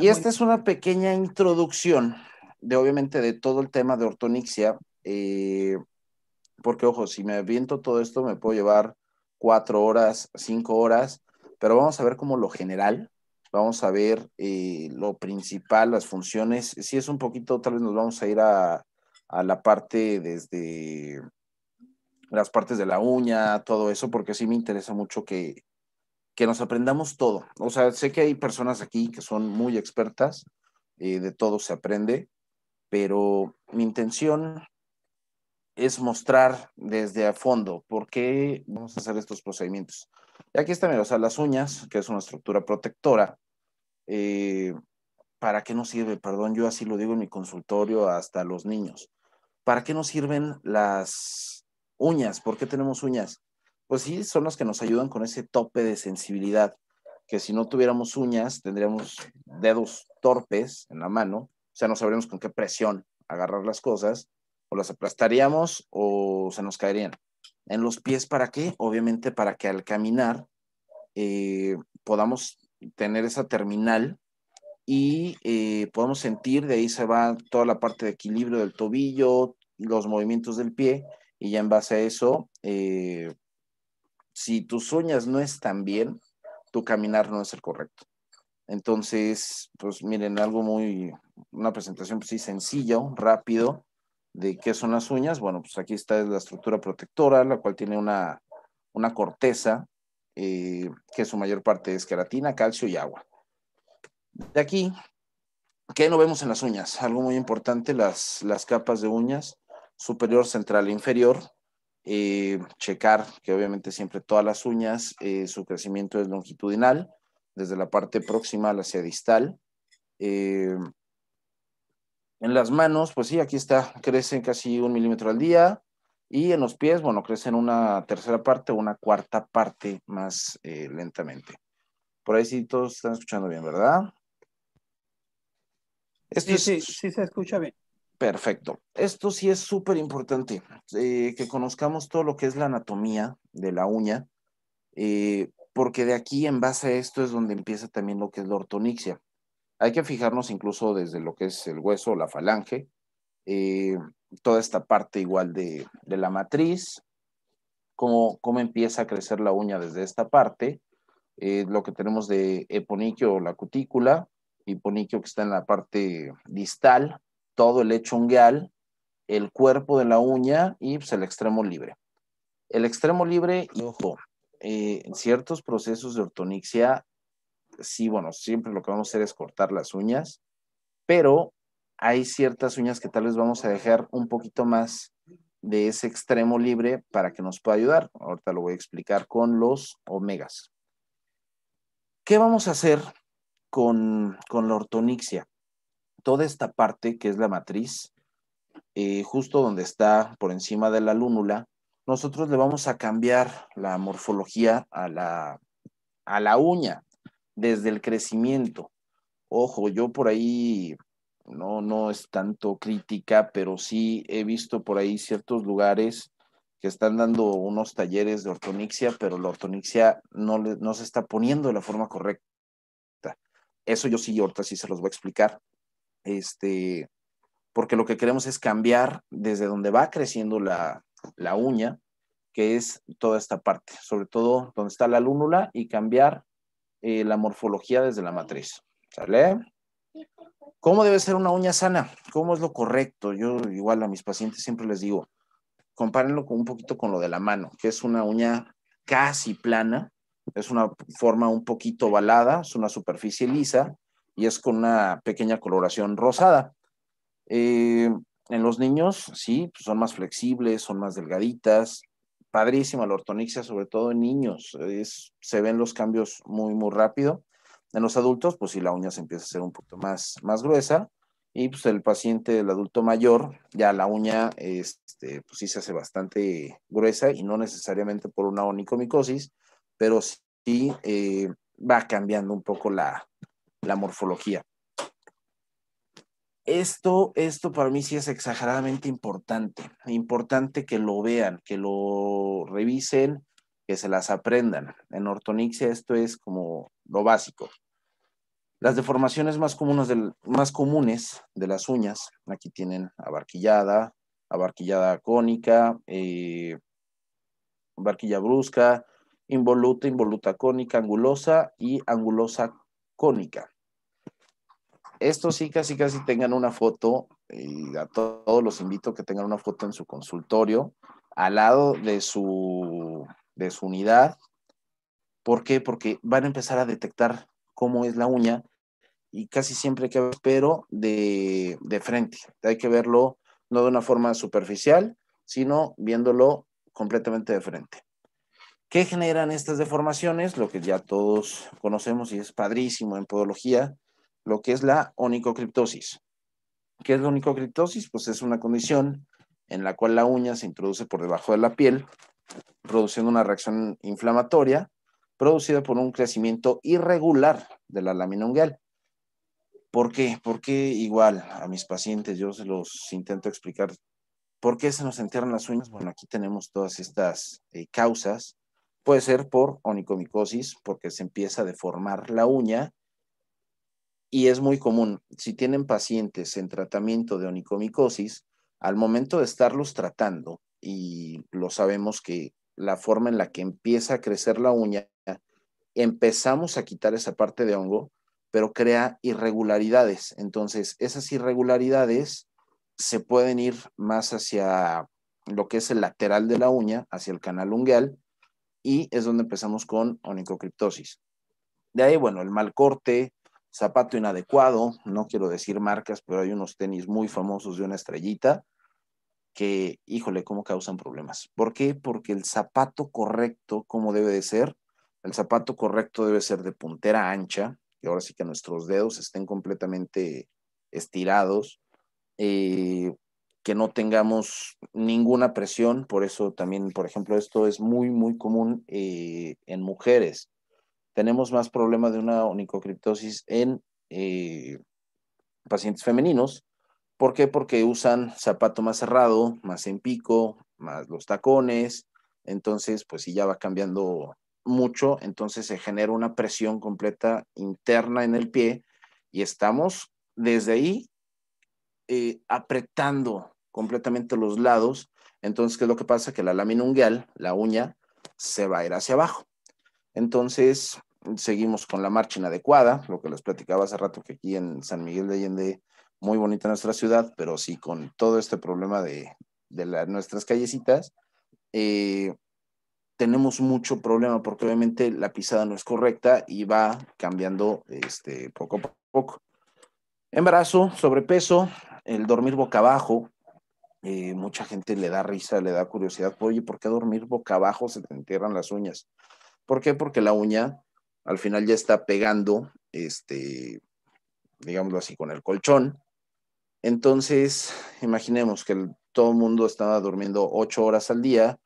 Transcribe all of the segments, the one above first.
Y esta es una pequeña introducción de obviamente de todo el tema de ortonixia, eh, porque ojo, si me aviento todo esto me puedo llevar cuatro horas, cinco horas, pero vamos a ver como lo general, vamos a ver eh, lo principal, las funciones, si es un poquito, tal vez nos vamos a ir a, a la parte desde las partes de la uña, todo eso, porque sí me interesa mucho que, que nos aprendamos todo. O sea, sé que hay personas aquí que son muy expertas, eh, de todo se aprende, pero mi intención es mostrar desde a fondo por qué vamos a hacer estos procedimientos. Y aquí están, o sea, las uñas, que es una estructura protectora. Eh, ¿Para qué nos sirve? Perdón, yo así lo digo en mi consultorio hasta los niños. ¿Para qué nos sirven las uñas? ¿Por qué tenemos uñas? Pues sí, son las que nos ayudan con ese tope de sensibilidad, que si no tuviéramos uñas, tendríamos dedos torpes en la mano, o sea, no sabríamos con qué presión agarrar las cosas, o las aplastaríamos o se nos caerían. En los pies, ¿para qué? Obviamente para que al caminar eh, podamos tener esa terminal y eh, podamos sentir, de ahí se va toda la parte de equilibrio del tobillo, los movimientos del pie, y ya en base a eso, eh, si tus uñas no están bien, tu caminar no es el correcto. Entonces, pues miren, algo muy, una presentación pues sí sencillo, rápido, de qué son las uñas. Bueno, pues aquí está la estructura protectora, la cual tiene una, una corteza, eh, que su mayor parte es queratina, calcio y agua. De aquí, ¿qué no vemos en las uñas? Algo muy importante, las, las capas de uñas, superior, central e inferior. Eh, checar que obviamente siempre todas las uñas, eh, su crecimiento es longitudinal, desde la parte próxima hacia distal. Eh, en las manos, pues sí, aquí está, crecen casi un milímetro al día. Y en los pies, bueno, crecen una tercera parte o una cuarta parte más lentamente. Por ahí sí todos están escuchando bien, ¿verdad? sí, sí, sí se escucha bien. Perfecto. Esto sí es súper importante, eh, que conozcamos todo lo que es la anatomía de la uña, eh, porque de aquí en base a esto es donde empieza también lo que es la ortonixia. Hay que fijarnos incluso desde lo que es el hueso, la falange, eh, toda esta parte igual de, la matriz, cómo, cómo, empieza a crecer la uña desde esta parte, lo que tenemos de eponiquio, la cutícula, hiponiquio que está en la parte distal, todo el lecho ungueal, el cuerpo de la uña y pues, el extremo libre. El extremo libre, y ojo, eh, en ciertos procesos de ortonixia, sí, bueno, siempre lo que vamos a hacer es cortar las uñas, pero hay ciertas uñas que tal vez vamos a dejar un poquito más de ese extremo libre para que nos pueda ayudar. Ahorita lo voy a explicar con los omegas. ¿Qué vamos a hacer con, con la ortonixia? Toda esta parte que es la matriz, eh, justo donde está por encima de la lúnula, nosotros le vamos a cambiar la morfología a la, a la uña desde el crecimiento. Ojo, yo por ahí no, no es tanto crítica, pero sí he visto por ahí ciertos lugares que están dando unos talleres de ortonixia, pero la ortonixia no, no se está poniendo de la forma correcta. Eso yo sí, ahorita sí se los voy a explicar este, porque lo que queremos es cambiar desde donde va creciendo la, uña, que es toda esta parte, sobre todo donde está la lúnula, y cambiar eh, la morfología desde la matriz. ¿Sale? ¿Cómo debe ser una uña sana? ¿Cómo es lo correcto? Yo igual a mis pacientes siempre les digo, compárenlo con un poquito con lo de la mano, que es una uña casi plana, es una forma un poquito ovalada, es una superficie lisa, y es con una pequeña coloración rosada. Eh, en los niños, sí, pues son más flexibles, son más delgaditas. Padrísima la ortonixia, sobre todo en niños. se ven los cambios muy, muy rápido. En los adultos, pues sí, la uña se empieza a hacer un poquito más, más gruesa. Y pues el paciente, el adulto mayor, ya la uña, este, pues sí se hace bastante gruesa y no necesariamente por una onicomicosis, pero sí eh, va cambiando un poco la, la morfología. Esto, esto para mí sí es exageradamente importante. Importante que lo vean, que lo revisen, que se las aprendan. En ortonixia esto es como lo básico. Las deformaciones más comunes, más comunes de las uñas, aquí tienen abarquillada, abarquillada cónica, eh, barquilla brusca, involuta, involuta cónica, angulosa y angulosa cónica. Esto sí, casi casi tengan una foto, y a todos los invito a que tengan una foto en su consultorio, al lado de su, de su unidad. ¿Por qué? Porque van a empezar a detectar cómo es la uña y casi siempre hay que verlo, pero de, de frente. Hay que verlo no de una forma superficial, sino viéndolo completamente de frente. ¿Qué generan estas deformaciones? Lo que ya todos conocemos y es padrísimo en podología, lo que es la onicocriptosis. ¿Qué es la onicocriptosis? Pues es una condición en la cual la uña se introduce por debajo de la piel, produciendo una reacción inflamatoria producida por un crecimiento irregular de la lámina ungueal. ¿Por qué? Porque igual a mis pacientes yo se los intento explicar por qué se nos entierran las uñas. Bueno, aquí tenemos todas estas eh, causas. Puede ser por onicomicosis, porque se empieza a deformar la uña. Y es muy común, si tienen pacientes en tratamiento de onicomicosis, al momento de estarlos tratando, y lo sabemos que la forma en la que empieza a crecer la uña, empezamos a quitar esa parte de hongo, pero crea irregularidades. Entonces, esas irregularidades se pueden ir más hacia lo que es el lateral de la uña, hacia el canal ungueal, y es donde empezamos con onicocriptosis. De ahí, bueno, el mal corte, zapato inadecuado, no quiero decir marcas, pero hay unos tenis muy famosos de una estrellita que, híjole, cómo causan problemas. ¿Por qué? Porque el zapato correcto, como debe de ser, el zapato correcto debe ser de puntera ancha, y ahora sí que nuestros dedos estén completamente estirados, eh, que no tengamos ninguna presión, por eso también, por ejemplo, esto es muy, muy común eh, en mujeres. Tenemos más problema de una onicocriptosis en eh, pacientes femeninos. ¿Por qué? Porque usan zapato más cerrado, más en pico, más los tacones. Entonces, pues si ya va cambiando mucho, entonces se genera una presión completa interna en el pie y estamos desde ahí eh, apretando completamente los lados. Entonces, ¿qué es lo que pasa? Que la lámina ungueal, la uña, se va a ir hacia abajo. Entonces, seguimos con la marcha inadecuada, lo que les platicaba hace rato que aquí en San Miguel de Allende, muy bonita nuestra ciudad, pero sí con todo este problema de, nuestras callecitas, eh, tenemos mucho problema porque obviamente la pisada no es correcta y va cambiando este, poco a poco. Embarazo, sobrepeso, el dormir boca abajo. Eh, mucha gente le da risa, le da curiosidad. Oye, ¿por qué dormir boca abajo se te entierran las uñas? ¿Por qué? Porque la uña al final ya está pegando, este, digámoslo así, con el colchón. Entonces, imaginemos que todo el mundo estaba durmiendo ocho horas al día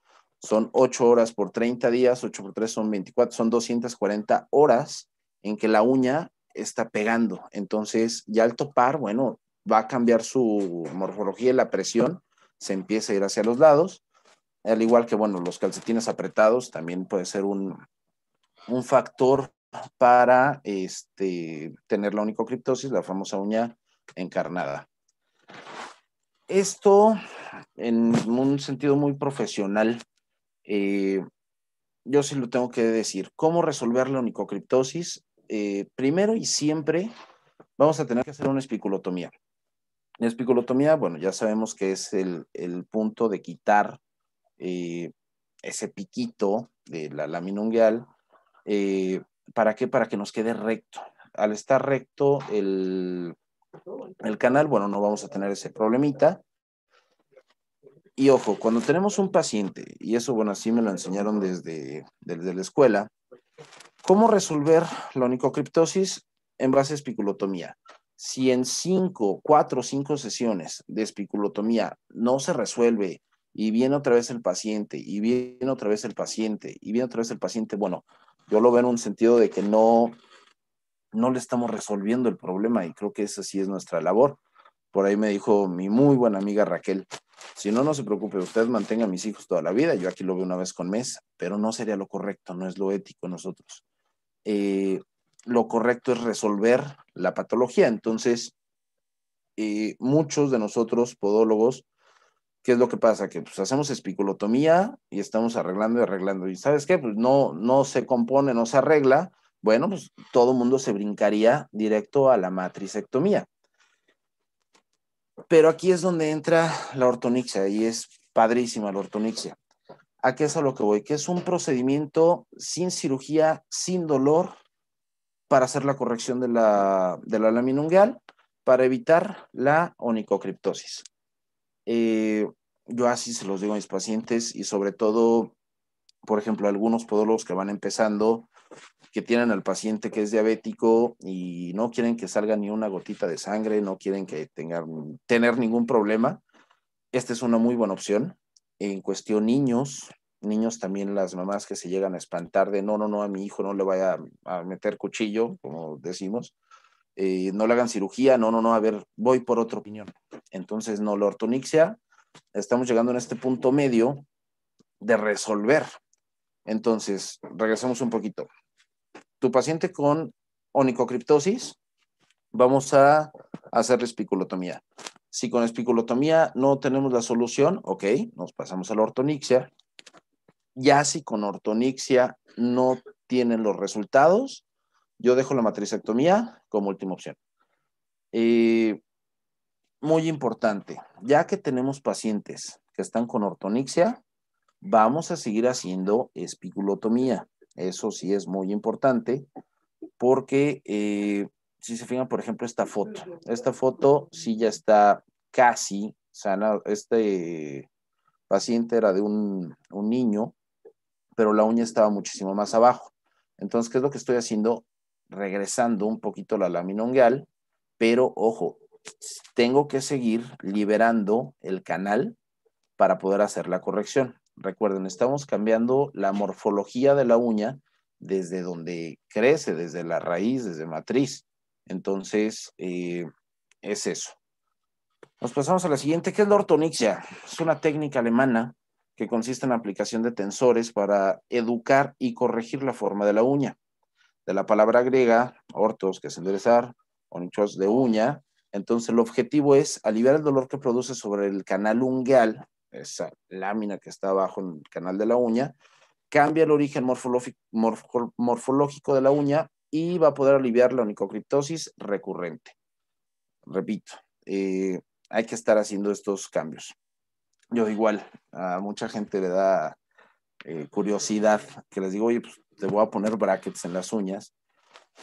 son 8 horas por 30 días, 8 por 3 son 24, son 240 horas en que la uña está pegando. Entonces, ya al topar, bueno, va a cambiar su morfología y la presión se empieza a ir hacia los lados. Al igual que, bueno, los calcetines apretados también puede ser un, un factor para este, tener la onicocriptosis, la famosa uña encarnada. Esto, en un sentido muy profesional, eh, yo sí lo tengo que decir. ¿Cómo resolver la onicocriptosis? Eh, primero y siempre vamos a tener que hacer una espiculotomía. La espiculotomía, bueno, ya sabemos que es el, punto de quitar eh, ese piquito de la lámina ungueal. ¿Para qué? Para que nos quede recto. Al estar recto el, el canal, bueno, no vamos a tener ese problemita. Y ojo, cuando tenemos un paciente, y eso, bueno, así me lo enseñaron desde, desde la escuela, ¿cómo resolver la onicocriptosis en base a espiculotomía? Si en cinco, cuatro o cinco sesiones de espiculotomía no se resuelve y viene otra vez el paciente, y viene otra vez el paciente, y viene otra vez el paciente, bueno, yo lo veo en un sentido de que no, no le estamos resolviendo el problema y creo que esa sí es nuestra labor. Por ahí me dijo mi muy buena amiga Raquel, si no, no se preocupe, usted mantenga a mis hijos toda la vida, yo aquí lo veo una vez con mes, pero no sería lo correcto, no es lo ético nosotros. Eh, lo correcto es resolver la patología. Entonces, eh, muchos de nosotros, podólogos, ¿qué es lo que pasa? Que pues hacemos espiculotomía y estamos arreglando y arreglando. Y ¿sabes qué? Pues no, no se compone, no se arregla. Bueno, pues todo mundo se brincaría directo a la matricectomía. Pero aquí es donde entra la ortonixia y es padrísima la ortonixia. ¿A qué es a lo que voy? Que es un procedimiento sin cirugía, sin dolor, para hacer la corrección de la, de la para evitar la onicocriptosis. Eh, yo así se los digo a mis pacientes y sobre todo, por ejemplo, algunos podólogos que van empezando, que tienen al paciente que es diabético y no quieren que salga ni una gotita de sangre, no quieren que tengan tener ningún problema. Esta es una muy buena opción en cuestión niños, niños también las mamás que se llegan a espantar de no, no, no, a mi hijo no le vaya a, meter cuchillo, como decimos, eh, no le hagan cirugía, no, no, no, a ver, voy por otra opinión. Entonces, no, la ortonixia, estamos llegando en este punto medio de resolver. Entonces, regresamos un poquito. Tu paciente con onicocriptosis, vamos a hacer espiculotomía. Si con espiculotomía no tenemos la solución, ok, nos pasamos a la ortonixia. Ya si con ortonixia no tienen los resultados, yo dejo la matricectomía como última opción. Muy importante, ya que tenemos pacientes que están con ortonixia, vamos a seguir haciendo espiculotomía. Eso sí es muy importante porque eh, si se fijan, por ejemplo, esta foto. Esta foto sí ya está casi sana. Este paciente era de un, niño, pero la uña estaba muchísimo más abajo. Entonces, ¿qué es lo que estoy haciendo? Regresando un poquito la lámina pero ojo, tengo que seguir liberando el canal para poder hacer la corrección. Recuerden, estamos cambiando la morfología de la uña desde donde crece, desde la raíz, desde matriz. Entonces, eh, es eso. Nos pasamos a la siguiente, que es la ortonixia. Es una técnica alemana que consiste en la aplicación de tensores para educar y corregir la forma de la uña. De la palabra griega, ortos, que es enderezar, onichos de uña. Entonces, el objetivo es aliviar el dolor que produce sobre el canal ungueal, esa lámina que está abajo en el canal de la uña, cambia el origen morfológico de la uña y va a poder aliviar la onicocriptosis recurrente. Repito, eh, hay que estar haciendo estos cambios. Yo igual, a mucha gente le da eh, curiosidad que les digo, oye, pues te voy a poner brackets en las uñas.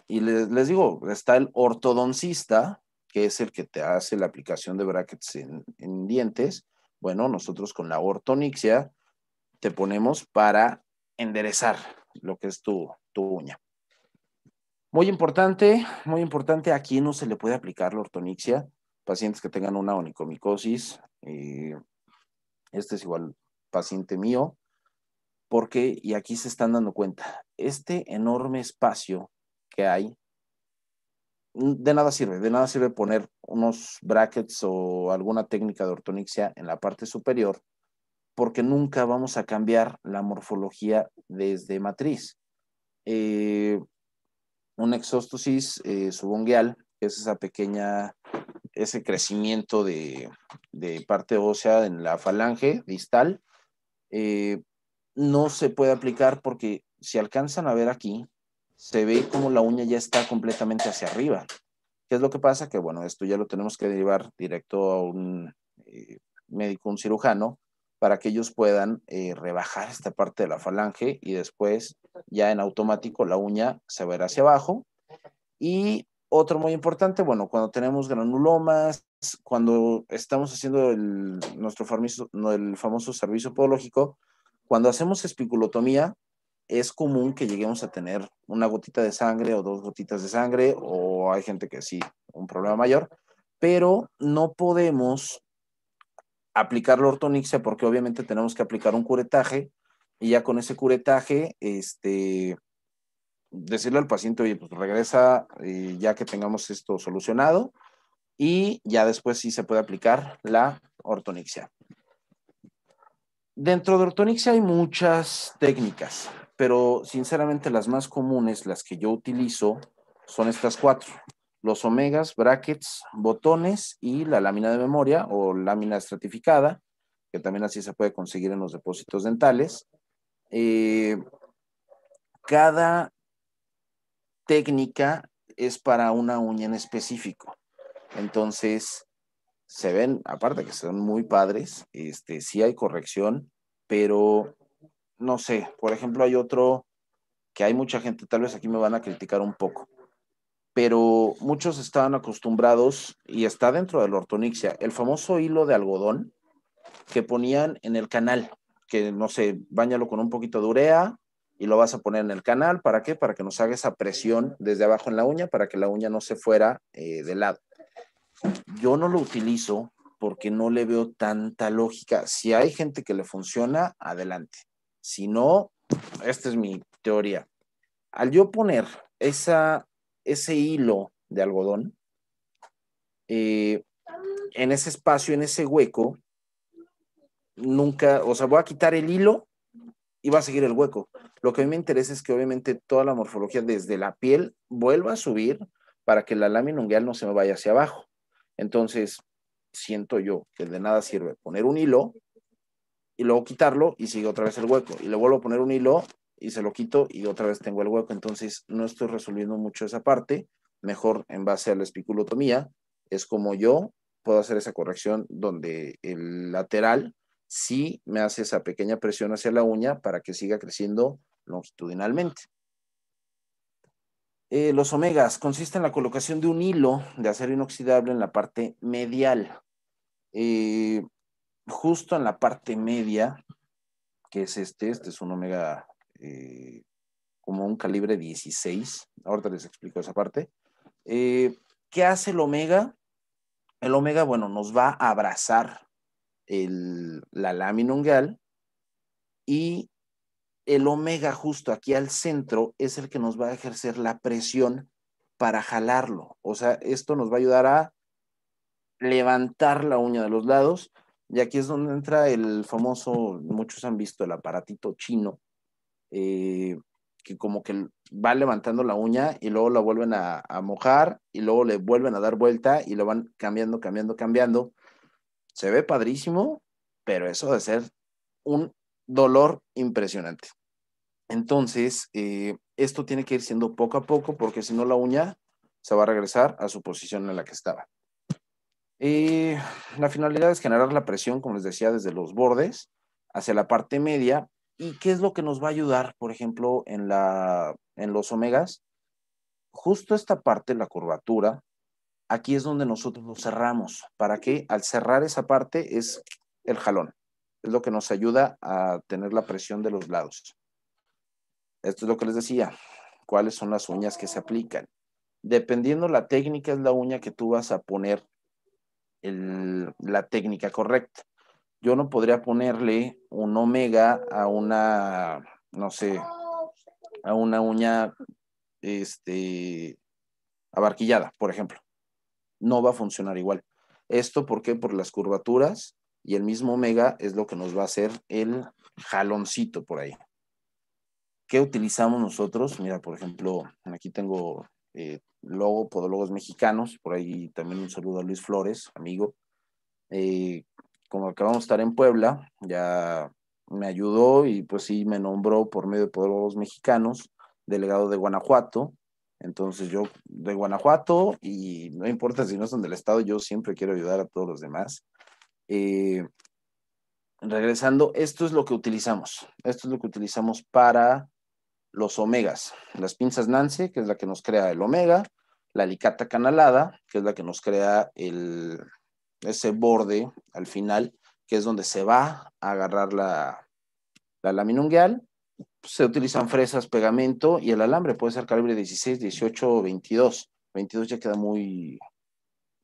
Y les, digo, está el ortodoncista, que es el que te hace la aplicación de brackets en, en dientes. Bueno, nosotros con la ortonixia te ponemos para enderezar lo que es tu, tu uña. Muy importante, muy importante, aquí no se le puede aplicar la ortonixia. Pacientes que tengan una onicomicosis, eh, este es igual paciente mío, porque, y aquí se están dando cuenta, este enorme espacio que hay, de nada sirve, de nada sirve poner unos brackets o alguna técnica de ortonixia en la parte superior, porque nunca vamos a cambiar la morfología desde matriz. Eh, un exóstosis eh, que es esa pequeña, ese crecimiento de, parte ósea en la falange distal, eh, no se puede aplicar porque si alcanzan a ver aquí, se ve como la uña ya está completamente hacia arriba. ¿Qué es lo que pasa? Que bueno, esto ya lo tenemos que derivar directo a un eh, médico, un cirujano, para que ellos puedan rebajar esta parte de la falange y después ya en automático la uña se verá hacia abajo. Y otro muy importante, bueno, cuando tenemos granulomas, cuando estamos haciendo el, nuestro el famoso servicio podológico, cuando hacemos espiculotomía, es común que lleguemos a tener una gotita de sangre o dos gotitas de sangre, o hay gente que sí, un problema mayor, pero no podemos aplicar la ortonixia porque obviamente tenemos que aplicar un curetaje y ya con ese curetaje, este, decirle al paciente, oye, pues regresa eh, ya que tengamos esto solucionado y ya después sí se puede aplicar la ortonixia. Dentro de ortonixia hay muchas técnicas, pero sinceramente las más comunes, las que yo utilizo, son estas cuatro. Los omegas, brackets, botones y la lámina de memoria o lámina estratificada, que también así se puede conseguir en los depósitos dentales. Eh, cada técnica es para una uña en específico. Entonces, se ven, aparte que son muy padres, este, sí hay corrección, pero no sé, por ejemplo, hay otro que hay mucha gente, tal vez aquí me van a criticar un poco, pero muchos estaban acostumbrados, y está dentro de la ortonixia, el famoso hilo de algodón que ponían en el canal, que no sé, bañalo con un poquito de urea y lo vas a poner en el canal, ¿para qué? Para que nos haga esa presión desde abajo en la uña, para que la uña no se fuera eh, de lado. Yo no lo utilizo porque no le veo tanta lógica. Si hay gente que le funciona, adelante. Si no, esta es mi teoría. Al yo poner esa, ese hilo de algodón eh, en ese espacio, en ese hueco, nunca, o sea, voy a quitar el hilo y va a seguir el hueco. Lo que a mí me interesa es que obviamente toda la morfología desde la piel vuelva a subir para que la lámina ungueal no se me vaya hacia abajo. Entonces, siento yo que de nada sirve poner un hilo y luego quitarlo y sigue otra vez el hueco. Y le vuelvo a poner un hilo y se lo quito y otra vez tengo el hueco. Entonces, no estoy resolviendo mucho esa parte. Mejor en base a la espiculotomía, es como yo puedo hacer esa corrección donde el lateral sí me hace esa pequeña presión hacia la uña para que siga creciendo longitudinalmente. Eh, los omegas consiste en la colocación de un hilo de acero inoxidable en la parte medial. Eh, justo en la parte media, que es este, este es un omega eh, como un calibre 16. Ahorita les explico esa parte. ¿Qué hace el omega? El omega, bueno, nos va a abrazar la lámina ungueal y el omega justo aquí al centro es el que nos va a ejercer la presión para jalarlo. O sea, esto nos va a ayudar a levantar la uña de los lados. Y aquí es donde entra el famoso, muchos han visto el aparatito chino, eh, que como que va levantando la uña y luego la vuelven a, a, mojar y luego le vuelven a dar vuelta y lo van cambiando, cambiando, cambiando. Se ve padrísimo, pero eso de ser un dolor impresionante. Entonces, eh, esto tiene que ir siendo poco a poco porque si no la uña se va a regresar a su posición en la que estaba. Eh, la finalidad es generar la presión, como les decía, desde los bordes hacia la parte media. ¿Y qué es lo que nos va a ayudar, por ejemplo, en, la, en los omegas? Justo esta parte, la curvatura, aquí es donde nosotros lo cerramos. ¿Para qué? Al cerrar esa parte es el jalón. Es lo que nos ayuda a tener la presión de los lados. Esto es lo que les decía. ¿Cuáles son las uñas que se aplican? Dependiendo la técnica, es la uña que tú vas a poner la técnica correcta. Yo no podría ponerle un omega a una, no sé, a una uña este, abarquillada, por ejemplo no va a funcionar igual. Esto, ¿por qué? Por las curvaturas y el mismo omega es lo que nos va a hacer el jaloncito por ahí. ¿Qué utilizamos nosotros? Mira, por ejemplo, aquí tengo eh, logo, podólogos mexicanos, por ahí también un saludo a Luis Flores, amigo. Eh, como acabamos de estar en Puebla, ya me ayudó y pues sí me nombró por medio de podólogos mexicanos, delegado de Guanajuato, entonces yo de Guanajuato y no importa si no son del estado, yo siempre quiero ayudar a todos los demás. Eh, regresando, esto es lo que utilizamos. Esto es lo que utilizamos para los omegas. Las pinzas Nance, que es la que nos crea el omega, la alicata canalada, que es la que nos crea ese borde al final, que es donde se va a agarrar la, la lámina ungueal, se utilizan fresas, pegamento y el alambre puede ser calibre 16, 18 o 22. 22 ya queda muy,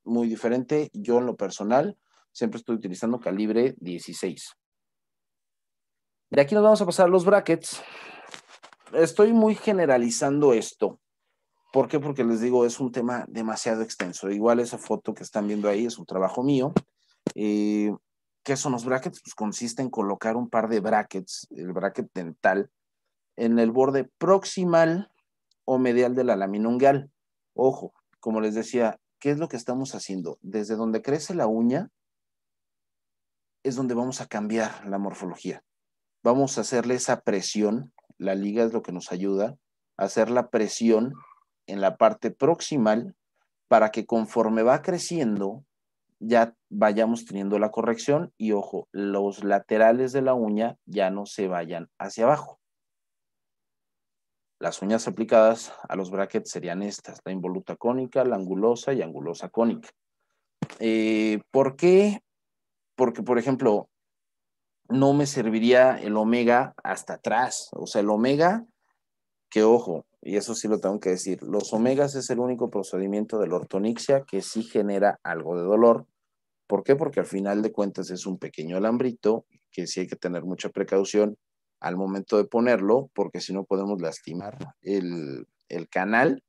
muy diferente. Yo en lo personal siempre estoy utilizando calibre 16. De aquí nos vamos a pasar a los brackets. Estoy muy generalizando esto. ¿Por qué? Porque les digo, es un tema demasiado extenso. Igual esa foto que están viendo ahí es un trabajo mío. Eh, ¿Qué son los brackets? Pues consiste en colocar un par de brackets, el bracket dental, en el borde proximal o medial de la lámina ungueal. Ojo, como les decía, ¿qué es lo que estamos haciendo? Desde donde crece la uña es donde vamos a cambiar la morfología. Vamos a hacerle esa presión, la liga es lo que nos ayuda, a hacer la presión en la parte proximal para que conforme va creciendo ya vayamos teniendo la corrección y ojo, los laterales de la uña ya no se vayan hacia abajo. Las uñas aplicadas a los brackets serían estas, la involuta cónica, la angulosa y angulosa cónica. Eh, ¿Por qué? Porque, por ejemplo, no me serviría el omega hasta atrás. O sea, el omega, que ojo, y eso sí lo tengo que decir, los omegas es el único procedimiento de la ortonixia que sí genera algo de dolor. ¿Por qué? Porque al final de cuentas es un pequeño alambrito que sí hay que tener mucha precaución al momento de ponerlo, porque si no podemos lastimar el, canal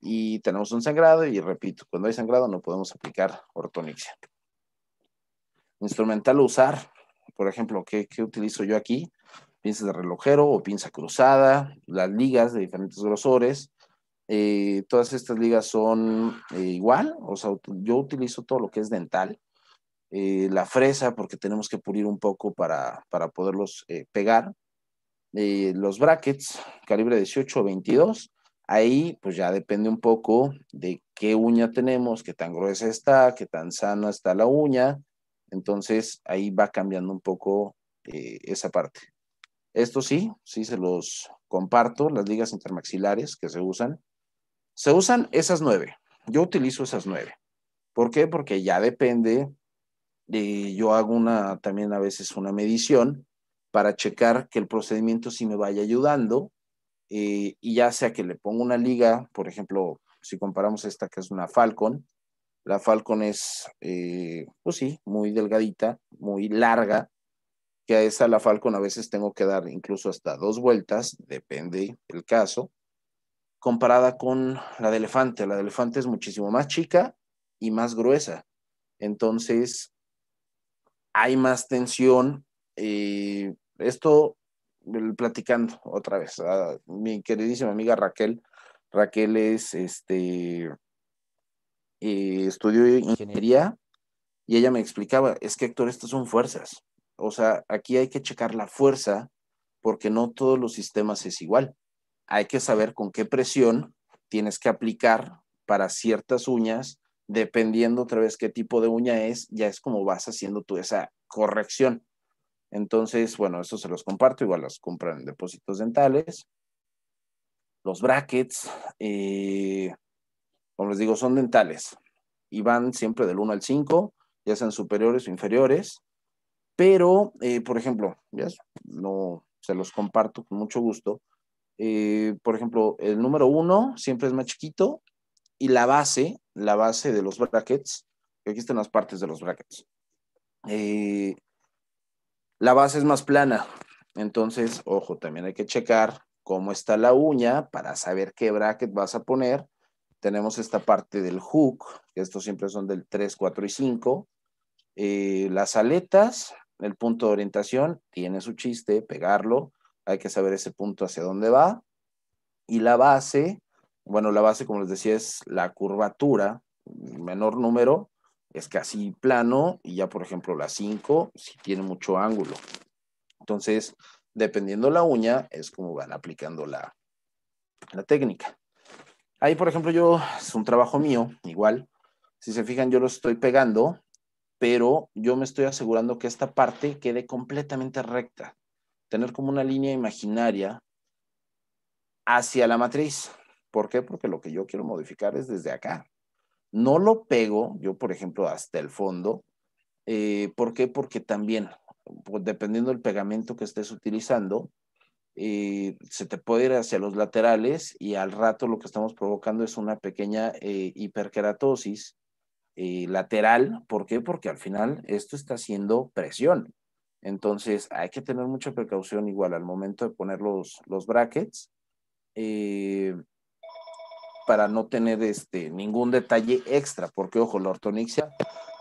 y tenemos un sangrado y repito, cuando hay sangrado no podemos aplicar ortonixia. Instrumental usar, por ejemplo, ¿qué, utilizo yo aquí? Pinzas de relojero o pinza cruzada, las ligas de diferentes grosores. Eh, todas estas ligas son eh, igual, o sea, yo utilizo todo lo que es dental, eh, la fresa porque tenemos que pulir un poco para, para poderlos pegar. Los brackets, calibre 18 o 22, ahí pues ya depende un poco de qué uña tenemos, qué tan gruesa está, qué tan sana está la uña. Entonces ahí va cambiando un poco esa parte. Esto sí, sí se los comparto, las ligas intermaxilares que se usan. Se usan esas nueve. Yo utilizo esas nueve. ¿Por qué? Porque ya depende eh, yo hago una, también a veces una medición para checar que el procedimiento sí me vaya ayudando eh, y ya sea que le pongo una liga, por ejemplo, si comparamos esta que es una Falcon, la Falcon es, eh, pues sí, muy delgadita, muy larga, que a esa la Falcon a veces tengo que dar incluso hasta dos vueltas, depende el caso, comparada con la de elefante. La de elefante es muchísimo más chica y más gruesa. Entonces, hay más tensión. Eh, esto platicando otra vez, a mi queridísima amiga Raquel. Raquel es este eh, estudió ingeniería y ella me explicaba, es que Héctor, estas son fuerzas. O sea, aquí hay que checar la fuerza porque no todos los sistemas es igual. Hay que saber con qué presión tienes que aplicar para ciertas uñas dependiendo otra vez qué tipo de uña es, ya es como vas haciendo tú esa corrección. Entonces, bueno, eso se los comparto, igual los compran en depósitos dentales. Los brackets, eh, como les digo, son dentales y van siempre del 1 al 5, ya sean superiores o inferiores. Pero, eh, por ejemplo, ya no se los comparto con mucho gusto. Eh, por ejemplo, el número 1 siempre es más chiquito y la base, la base de los brackets, aquí están las partes de los brackets. Eh, la base es más plana, entonces, ojo, también hay que checar cómo está la uña para saber qué bracket vas a poner. Tenemos esta parte del hook, que estos siempre son del 3, 4 y 5. Eh, las aletas, el punto de orientación, tiene su chiste, pegarlo. Hay que saber ese punto hacia dónde va. Y la base, bueno, la base, como les decía, es la curvatura, menor número, es casi plano, y ya, por ejemplo, la 5 sí tiene mucho ángulo. Entonces, dependiendo la uña, es como van aplicando la, la técnica. Ahí, por ejemplo, yo, es un trabajo mío, igual. Si se fijan, yo lo estoy pegando, pero yo me estoy asegurando que esta parte quede completamente recta. Tener como una línea imaginaria hacia la matriz. ¿Por qué? Porque lo que yo quiero modificar es desde acá. No lo pego, yo por ejemplo, hasta el fondo. Eh, ¿Por qué? Porque también, pues, dependiendo del pegamento que estés utilizando, eh, se te puede ir hacia los laterales y al rato lo que estamos provocando es una pequeña eh, hiperkeratosis lateral. ¿Por qué? Porque al final esto está haciendo presión. Entonces hay que tener mucha precaución igual al momento de poner los, los brackets para no tener este, ningún detalle extra, porque ojo, la ortonixia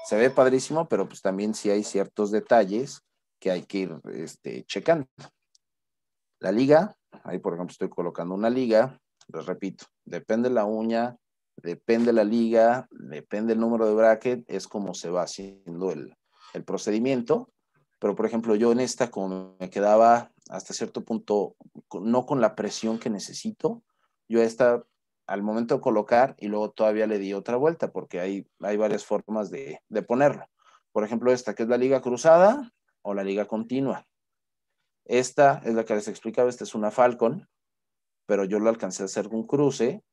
se ve padrísimo, pero pues también sí hay ciertos detalles que hay que ir este, checando. La liga, ahí por ejemplo estoy colocando una liga, les repito, depende de la uña, depende la liga, depende el número de bracket, es como se va haciendo el, el procedimiento. Pero, por ejemplo, yo en esta, como me quedaba hasta cierto punto, no con la presión que necesito, yo esta al momento de colocar y luego todavía le di otra vuelta porque hay, hay varias formas de, de ponerlo. Por ejemplo, esta que es la liga cruzada o la liga continua. Esta es la que les explicaba, esta es una Falcon, pero yo lo alcancé a hacer un cruce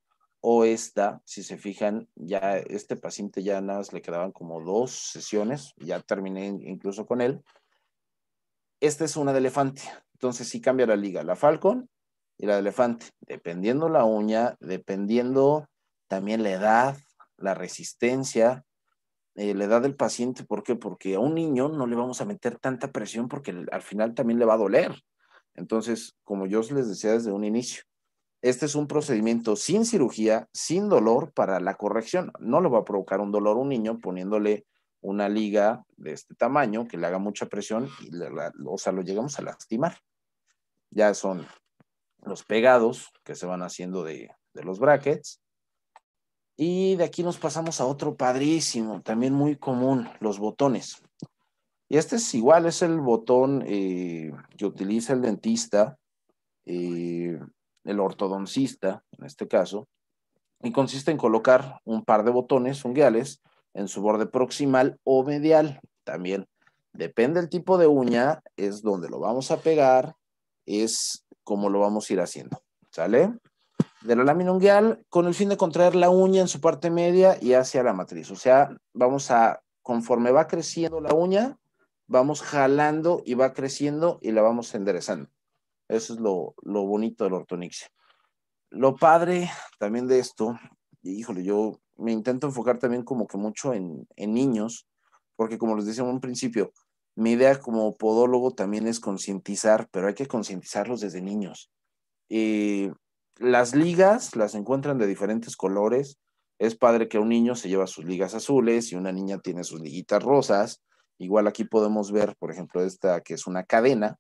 o esta, si se fijan, ya este paciente ya nada más le quedaban como dos sesiones, ya terminé incluso con él. Esta es una de elefante, entonces sí cambia la liga, la Falcon y la de elefante, dependiendo la uña, dependiendo también la edad, la resistencia, eh, la edad del paciente. ¿Por qué? Porque a un niño no le vamos a meter tanta presión porque al final también le va a doler. Entonces, como yo les decía desde un inicio, este es un procedimiento sin cirugía, sin dolor para la corrección. No le va a provocar un dolor a un niño poniéndole una liga de este tamaño que le haga mucha presión y, o sea, lo llegamos a lastimar. Ya son los pegados que se van haciendo de, los brackets. Y de aquí nos pasamos a otro padrísimo, también muy común, los botones. Y este es igual, es el botón eh, que utiliza el dentista, eh, el ortodoncista en este caso, y consiste en colocar un par de botones unguiales en su borde proximal o medial. También depende del tipo de uña, es donde lo vamos a pegar, es como lo vamos a ir haciendo. ¿Sale? De la lámina unguial con el fin de contraer la uña en su parte media y hacia la matriz. O sea, vamos a, conforme va creciendo la uña, vamos jalando y va creciendo y la vamos enderezando. Eso es lo, lo bonito del ortonixia. Lo padre también de esto, híjole, yo me intento enfocar también como que mucho en, en niños, porque como les decía en un principio, mi idea como podólogo también es concientizar, pero hay que concientizarlos desde niños. Y las ligas las encuentran de diferentes colores. Es padre que un niño se lleva sus ligas azules y una niña tiene sus liguitas rosas. Igual aquí podemos ver, por ejemplo, esta que es una cadena.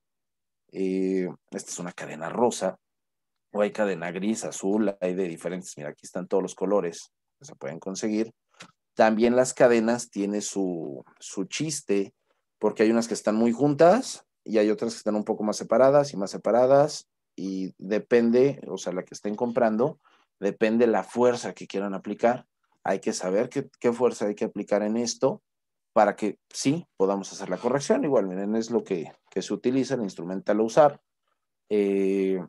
Eh, esta es una cadena rosa. O hay cadena gris, azul, hay de diferentes. Mira, aquí están todos los colores que se pueden conseguir. También las cadenas tienen su, su chiste porque hay unas que están muy juntas y hay otras que están un poco más separadas y más separadas y depende, o sea, la que estén comprando, depende la fuerza que quieran aplicar. Hay que saber qué, fuerza hay que aplicar en esto para que sí podamos hacer la corrección. Igual, miren, es lo que, se utiliza, el instrumental a usar. Eh,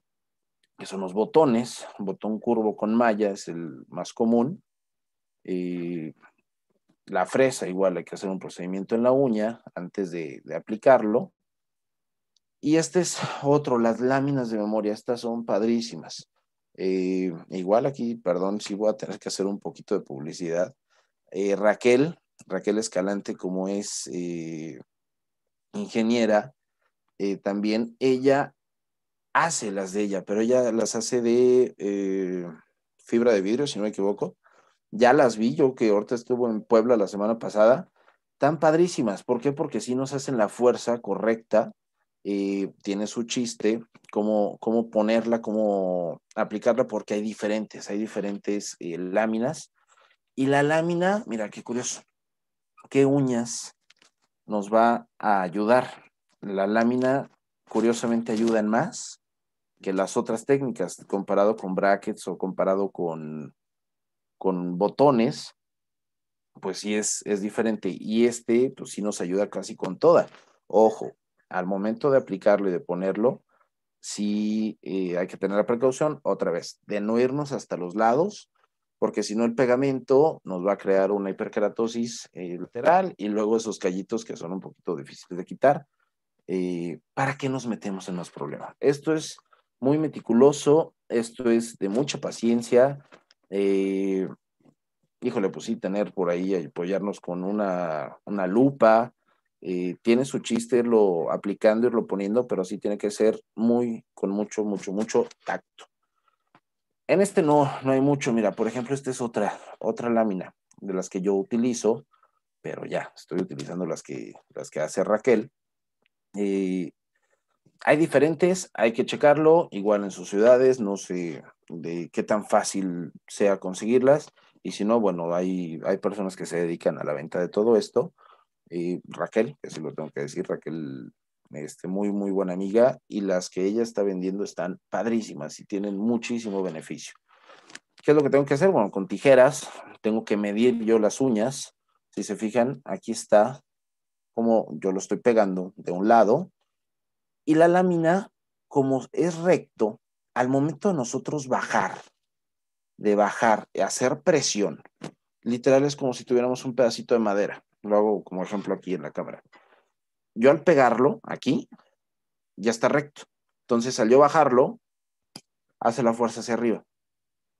que son los botones, botón curvo con malla es el más común. Y la fresa igual hay que hacer un procedimiento en la uña antes de, aplicarlo. Y este es otro, las láminas de memoria, estas son padrísimas. Eh, igual aquí, perdón, sí voy a tener que hacer un poquito de publicidad. Eh, Raquel, Raquel Escalante, como es eh, ingeniera, también ella hace las de ella, pero ella las hace de fibra de vidrio, si no me equivoco ya las vi yo que ahorita estuvo en Puebla la semana pasada, tan padrísimas. ¿Por qué? Porque si nos hacen la fuerza correcta, tiene su chiste, cómo, cómo ponerla, cómo aplicarla, porque hay diferentes, hay diferentes eh, láminas. Y la lámina, mira qué curioso, qué uñas nos va a ayudar. La lámina, curiosamente, ayuda en más que las otras técnicas, comparado con brackets o comparado con, con botones, pues sí es, es diferente. Y este, pues sí nos ayuda casi con toda. Ojo, al momento de aplicarlo y de ponerlo, sí eh, hay que tener la precaución, otra vez, de no irnos hasta los lados, porque si no el pegamento nos va a crear una hiperkeratosis eh, lateral y luego esos callitos que son un poquito difíciles de quitar. Eh, ¿Para qué nos metemos en más problemas? Esto es muy meticuloso, esto es de mucha paciencia, eh, híjole, pues sí, tener por ahí, apoyarnos con una, lupa, eh, tiene su chiste irlo aplicando, irlo poniendo, pero sí tiene que ser muy, con mucho, mucho, mucho tacto. En este no, no hay mucho, mira, por ejemplo, esta es otra, otra lámina de las que yo utilizo, pero ya, estoy utilizando las que, las que hace Raquel. Eh, hay diferentes, hay que checarlo, igual en sus ciudades, no sé de qué tan fácil sea conseguirlas. y si no, bueno, hay, hay personas que se dedican a la venta de todo esto. Y Raquel, que sí lo tengo que decir, Raquel, este, muy, muy buena amiga, y las que ella está vendiendo están padrísimas y tienen muchísimo beneficio. ¿Qué es lo que tengo que hacer? Bueno, con tijeras tengo que medir yo las uñas. Si se fijan, aquí está como yo lo estoy pegando de un lado y la lámina, como es recto, al momento de nosotros bajar, de bajar, hacer presión, literal es como si tuviéramos un pedacito de madera. Lo hago como ejemplo aquí en la cámara. Yo al pegarlo aquí, ya está recto. Entonces al yo bajarlo, hace la fuerza hacia arriba.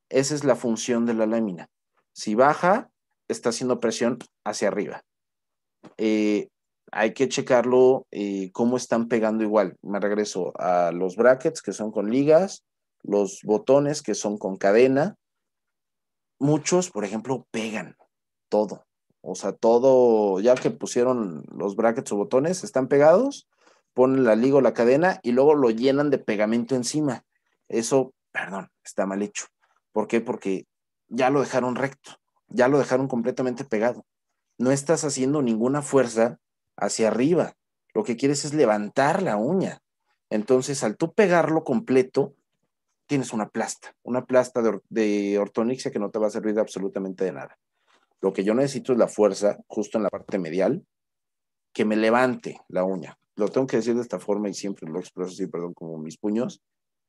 Esa es la función de la lámina. Si baja, está haciendo presión hacia arriba. Eh, hay que checarlo eh, cómo están pegando igual. Me regreso a los brackets que son con ligas, los botones que son con cadena. Muchos, por ejemplo, pegan todo. O sea, todo, ya que pusieron los brackets o botones, están pegados, ponen la liga o la cadena y luego lo llenan de pegamento encima. Eso, perdón, está mal hecho. ¿Por qué? Porque ya lo dejaron recto, ya lo dejaron completamente pegado. No estás haciendo ninguna fuerza hacia arriba. Lo que quieres es levantar la uña. Entonces, al tú pegarlo completo, tienes una plasta, una plasta de, ortonixia que no te va a servir de absolutamente de nada. Lo que yo necesito es la fuerza, justo en la parte medial, que me levante la uña. Lo tengo que decir de esta forma y siempre lo expreso así, perdón, como mis puños.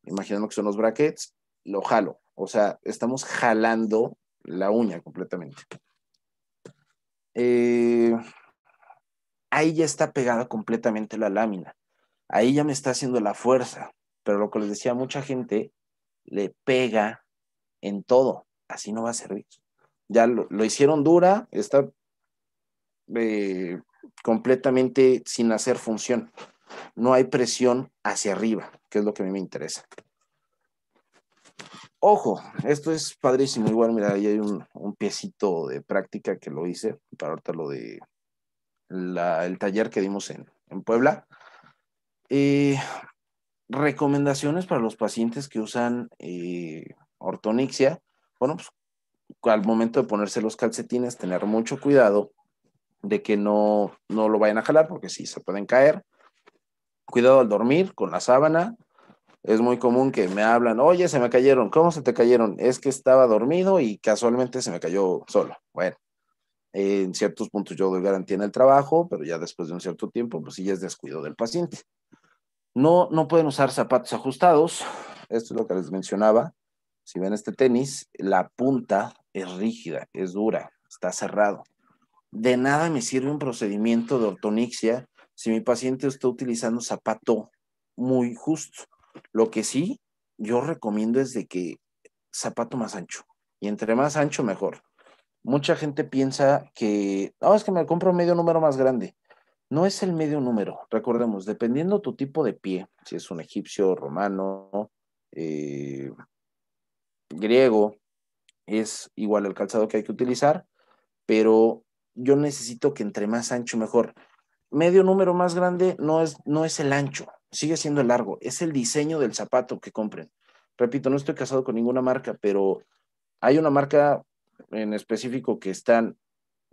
Imaginando que son los brackets, lo jalo. O sea, estamos jalando la uña completamente. Eh, ahí ya está pegada completamente la lámina. Ahí ya me está haciendo la fuerza. Pero lo que les decía, mucha gente le pega en todo. Así no va a servir. Ya lo, hicieron dura, está eh, completamente sin hacer función. No hay presión hacia arriba, que es lo que a mí me interesa. Ojo, esto es padrísimo. Igual, mira, ahí hay un, piecito de práctica que lo hice para ahorita lo de el taller que dimos en, Puebla. Eh, recomendaciones para los pacientes que usan eh, ortonixia. Bueno, pues al momento de ponerse los calcetines, tener mucho cuidado de que no, no lo vayan a jalar porque sí, se pueden caer. Cuidado al dormir con la sábana, es muy común que me hablan, oye, se me cayeron, ¿cómo se te cayeron? Es que estaba dormido y casualmente se me cayó solo. Bueno, en ciertos puntos yo doy garantía en el trabajo, pero ya después de un cierto tiempo, pues sí es descuido del paciente. No, no pueden usar zapatos ajustados, esto es lo que les mencionaba. Si ven este tenis, la punta es rígida, es dura, está cerrado. De nada me sirve un procedimiento de ortonixia si mi paciente está utilizando zapato muy justo. Lo que sí yo recomiendo es de que zapato más ancho. Y entre más ancho, mejor. Mucha gente piensa que, no, es que me compro medio número más grande. No es el medio número. Recordemos, dependiendo tu tipo de pie, si es un egipcio, romano, eh, griego, es igual el calzado que hay que utilizar, pero yo necesito que entre más ancho, mejor. Medio número más grande no es, no es el ancho, sigue siendo largo, es el diseño del zapato que compren. Repito, no estoy casado con ninguna marca, pero hay una marca en específico que están,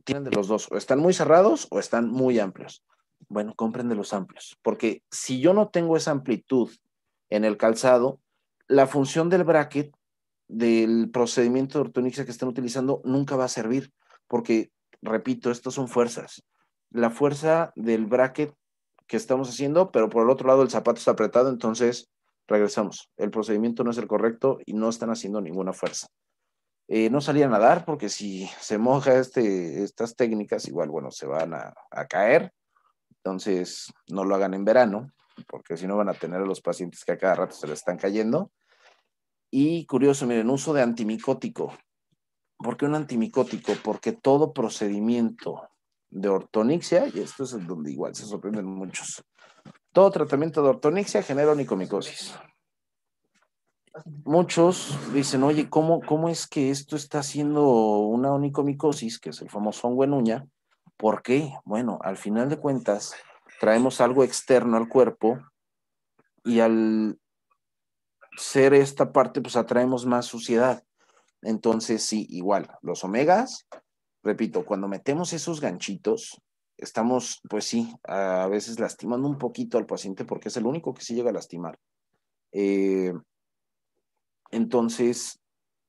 tienen de los dos, o están muy cerrados o están muy amplios. Bueno, compren de los amplios, porque si yo no tengo esa amplitud en el calzado, la función del bracket, del procedimiento de ortonixia que están utilizando, nunca va a servir, porque, repito, estos son fuerzas. La fuerza del bracket que estamos haciendo, pero por el otro lado el zapato está apretado, entonces regresamos. El procedimiento no es el correcto y no están haciendo ninguna fuerza. Eh, no salir a nadar porque si se moja este, estas técnicas, igual, bueno, se van a, caer. Entonces, no lo hagan en verano, porque si no van a tener a los pacientes que a cada rato se les están cayendo. Y curioso, miren, uso de antimicótico. ¿Por qué un antimicótico? Porque todo procedimiento de ortonixia, y esto es donde igual se sorprenden muchos. Todo tratamiento de ortonixia genera onicomicosis. Muchos dicen, oye, ¿cómo, ¿cómo es que esto está haciendo una onicomicosis, que es el famoso hongo en uña? ¿Por qué? Bueno, al final de cuentas, traemos algo externo al cuerpo y al ser esta parte, pues atraemos más suciedad. Entonces, sí, igual, los omegas, repito, cuando metemos esos ganchitos, estamos, pues sí, a veces lastimando un poquito al paciente porque es el único que sí llega a lastimar. Eh, entonces,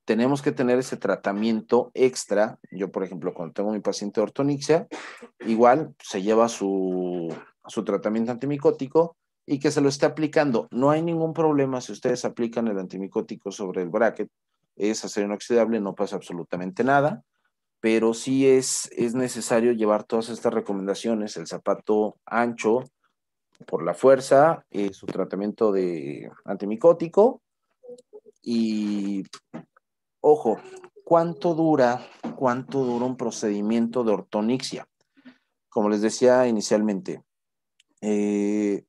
tenemos que tener ese tratamiento extra. Yo, por ejemplo, cuando tengo mi paciente de ortonixia, igual se lleva su, su tratamiento antimicótico y que se lo esté aplicando. No hay ningún problema si ustedes aplican el antimicótico sobre el bracket, es acero inoxidable, no pasa absolutamente nada, pero sí es, es necesario llevar todas estas recomendaciones, el zapato ancho por la fuerza, eh, su tratamiento de antimicótico y ojo, ¿cuánto dura, cuánto dura un procedimiento de ortonixia? Como les decía inicialmente, eh,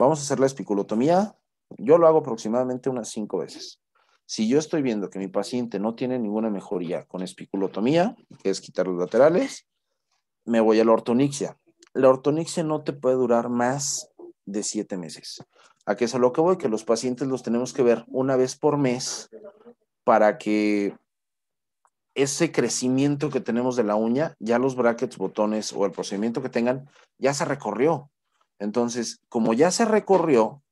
vamos a hacer la espiculotomía. Yo lo hago aproximadamente unas cinco veces. Si yo estoy viendo que mi paciente no tiene ninguna mejoría con espiculotomía, que es quitar los laterales, me voy a la ortonixia. La ortonixia no te puede durar más de siete meses. ¿A qué es lo que voy? Que los pacientes los tenemos que ver una vez por mes para que ese crecimiento que tenemos de la uña, ya los brackets, botones o el procedimiento que tengan, ya se recorrió. Entonces, como ya se recorrió,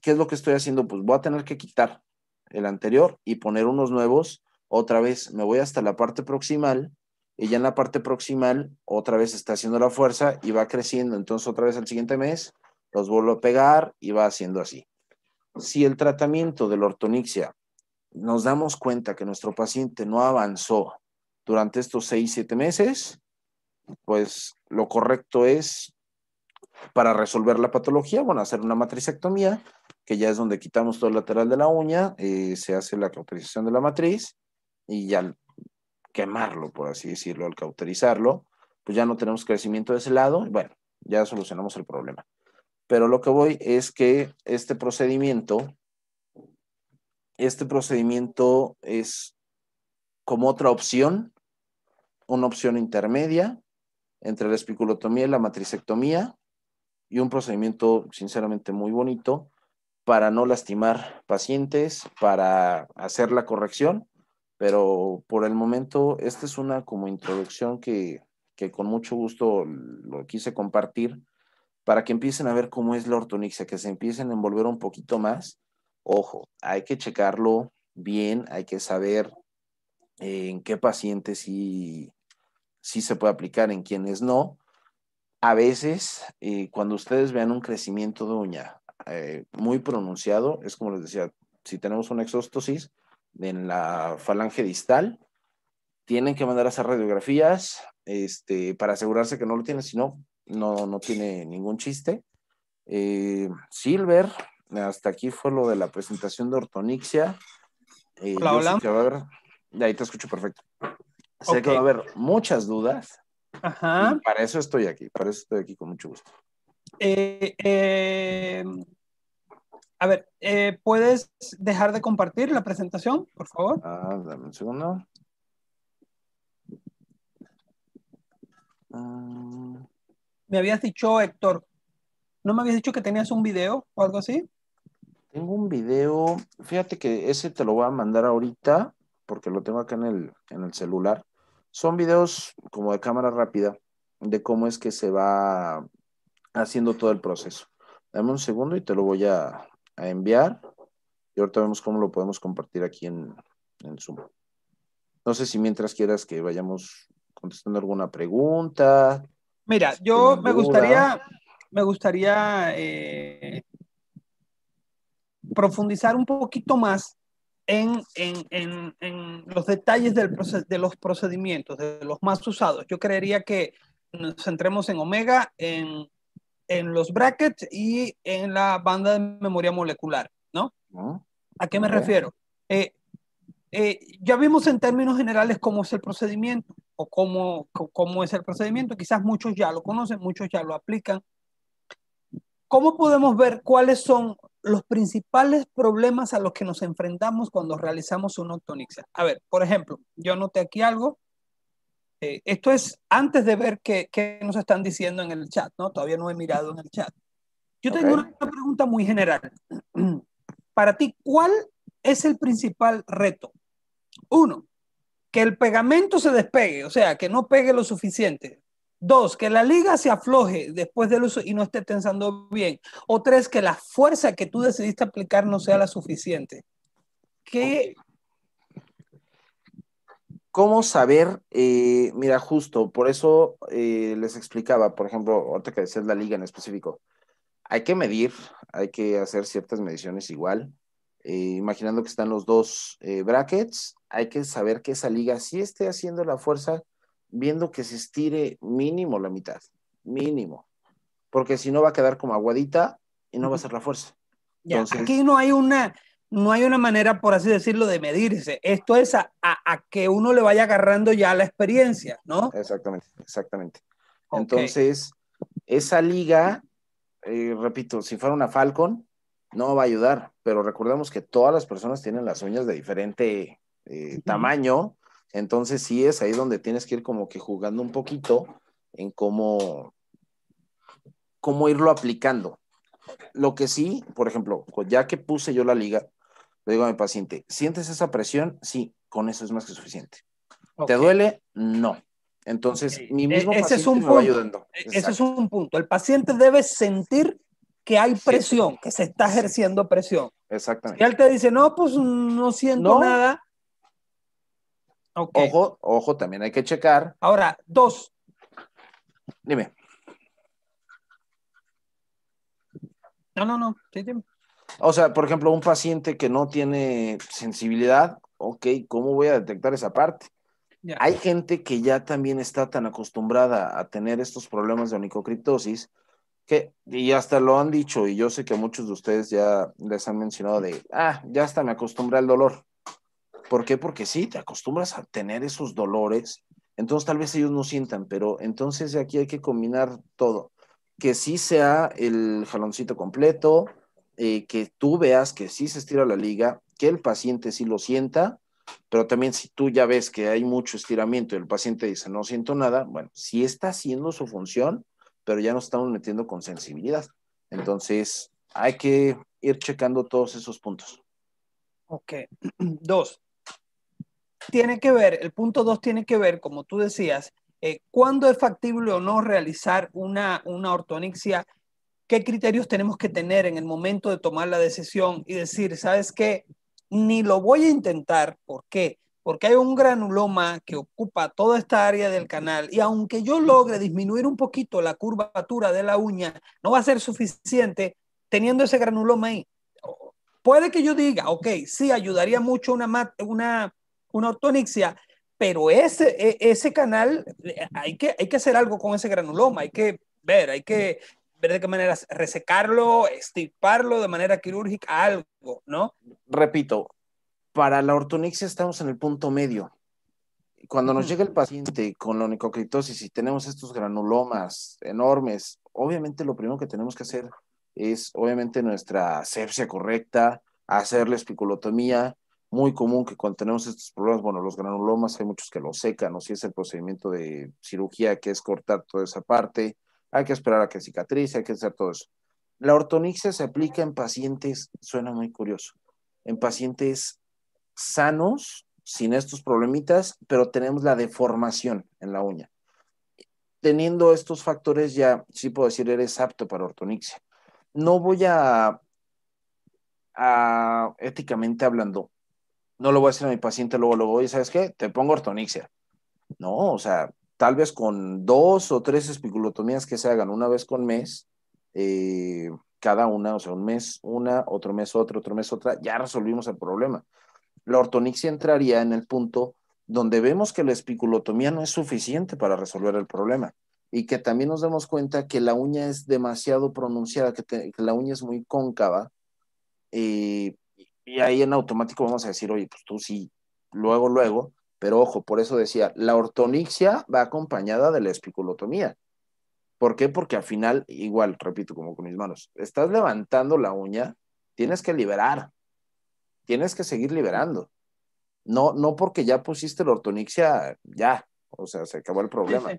¿qué es lo que estoy haciendo? Pues voy a tener que quitar el anterior y poner unos nuevos. Otra vez me voy hasta la parte proximal y ya en la parte proximal otra vez está haciendo la fuerza y va creciendo. Entonces, otra vez al siguiente mes los vuelvo a pegar y va haciendo así. Si el tratamiento de la ortonixia nos damos cuenta que nuestro paciente no avanzó durante estos seis, siete meses, pues lo correcto es para resolver la patología, bueno, hacer una matricectomía, que ya es donde quitamos todo el lateral de la uña, eh, se hace la cauterización de la matriz y ya quemarlo, por así decirlo, al cauterizarlo, pues ya no tenemos crecimiento de ese lado, bueno, ya solucionamos el problema. Pero lo que voy es que este procedimiento este procedimiento es como otra opción, una opción intermedia entre la espiculotomía y la matricectomía y un procedimiento sinceramente muy bonito para no lastimar pacientes, para hacer la corrección, pero por el momento esta es una como introducción que, que con mucho gusto lo quise compartir para que empiecen a ver cómo es la ortonixia, que se empiecen a envolver un poquito más Ojo, hay que checarlo bien, hay que saber en qué pacientes sí, se puede aplicar, en quiénes no. A veces, eh, cuando ustedes vean un crecimiento de uña eh, muy pronunciado, es como les decía, si tenemos una exóstosis en la falange distal, tienen que mandar a hacer radiografías este, para asegurarse que no lo tiene, si no, no, tiene ningún chiste. Eh, silver, hasta aquí fue lo de la presentación de ortonixia. Hola, hola. ahí te escucho perfecto. Sé que va a haber muchas dudas. Ajá. para eso estoy aquí, para eso estoy aquí con mucho gusto. Eh, eh, a ver, ¿puedes dejar de compartir la presentación, por favor? Ah, dame un segundo. Ah. Me habías dicho, Héctor, ¿no me habías dicho que tenías un video o algo así? Tengo un video, fíjate que ese te lo voy a mandar ahorita porque lo tengo acá en el, en el celular. Son videos como de cámara rápida de cómo es que se va haciendo todo el proceso. Dame un segundo y te lo voy a, enviar. Y ahorita vemos cómo lo podemos compartir aquí en, en Zoom. No sé si mientras quieras que vayamos contestando alguna pregunta. Mira, yo me gustaría, me gustaría eh, profundizar un poquito más en, en, en, los detalles del de los procedimientos, de los más usados. Yo creería que nos centremos en omega, en, los brackets y en la banda de memoria molecular, ¿no? ¿A qué me refiero? Eh, eh, ya vimos en términos generales cómo es el procedimiento o cómo, cómo es el procedimiento. Quizás muchos ya lo conocen, muchos ya lo aplican. ¿Cómo podemos ver cuáles son los principales problemas a los que nos enfrentamos cuando realizamos una octonixia. A ver, por ejemplo, yo anoté aquí algo. Eh, esto es antes de ver qué, qué, nos están diciendo en el chat, ¿no? Todavía no he mirado en el chat. Yo tengo una pregunta muy general. Para ti, ¿cuál es el principal reto Uno, que el pegamento se despegue, o sea, que no pegue lo suficiente. Dos, que la liga se afloje después del uso y no esté tensando bien. O tres, que la fuerza que tú decidiste aplicar no sea la suficiente. ¿Qué? ¿Cómo saber? Eh, mira, justo, por eso eh, les explicaba, por ejemplo, ahorita que decías la liga en específico, hay que medir, hay que hacer ciertas mediciones igual. Eh, imaginando que están los dos brackets, hay que saber que esa liga sí esté haciendo la fuerza viendo que se estire mínimo la mitad, mínimo, porque si no va a quedar como aguadita y no va a ser la fuerza. aquí no hay una, no hay una manera, por así decirlo, de medirse. Esto es a, que uno le vaya agarrando ya la experiencia, ¿no? Exactamente, exactamente. Entonces, esa liga, eh, repito, si fuera una Falcon, no va a ayudar, pero recordemos que todas las personas tienen las uñas de diferente eh, tamaño entonces sí es ahí donde tienes que ir como que jugando un poquito en cómo, cómo irlo aplicando. Lo que sí, por ejemplo, ya que puse yo la liga, le digo a mi paciente, ¿sientes esa presión? Sí, con eso es más que suficiente. ¿Te duele? No. Entonces, mi e, mismo Ese es un punto. ayudando. E, ese es un punto. El paciente debe sentir que hay presión, que se está ejerciendo presión. Exactamente. Y él te dice, no, pues no siento nada, Ojo, ojo, también hay que checar. Ahora, dos. Dime. No, no, no. O sea, por ejemplo, un paciente que no tiene sensibilidad, ok, ¿cómo voy a detectar esa parte? Hay gente que ya también está tan acostumbrada a tener estos problemas de onicocriptosis que, y hasta lo han dicho, y yo sé que muchos de ustedes ya les han mencionado de, ah, ya hasta me acostumbré al dolor. ¿Por qué? Porque sí, te acostumbras a tener esos dolores, entonces tal vez ellos no sientan, pero entonces aquí hay que combinar todo, que sí sea el jaloncito completo, eh, que tú veas que sí se estira la liga, que el paciente sí lo sienta, pero también si tú ya ves que hay mucho estiramiento y el paciente dice no siento nada, bueno, sí está haciendo su función, pero ya nos estamos metiendo con sensibilidad. Entonces, hay que ir checando todos esos puntos. Ok. Dos, tiene que ver, el punto dos tiene que ver, como tú decías, eh, cuándo es factible o no realizar una, una ortonixia, qué criterios tenemos que tener en el momento de tomar la decisión y decir, ¿sabes qué? Ni lo voy a intentar. ¿Por qué? Porque hay un granuloma que ocupa toda esta área del canal y aunque yo logre disminuir un poquito la curvatura de la uña, no va a ser suficiente teniendo ese granuloma ahí. Puede que yo diga, ok, sí, ayudaría mucho una, una una ortonixia, pero ese, e, ese canal, hay que, hay que hacer algo con ese granuloma, hay que ver, hay que ver de qué manera resecarlo, estiparlo de manera quirúrgica, algo, ¿no? Repito, para la ortonixia estamos en el punto medio. Cuando nos llega el paciente con la onicocriptosis y tenemos estos granulomas enormes, obviamente lo primero que tenemos que hacer es, obviamente, nuestra asepsia correcta, hacerle espiculotomía, muy común que cuando tenemos estos problemas, bueno, los granulomas hay muchos que los secan, o si es el procedimiento de cirugía que es cortar toda esa parte, hay que esperar a que cicatrice, hay que hacer todo eso. La ortonixia se aplica en pacientes, suena muy curioso, en pacientes sanos, sin estos problemitas, pero tenemos la deformación en la uña. Teniendo estos factores ya, sí puedo decir, eres apto para ortonixia. No voy a éticamente hablando, no lo voy a decir a mi paciente luego, luego, oye, ¿sabes qué? Te pongo ortonixia. No, o sea, tal vez con dos o tres espiculotomías que se hagan una vez con mes, eh, cada una, o sea, un mes una, otro mes otra, otro mes otra, ya resolvimos el problema. La ortonixia entraría en el punto donde vemos que la espiculotomía no es suficiente para resolver el problema y que también nos damos cuenta que la uña es demasiado pronunciada, que, la uña es muy cóncava, eh, y ahí en automático vamos a decir, oye, pues tú sí, luego, luego, pero ojo, por eso decía, la ortonixia va acompañada de la espiculotomía. ¿Por qué? Porque al final, igual, repito, como con mis manos, estás levantando la uña, tienes que liberar, tienes que seguir liberando. No, no porque ya pusiste la ortonixia, ya, o sea, se acabó el problema.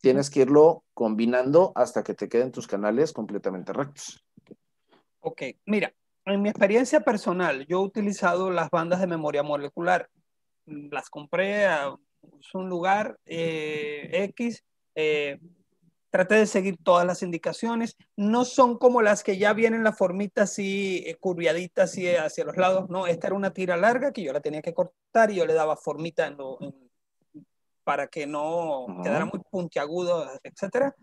Tienes que irlo combinando hasta que te queden tus canales completamente rectos. Ok, mira, en mi experiencia personal, yo he utilizado las bandas de memoria molecular. Las compré a un lugar eh, X, eh, traté de seguir todas las indicaciones, no son como las que ya vienen la formita así eh, curviadita así hacia los lados, no, esta era una tira larga que yo la tenía que cortar y yo le daba formita en para que no quedara muy puntiagudo, etcétera.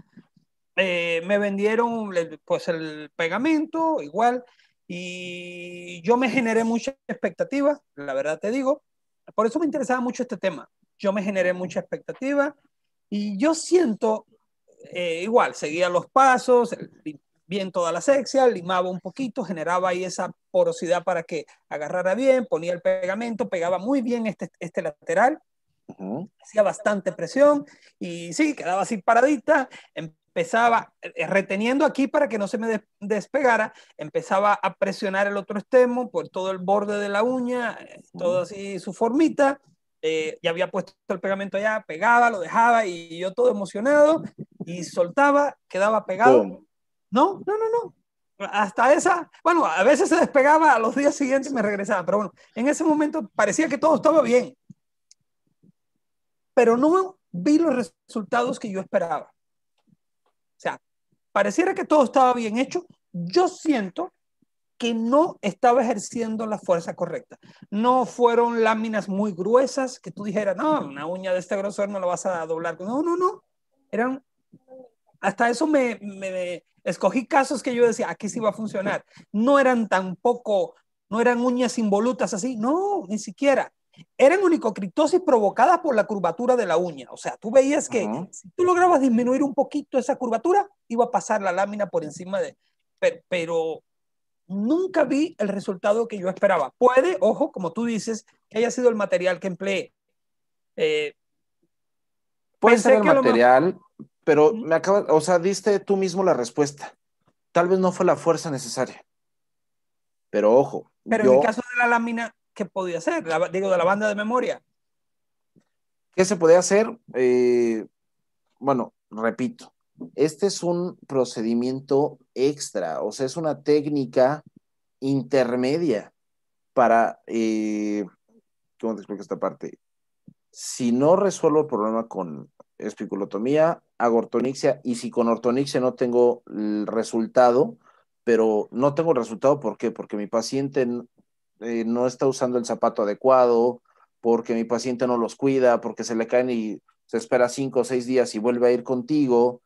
me vendieron pues el pegamento igual y yo me generé mucha expectativa, la verdad te digo, por eso me interesaba mucho este tema. Yo me generé mucha expectativa y yo siento, eh, igual, seguía los pasos, bien toda la sección, limaba un poquito, generaba ahí esa porosidad para que agarrara bien, ponía el pegamento, pegaba muy bien este, este lateral, hacía bastante presión y sí, quedaba así paradita, empezaba eh, reteniendo aquí para que no se me despegara, empezaba a presionar el otro extremo por todo el borde de la uña, todo así su formita, eh, ya había puesto el pegamento allá, pegaba, lo dejaba y yo todo emocionado y soltaba, quedaba pegado. No, no, no, no. Hasta esa, bueno, a veces se despegaba, a los días siguientes me regresaba, pero bueno, en ese momento parecía que todo estaba bien. Pero no vi los resultados que yo esperaba. Pareciera que todo estaba bien hecho. Yo siento que no estaba ejerciendo la fuerza correcta. No fueron láminas muy gruesas que tú dijeras, no, una uña de este grosor no la vas a doblar. No, no, no. Eran, hasta eso me, me, escogí casos que yo decía, aquí sí va a funcionar. No eran tampoco, no eran uñas involutas así, no, ni siquiera eran unicocriptosis provocadas por la curvatura de la uña. O sea, tú veías que si tú lograbas disminuir un poquito esa curvatura, iba a pasar la lámina por encima de... Pero, nunca vi el resultado que yo esperaba. Puede, ojo, como tú dices, que haya sido el material que empleé. Eh, Puede ser el material, pero me acaba, o sea, diste tú mismo la respuesta. Tal vez no fue la fuerza necesaria. Pero ojo. Pero en el caso de la lámina, ¿qué podía hacer? digo, de la banda de memoria. ¿Qué se podía hacer? Eh, bueno, repito, este es un procedimiento extra, o sea, es una técnica intermedia para, eh, ¿cómo te explico esta parte? Si no resuelvo el problema con espiculotomía, hago ortonixia, y si con ortonixia no tengo el resultado, pero no tengo el resultado, ¿por qué? Porque mi paciente eh, no está usando el zapato adecuado, porque mi paciente no los cuida, porque se le caen y se espera cinco o seis días y vuelve a ir contigo.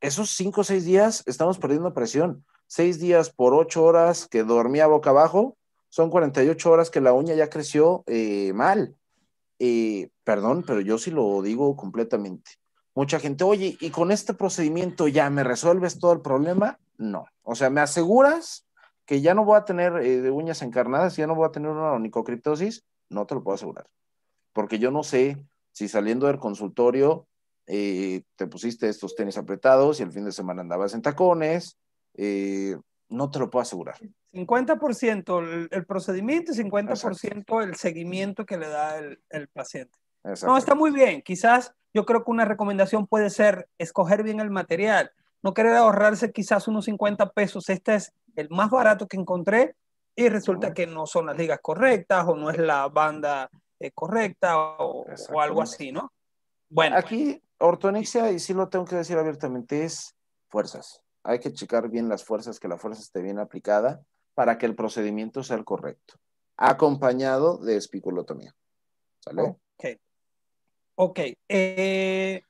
Esos cinco o seis días estamos perdiendo presión. Seis días por ocho horas que dormía boca abajo, son 48 horas que la uña ya creció eh, mal. Eh, perdón, pero yo sí lo digo completamente. Mucha gente, oye, ¿y con este procedimiento ya me resuelves todo el problema? No. O sea, ¿me aseguras que ya no voy a tener eh, uñas encarnadas, ya no voy a tener una onicocriptosis, no te lo puedo asegurar. Porque yo no sé si saliendo del consultorio eh, te pusiste estos tenis apretados y el fin de semana andabas en tacones, eh, no te lo puedo asegurar. 50% el, procedimiento y 50% el seguimiento que le da el, el paciente. No, está muy bien. Quizás yo creo que una recomendación puede ser escoger bien el material no querer ahorrarse quizás unos 50 pesos, este es el más barato que encontré y resulta que no son las ligas correctas o no es la banda eh, correcta o, algo así, ¿no? Bueno. Aquí, ortonexia, y sí lo tengo que decir abiertamente, es fuerzas. Hay que checar bien las fuerzas, que la fuerza esté bien aplicada para que el procedimiento sea el correcto, acompañado de espiculotomía. ¿Sale? Ok. Ok. Eh,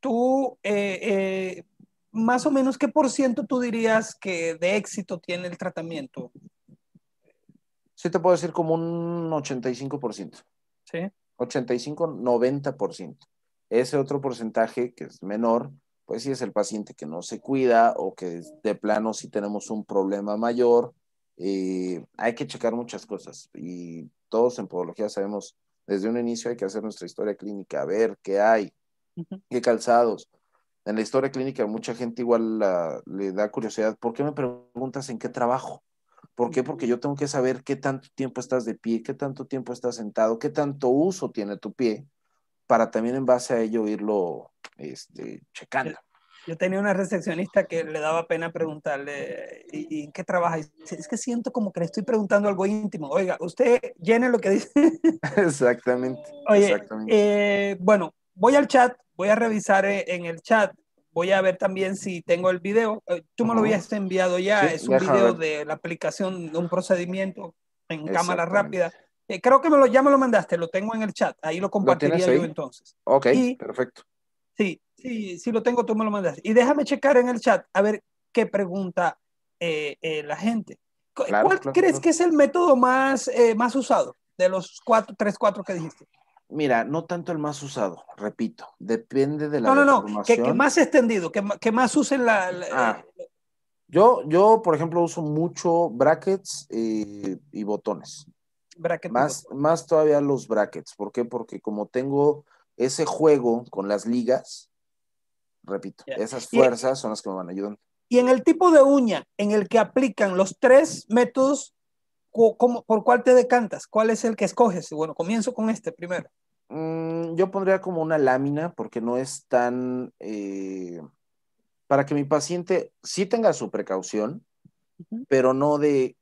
tú, eh, más o menos, ¿qué por ciento tú dirías que de éxito tiene el tratamiento? Sí, te puedo decir como un 85%. Sí. 85-90%. Ese otro porcentaje que es menor, pues sí es el paciente que no se cuida o que de plano sí tenemos un problema mayor. Eh, hay que checar muchas cosas y todos en podología sabemos desde un inicio hay que hacer nuestra historia clínica, ver qué hay, qué calzados. En la historia clínica mucha gente igual le da curiosidad, ¿por qué me preguntas en qué trabajo? ¿Por qué? Porque yo tengo que saber qué tanto tiempo estás de pie, qué tanto tiempo estás sentado, qué tanto uso tiene tu pie, para también en base a ello irlo este, checando. Yo tenía una recepcionista que le daba pena preguntarle, ¿y, en qué trabaja? es que siento como que le estoy preguntando algo íntimo. Oiga, usted llene lo que dice. Exactamente. Oye, eh, bueno, voy al chat, voy a revisar eh, en el chat, voy a ver también si tengo el video. Eh, tú me lo habías enviado ya, es un video de la aplicación de un procedimiento en cámara rápida. creo que me lo, ya me lo mandaste, lo tengo en el chat, ahí lo compartiría yo entonces. Ok, perfecto. Sí, sí, sí lo tengo, tú me lo mandas. Y déjame checar en el chat a ver qué pregunta eh, eh, la gente. ¿Cuál crees que es el método más, eh, más usado de los cuatro, tres, cuatro que dijiste? Mira, no tanto el más usado, repito, depende de la. No, no, no, que, más extendido, que, que más usen la. ah, yo, yo, por ejemplo, uso mucho brackets y botones. Brackets. más, más todavía los brackets. ¿Por qué? Porque como tengo ese juego con las ligas, repito, esas fuerzas son las que me van ayudando. Y en el tipo de uña en el que aplican los tres métodos, ¿por cuál te decantas? ¿Cuál es el que escoges? Bueno, comienzo con este primero. Mm, yo pondría como una lámina porque no es tan... Eh, para que mi paciente sí tenga su precaución, pero no de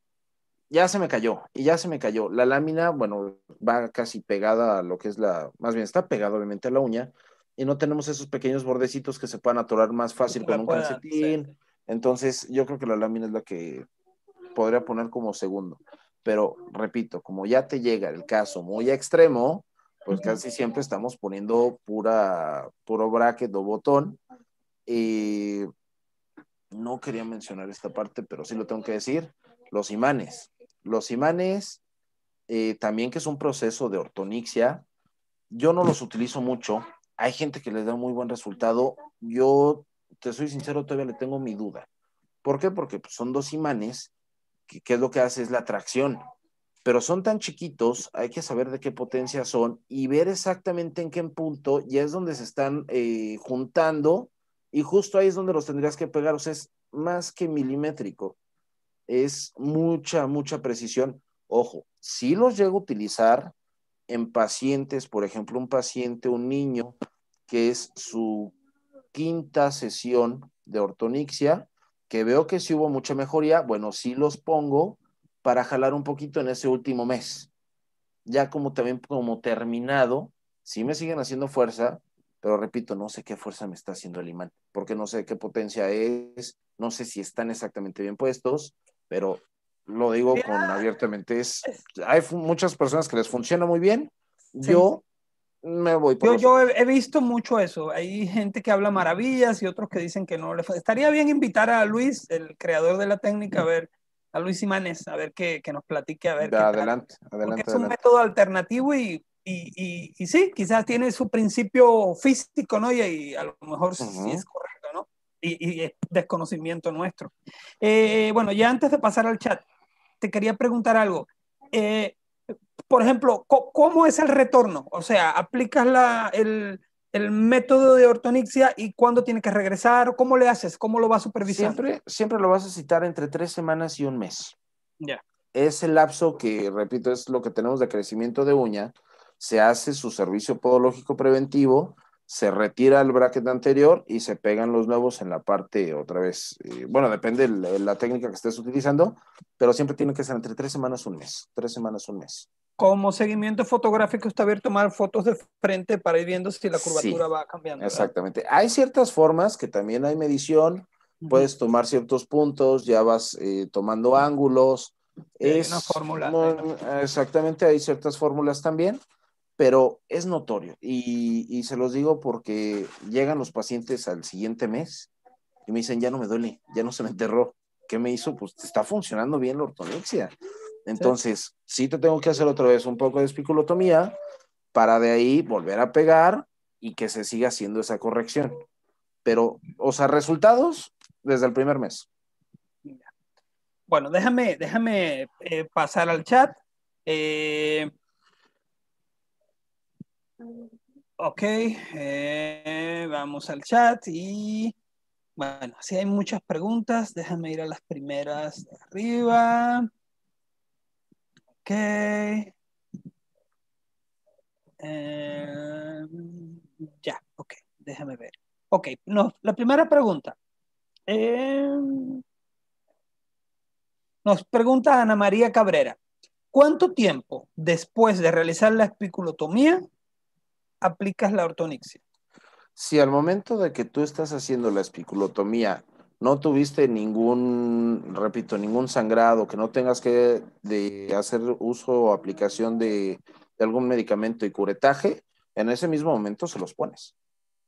ya se me cayó y ya se me cayó. La lámina, bueno, va casi pegada a lo que es la, más bien está pegada obviamente a la uña y no tenemos esos pequeños bordecitos que se puedan atorar más fácil con un calcetín. Entonces, yo creo que la lámina es la que podría poner como segundo. Pero repito, como ya te llega el caso muy extremo, pues casi siempre estamos poniendo pura, puro bracket o botón. Y no quería mencionar esta parte, pero sí lo tengo que decir. Los imanes. Los imanes, eh, también que es un proceso de ortonixia, yo no los utilizo mucho. Hay gente que les da muy buen resultado. Yo, te soy sincero, todavía le tengo mi duda. ¿Por qué? Porque pues, son dos imanes, que, es lo que hace es la atracción. Pero son tan chiquitos, hay que saber de qué potencia son y ver exactamente en qué punto ya es donde se están eh, juntando y justo ahí es donde los tendrías que pegar. O sea, es más que milimétrico es mucha, mucha precisión. Ojo, si los llego a utilizar en pacientes, por ejemplo, un paciente, un niño, que es su quinta sesión de ortonixia, que veo que sí hubo mucha mejoría, bueno, sí los pongo para jalar un poquito en ese último mes. Ya como también como terminado, sí me siguen haciendo fuerza, pero repito, no sé qué fuerza me está haciendo el imán, porque no sé qué potencia es, no sé si están exactamente bien puestos, pero lo digo con abiertamente, es, hay muchas personas que les funciona muy bien, yo me voy por Yo, yo he, visto mucho eso, hay gente que habla maravillas y otros que dicen que no le Estaría bien invitar a Luis, el creador de la técnica, a ver, a Luis Imanes, a ver que, que nos platique, a ver. adelante, adelante. Porque es un método alternativo y, y, y, sí, quizás tiene su principio físico, ¿no? Y, a lo mejor sí es correcto, ¿no? y, y desconocimiento nuestro. Eh, bueno, ya antes de pasar al chat, te quería preguntar algo. Eh, por ejemplo, ¿cómo es el retorno? O sea, ¿aplicas la, el, el, método de ortonixia y cuándo tiene que regresar? ¿Cómo le haces? ¿Cómo lo vas a supervisar? Siempre, siempre lo vas a citar entre tres semanas y un mes. Ya. Es el lapso que, repito, es lo que tenemos de crecimiento de uña. Se hace su servicio podológico preventivo se retira el bracket anterior y se pegan los nuevos en la parte otra vez. Eh, bueno, depende de la técnica que estés utilizando, pero siempre tiene que ser entre tres semanas un mes. Tres semanas un mes. Como seguimiento fotográfico está abierto tomar fotos de frente para ir viendo si la curvatura va cambiando. Exactamente. Hay ciertas formas que también hay medición. Puedes tomar ciertos puntos, ya vas eh, tomando ángulos. Es una fórmula. exactamente, hay ciertas fórmulas también pero es notorio y, se los digo porque llegan los pacientes al siguiente mes y me dicen, ya no me duele, ya no se me enterró. ¿Qué me hizo? Pues está funcionando bien la ortonexia. Entonces, sí. te tengo que hacer otra vez un poco de espiculotomía para de ahí volver a pegar y que se siga haciendo esa corrección. Pero, o sea, resultados desde el primer mes. Bueno, déjame, déjame eh, pasar al chat. Eh, Ok, eh, vamos al chat y bueno, si hay muchas preguntas, déjame ir a las primeras de arriba. Ok. Eh, ya, ok, déjame ver. Ok, no, la primera pregunta. Eh, nos pregunta Ana María Cabrera. ¿Cuánto tiempo después de realizar la espiculotomía aplicas la ortonixia? Si al momento de que tú estás haciendo la espiculotomía no tuviste ningún, repito, ningún sangrado, que no tengas que de hacer uso o aplicación de, algún medicamento y curetaje, en ese mismo momento se los pones.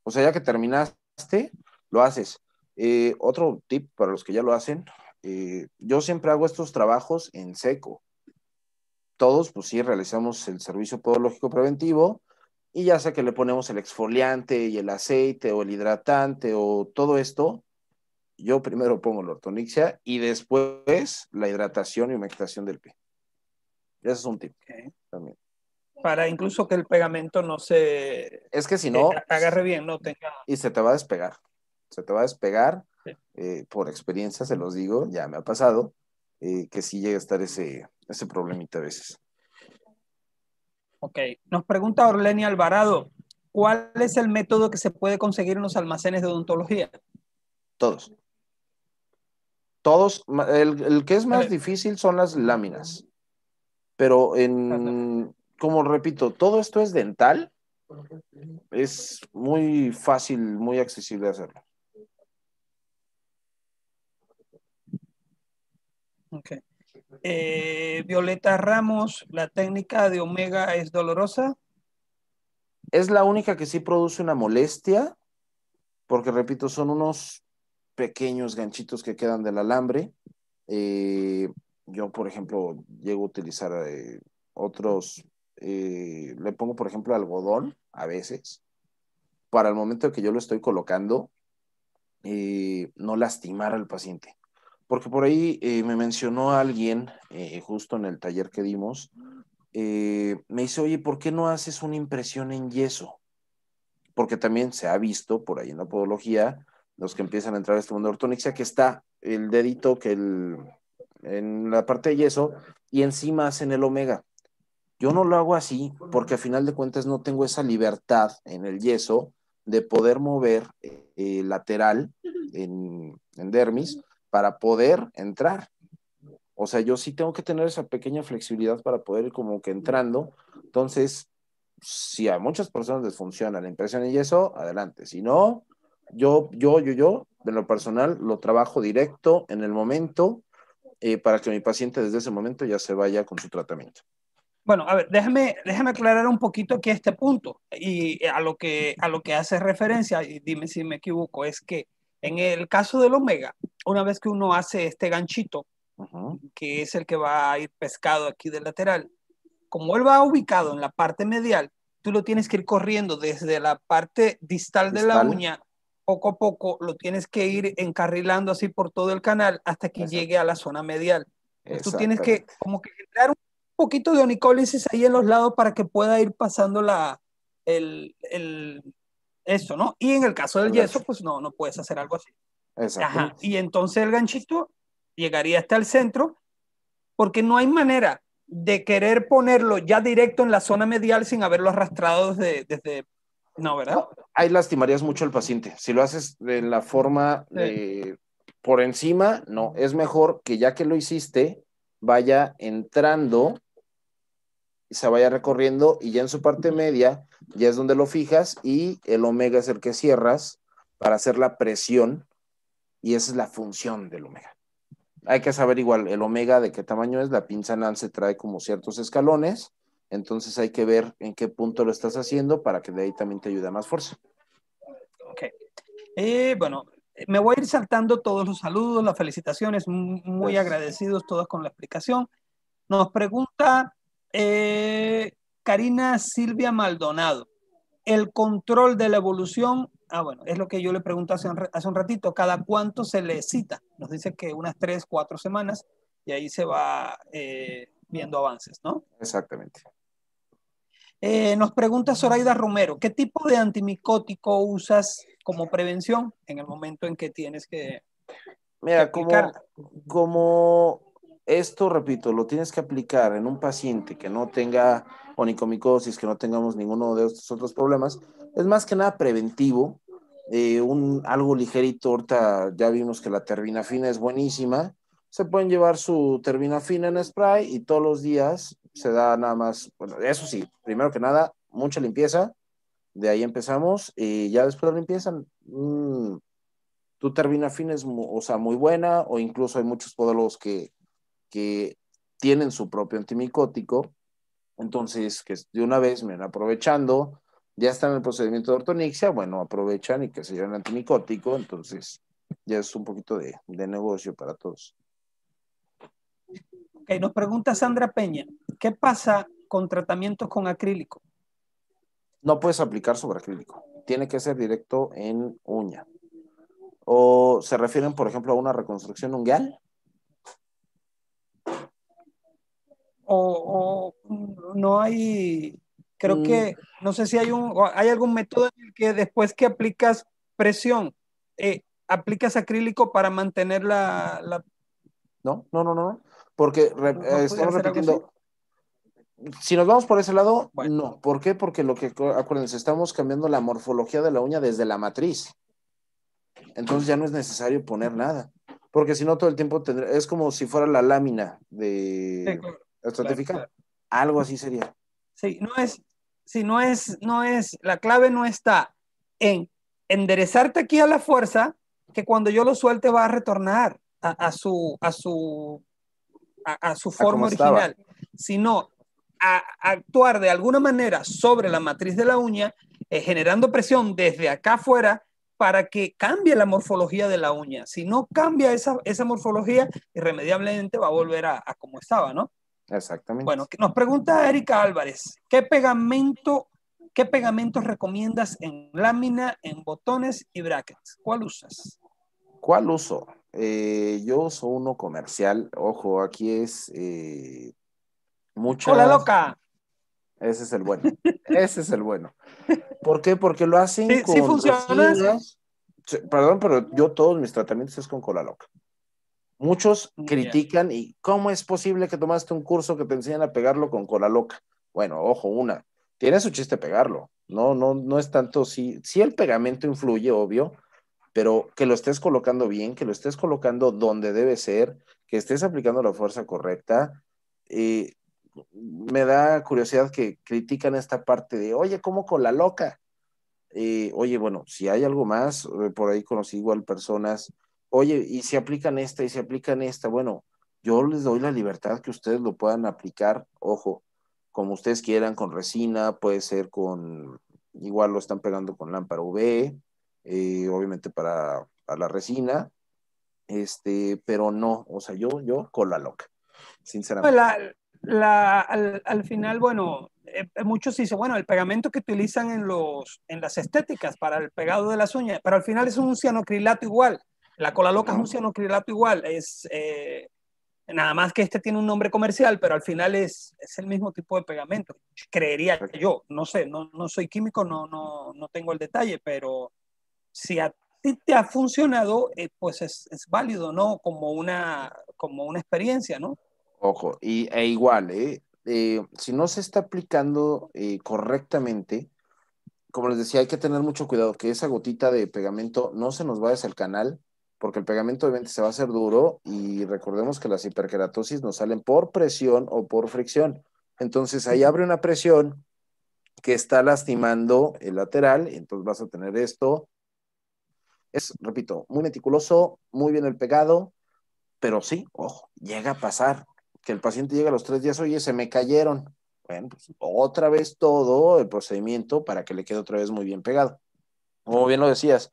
O sea, ya que terminaste, lo haces. Eh, otro tip para los que ya lo hacen, eh, yo siempre hago estos trabajos en seco. Todos, pues sí, realizamos el servicio podológico preventivo y ya sea que le ponemos el exfoliante y el aceite o el hidratante o todo esto, yo primero pongo la ortonixia y después la hidratación y humectación del pie. Ese es un tip también. Para incluso que el pegamento no se... Es que si no... agarre bien, no tenga... Y se te va a despegar. Se te va a despegar. Eh, por experiencia, se los digo, ya me ha pasado, eh, que sí llega a estar ese, ese problemita a veces. Ok. Nos pregunta Orlenia Alvarado, ¿cuál es el método que se puede conseguir en los almacenes de odontología? Todos. Todos, el, que es más difícil son las láminas. Pero en, como repito, todo esto es dental. Es muy fácil, muy accesible hacerlo. Ok. Eh, Violeta Ramos, ¿la técnica de omega es dolorosa? Es la única que sí produce una molestia, porque repito, son unos pequeños ganchitos que quedan del alambre. Eh, yo, por ejemplo, llego a utilizar eh, otros, le pongo, por ejemplo, algodón a veces, para el momento que yo lo estoy colocando, no lastimar al paciente. Porque por ahí me mencionó alguien, justo en el taller que dimos, me dice, oye, ¿por qué no haces una impresión en yeso? Porque también se ha visto por ahí en la podología los que empiezan a entrar a este mundo de ortonixia, que está el dedito que el, en la parte de yeso y encima hacen el omega. Yo no lo hago así porque a final de cuentas no tengo esa libertad en el yeso de poder mover eh, lateral en, en dermis para poder entrar. O sea, yo sí tengo que tener esa pequeña flexibilidad para poder ir como que entrando. Entonces, si a muchas personas les funciona la impresión en yeso, adelante. Si no, yo, yo, yo, yo, de lo personal, lo trabajo directo en el momento eh, para que mi paciente desde ese momento ya se vaya con su tratamiento. Bueno, a ver, déjame, déjame aclarar un poquito aquí este punto y a lo, que, a lo que hace referencia, y dime si me equivoco, es que en el caso del omega, una vez que uno hace este ganchito, que es el que va a ir pescado aquí del lateral, como él va ubicado en la parte medial, tú lo tienes que ir corriendo desde la parte distal, de la uña poco a poco lo tienes que ir encarrilando así por todo el canal hasta que llegue a la zona medial. Tú tienes que como que generar un poquito de onicólisis ahí en los lados para que pueda ir pasando la, el, el, eso, ¿no? Y en el caso del yeso, pues no, no puedes hacer algo así. Ajá. Y entonces el ganchito llegaría hasta el centro porque no hay manera de querer ponerlo ya directo en la zona medial sin haberlo arrastrado desde, desde no, ¿verdad? ahí lastimarías mucho al paciente. Si lo haces de la forma de por encima, no. Es mejor que ya que lo hiciste, vaya entrando se vaya recorriendo y ya en su parte media ya es donde lo fijas y el omega es el que cierras para hacer la presión y esa es la función del omega. Hay que saber igual el omega de qué tamaño es, la pinza Nance trae como ciertos escalones entonces hay que ver en qué punto lo estás haciendo para que de ahí también te ayude más fuerza. Ok. Eh, bueno, me voy a ir saltando todos los saludos, las felicitaciones, muy agradecidos todos con la explicación. Nos pregunta eh, Karina Silvia Maldonado, el control de la evolución, ah bueno, es lo que yo le pregunto hace un, hace un ratito, ¿cada cuánto se le cita? Nos dice que unas tres, cuatro semanas y ahí se va eh, viendo avances, ¿no? Exactamente. Eh, nos pregunta Zoraida Romero, ¿qué tipo de antimicótico usas como prevención en el momento en que tienes que... Mira, como, como esto, repito, lo tienes que aplicar en un paciente que no tenga onicomicosis, que no tengamos ninguno de estos otros problemas, es más que nada preventivo. eh, un, algo ligerito, ahorita ya vimos que la terbinafina es buenísima, se pueden llevar su terbinafina en spray y todos los días se da nada más, bueno, eso sí, primero que nada, mucha limpieza, de ahí empezamos y ya después de la limpieza, mmm, tu terbinafina es o sea, muy buena o incluso hay muchos podólogos que, que tienen su propio antimicótico, entonces que de una vez, me aprovechando, ya está en el procedimiento de ortonixia, bueno, aprovechan y que se lleven antimicótico, entonces ya es un poquito de, de negocio para todos. Ok, nos pregunta Sandra Peña, ¿qué pasa con tratamientos con acrílico? No puedes aplicar sobre acrílico, tiene que ser directo en uña. ¿O se refieren, por ejemplo, a una reconstrucción ungueal? O, o no hay Creo mm. que, no sé si hay, un, hay algún método en el que después que aplicas presión, eh, aplicas acrílico para mantener la, No, no, no, no, porque estamos repitiendo... Si nos vamos por ese lado, no. ¿Por qué? Porque lo que, acuérdense, estamos cambiando la morfología de la uña desde la matriz. Entonces ya no es necesario poner nada. Porque si no, todo el tiempo tendré, es como si fuera la lámina de estratificar. Algo así sería. Sí, no es, si no es, no es, la clave no está en enderezarte aquí a la fuerza, que cuando yo lo suelte va a retornar a, su, a su, a, su forma original, sino a, actuar de alguna manera sobre la matriz de la uña, eh, generando presión desde acá afuera para que cambie la morfología de la uña. Si no cambia esa, esa morfología, irremediablemente va a volver a, a como estaba, ¿no? Exactamente. Bueno, nos pregunta Erika Álvarez, ¿qué pegamento, qué pegamentos recomiendas en lámina, en botones y brackets? ¿Cuál usas? ¿Cuál uso? Eh, yo uso uno comercial. Ojo, aquí es eh, mucha. ¡Hola, loca! Ese es el bueno. Ese es el bueno. ¿Por qué? Porque lo hacen con. ¿Sí funciona? Perdón, pero yo todos mis tratamientos es con cola loca. Muchos critican y ¿cómo es posible que tomaste un curso que te enseñan a pegarlo con cola loca? Bueno, ojo, una, tiene su chiste pegarlo. No, no, no es tanto, sí, sí el pegamento influye, obvio, pero que lo estés colocando bien, que lo estés colocando donde debe ser, que estés aplicando la fuerza correcta. Eh, me da curiosidad que critican esta parte de, oye, ¿cómo con la loca? Eh, oye, bueno, si hay algo más, eh, por ahí conocí igual personas oye, y si aplican esta y si aplican esta, bueno, yo les doy la libertad que ustedes lo puedan aplicar, ojo, como ustedes quieran, con resina, puede ser con, igual lo están pegando con lámpara UV, eh, obviamente para, la resina, este, pero no, o sea, yo, yo con la loca, sinceramente. al, final, bueno, eh, muchos dicen, bueno, el pegamento que utilizan en, los, en las estéticas para el pegado de las uñas, pero al final es un cianocrilato igual. La cola loca es un cianocrilato igual, es eh, nada más que este tiene un nombre comercial, pero al final es, es el mismo tipo de pegamento. Creería yo, no sé, no, no soy químico, no, no, no tengo el detalle, pero si a ti te ha funcionado, eh, pues es, es, válido, ¿no? Como una, como una experiencia, ¿no? Ojo, y, e igual, ¿eh? eh si no se está aplicando correctamente, como les decía, hay que tener mucho cuidado que esa gotita de pegamento no se nos vaya hacia el canal porque el pegamento obviamente se va a hacer duro y recordemos que las hiperkeratosis nos salen por presión o por fricción. Entonces ahí abre una presión que está lastimando el lateral, entonces vas a tener esto. Es, repito, muy meticuloso, muy bien el pegado, pero sí, ojo, llega a pasar que el paciente llega a los tres días, oye, se me cayeron. Bueno, pues otra vez todo el procedimiento para que le quede otra vez muy bien pegado. Como bien lo decías,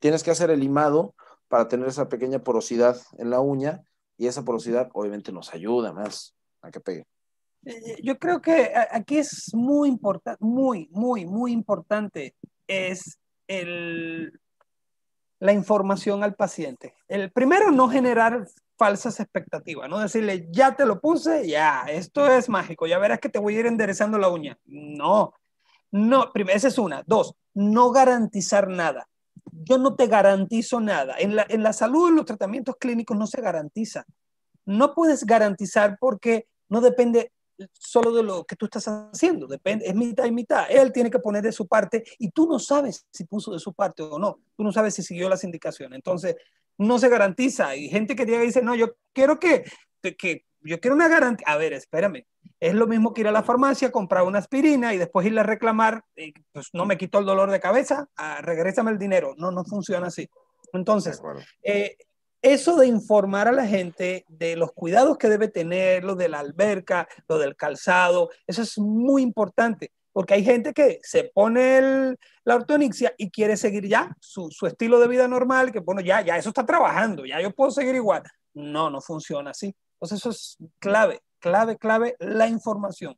tienes que hacer el limado para tener esa pequeña porosidad en la uña y esa porosidad obviamente nos ayuda más a que pegue. Eh, yo creo que aquí es muy importante, muy, muy, muy importante es el, la información al paciente. El primero, no generar falsas expectativas, no decirle, ya te lo puse, ya, esto es mágico, ya verás que te voy a ir enderezando la uña. No, no, esa es una. Dos, no garantizar nada yo no te garantizo nada. En la, en la salud, en los tratamientos clínicos no se garantiza. No puedes garantizar porque no depende solo de lo que tú estás haciendo, depende, es mitad y mitad. Él tiene que poner de su parte y tú no sabes si puso de su parte o no, tú no sabes si siguió las indicaciones. Entonces, no se garantiza. Hay gente que llega y dice, no, yo quiero que, que yo quiero una garantía. A ver, espérame. Es lo mismo que ir a la farmacia, comprar una aspirina y después irle a reclamar, pues no me quitó el dolor de cabeza, ah, regrésame el dinero. No, no funciona así. Entonces, eh, eso de informar a la gente de los cuidados que debe tener, lo de la alberca, lo del calzado, eso es muy importante, porque hay gente que se pone la ortonixia y quiere seguir ya su, su, estilo de vida normal, que bueno, ya, ya eso está trabajando, ya yo puedo seguir igual. No, no funciona así. Entonces eso es clave, clave, clave, la información.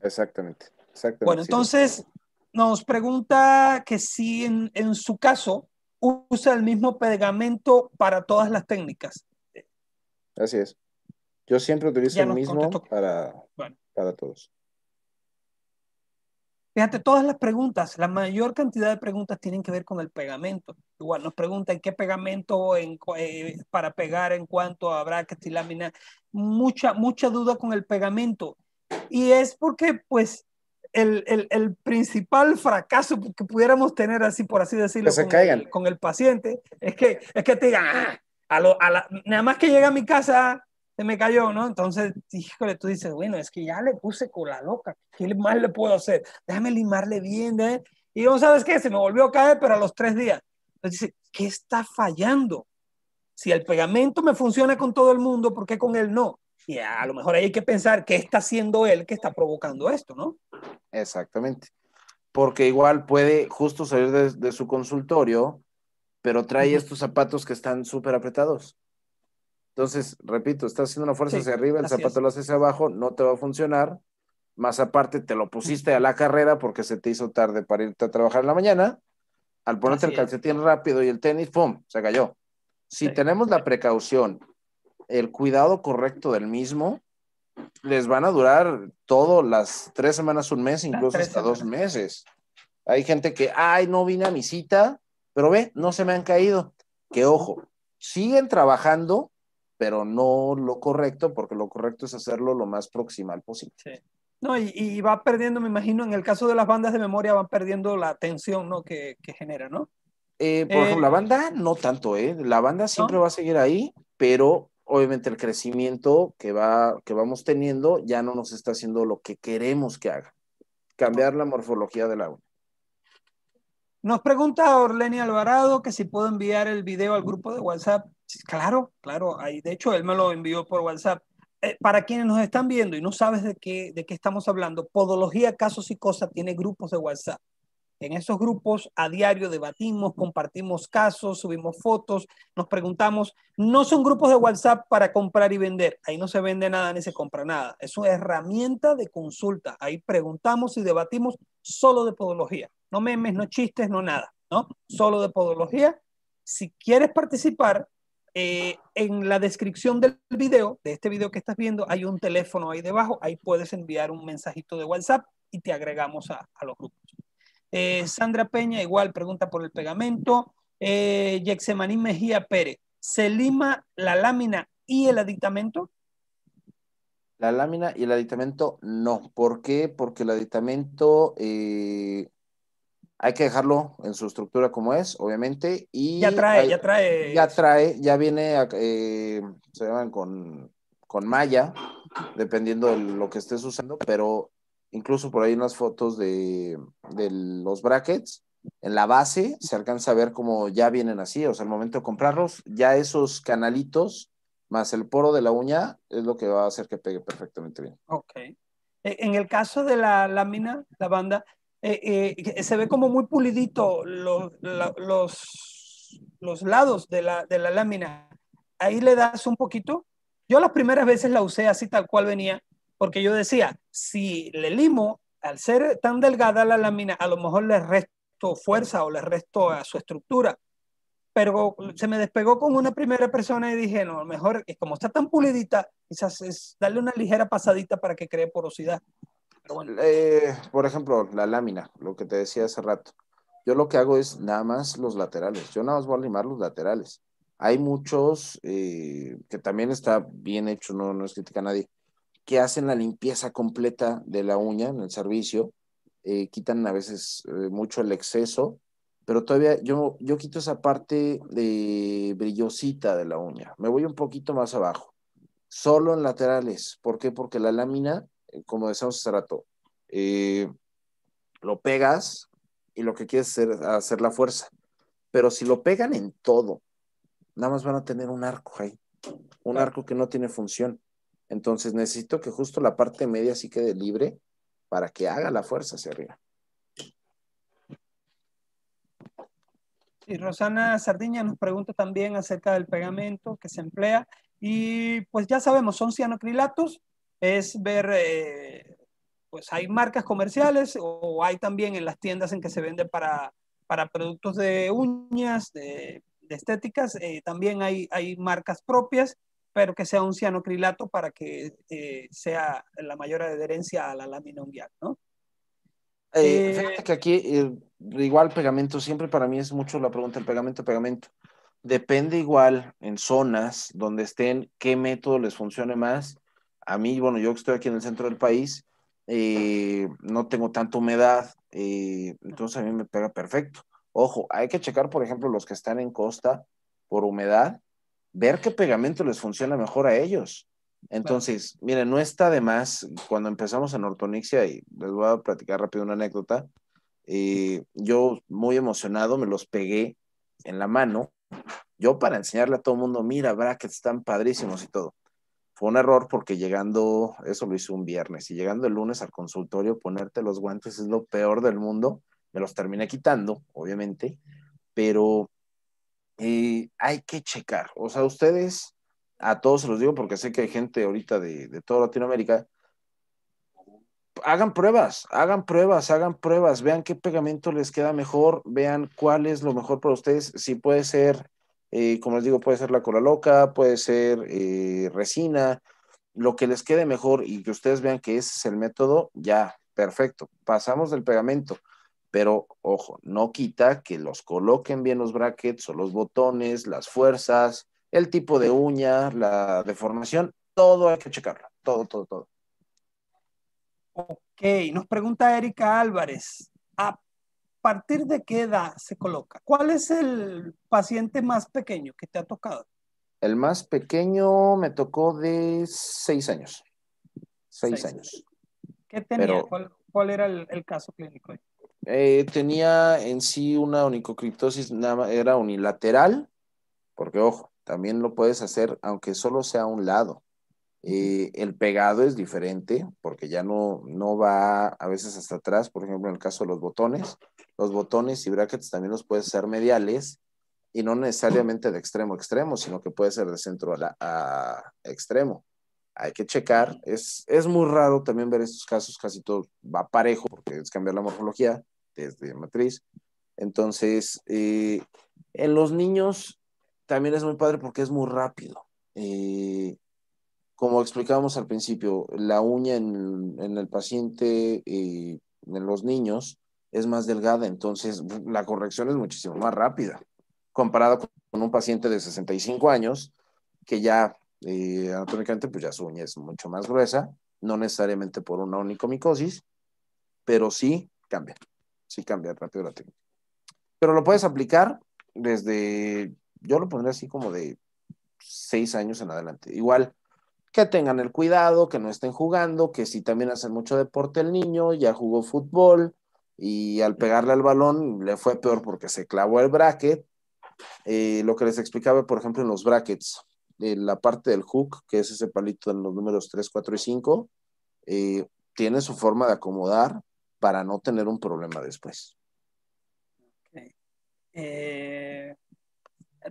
Exactamente, exactamente. Bueno, entonces nos pregunta que si en, en su caso usa el mismo pegamento para todas las técnicas. Así es. Yo siempre utilizo el mismo para, para todos. Fíjate, todas las preguntas, la mayor cantidad de preguntas tienen que ver con el pegamento. Igual nos preguntan qué pegamento en, eh, para pegar en cuanto a brackets y lámina. Mucha, mucha duda con el pegamento. Y es porque, pues, el, el, el, principal fracaso que pudiéramos tener, así por así decirlo, con, El, con, El, paciente, es que, es que te digan, ah, a lo, a la, nada más que llega a mi casa, se me cayó, ¿no? Entonces, híjole, tú dices, bueno, es que ya le puse con la loca, ¿qué más le puedo hacer? Déjame limarle bien, ¿eh? Y no sabes qué, se me volvió a caer, pero a los tres días. Entonces ¿qué está fallando? Si el pegamento me funciona con todo el mundo, ¿por qué con él no? Y a lo mejor hay que pensar qué está haciendo él que está provocando esto, ¿no? Exactamente. Porque igual puede justo salir de, su consultorio, pero trae estos zapatos que están súper apretados. Entonces, repito, estás haciendo una fuerza hacia arriba, el zapato lo haces hacia abajo, no te va a funcionar. Más aparte, te lo pusiste a la carrera porque se te hizo tarde para irte a trabajar en la mañana. Al ponerte el calcetín rápido y el tenis, ¡pum! Se cayó. Si tenemos la precaución el cuidado correcto del mismo, les van a durar todo las tres semanas, un mes, incluso hasta dos meses. Hay gente que, ay, no vine a mi cita, pero ve, no se me han caído. Que ojo, siguen trabajando, pero no lo correcto, porque lo correcto es hacerlo lo más proximal posible. Sí. No, y, va perdiendo, me imagino, en el caso de las bandas de memoria, van perdiendo la tensión ¿no? que, genera, ¿no? Eh, por ejemplo, la eh, banda no tanto, ¿eh? La banda siempre va a seguir ahí, pero obviamente el crecimiento que, va, que vamos teniendo ya no nos está haciendo lo que queremos que haga, cambiar la morfología del agua. Nos pregunta Orleni Alvarado que si puedo enviar el video al grupo de WhatsApp. Claro, claro, ahí, de hecho él me lo envió por WhatsApp. Eh, para quienes nos están viendo y no sabes de qué, de qué estamos hablando, Podología, Casos y Cosas tiene grupos de WhatsApp. En esos grupos a diario debatimos, compartimos casos, subimos fotos, nos preguntamos. No son grupos de WhatsApp para comprar y vender. Ahí no se vende nada ni se compra nada. Es una herramienta de consulta. Ahí preguntamos y debatimos solo de podología. No memes, no chistes, no nada. ¿no? Solo de podología. Si quieres participar, eh, en la descripción del video, de este video que estás viendo, hay un teléfono ahí debajo. Ahí puedes enviar un mensajito de WhatsApp y te agregamos a los grupos. Eh, Sandra Peña, igual, pregunta por el pegamento. Eh, Yexemaní Mejía Pérez, ¿se lima la lámina y el aditamento? La lámina y el aditamento no. ¿Por qué? Porque el aditamento eh, hay que dejarlo en su estructura como es, obviamente. Y ya trae, ya trae. Ya trae, ya viene, eh, se llaman con, con malla, dependiendo de lo que estés usando, pero incluso por ahí unas fotos de, los brackets. En la base se alcanza a ver cómo ya vienen así, o sea, al momento de comprarlos, ya esos canalitos más el poro de la uña es lo que va a hacer que pegue perfectamente bien. Ok. E, en el caso de la lámina, la banda, eh, eh, se ve como muy pulidito los, los, los lados de la, de la lámina. Ahí le das un poquito. Yo las primeras veces la usé así tal cual venía porque yo decía, si le limo, al ser tan delgada la lámina, a lo mejor le resto fuerza o le resto a su estructura. Pero se me despegó con una primera persona y dije, no, mejor, como está tan pulidita, quizás es darle una ligera pasadita para que cree porosidad. Eh, por ejemplo, la lámina, lo que te decía hace rato. Yo lo que hago es nada más los laterales. Yo nada más voy a limar los laterales. Hay muchos eh, que también está bien hecho, no, no es crítica a nadie que hacen la limpieza completa de la uña en el servicio, eh, quitan a veces eh, mucho el exceso, pero todavía yo, yo quito esa parte de brillosita de la uña, me voy un poquito más abajo, solo en laterales, ¿por qué? Porque la lámina, eh, como decíamos hace rato, lo pegas y lo que quieres es hacer, hacer la fuerza, pero si lo pegan en todo, nada más van a tener un arco ahí, un arco que no tiene función. Entonces necesito que justo la parte media sí quede libre para que haga la fuerza hacia arriba. Y Rosana Sardiña nos pregunta también acerca del pegamento que se emplea. Y pues ya sabemos, son cianocrilatos, es ver, eh, pues hay marcas comerciales o hay también en las tiendas en que se vende para, para productos de uñas, de, estéticas, eh, también hay, hay marcas propias pero que sea un cianocrilato para que eh, sea la mayor adherencia a la lámina unguial, ¿no? Eh, eh, fíjate que aquí, igual pegamento, siempre para mí es mucho la pregunta del pegamento, pegamento. Depende igual en zonas donde estén, qué método les funcione más. A mí, bueno, yo que estoy aquí en el centro del país, no tengo tanta humedad, entonces a mí me pega perfecto. Ojo, hay que checar, por ejemplo, los que están en costa por humedad, ver qué pegamento les funciona mejor a ellos. Entonces, miren, no está de más, cuando empezamos en ortonixia, y les voy a platicar rápido una anécdota, eh, yo muy emocionado me los pegué en la mano, yo para enseñarle a todo el mundo, mira, brackets están padrísimos y todo. Fue un error porque llegando, eso lo hice un viernes, y llegando el lunes al consultorio, ponerte los guantes es lo peor del mundo, me los terminé quitando, obviamente, pero eh, hay que checar. O sea, ustedes, a todos se los digo porque sé que hay gente ahorita de, de toda Latinoamérica, hagan pruebas, hagan pruebas, hagan pruebas, vean qué pegamento les queda mejor, vean cuál es lo mejor para ustedes, si puede ser, eh, como les digo, puede ser la cola loca, puede ser eh, resina, lo que les quede mejor y que ustedes vean que ese es el método, ya, perfecto, pasamos del pegamento pero ojo, no quita que los coloquen bien los brackets o los botones, las fuerzas, el tipo de uña, la deformación, todo hay que checarlo, todo, todo, todo. Ok, nos pregunta Erika Álvarez, ¿a partir de qué edad se coloca? ¿Cuál es el paciente más pequeño que te ha tocado? El más pequeño me tocó de seis años. Seis, años. ¿Qué tenía? ¿Cuál, era el, el caso clínico? Eh, tenía en sí una onicocriptosis, era unilateral, porque ojo, también lo puedes hacer aunque solo sea un lado. Eh, el pegado es diferente porque ya no, no va a veces hasta atrás, por ejemplo, en el caso de los botones. Los botones y brackets también los puedes hacer mediales y no necesariamente de extremo a extremo, sino que puede ser de centro a, a extremo. Hay que checar, es, es muy raro también ver estos casos, casi todo va parejo porque es cambiar la morfología, desde matriz. Entonces, eh, en los niños también es muy padre porque es muy rápido. Eh, como explicábamos al principio, la uña en, el paciente, eh, en los niños, es más delgada, entonces la corrección es muchísimo más rápida, comparado con un paciente de 65 años, que ya anatómicamente, pues ya su uña es mucho más gruesa, no necesariamente por una onicomicosis, pero sí cambia sí cambia rápido la técnica. Pero lo puedes aplicar desde, yo lo pondría así como de seis años en adelante. Igual que tengan el cuidado, que no estén jugando, que si también hacen mucho deporte el niño, ya jugó fútbol y al pegarle al balón le fue peor porque se clavó el bracket. Eh, lo que les explicaba, por ejemplo, en los brackets, la parte del hook, que es ese palito en los números 3, 4 y 5, eh, tiene su forma de acomodar para no tener un problema después. Eh,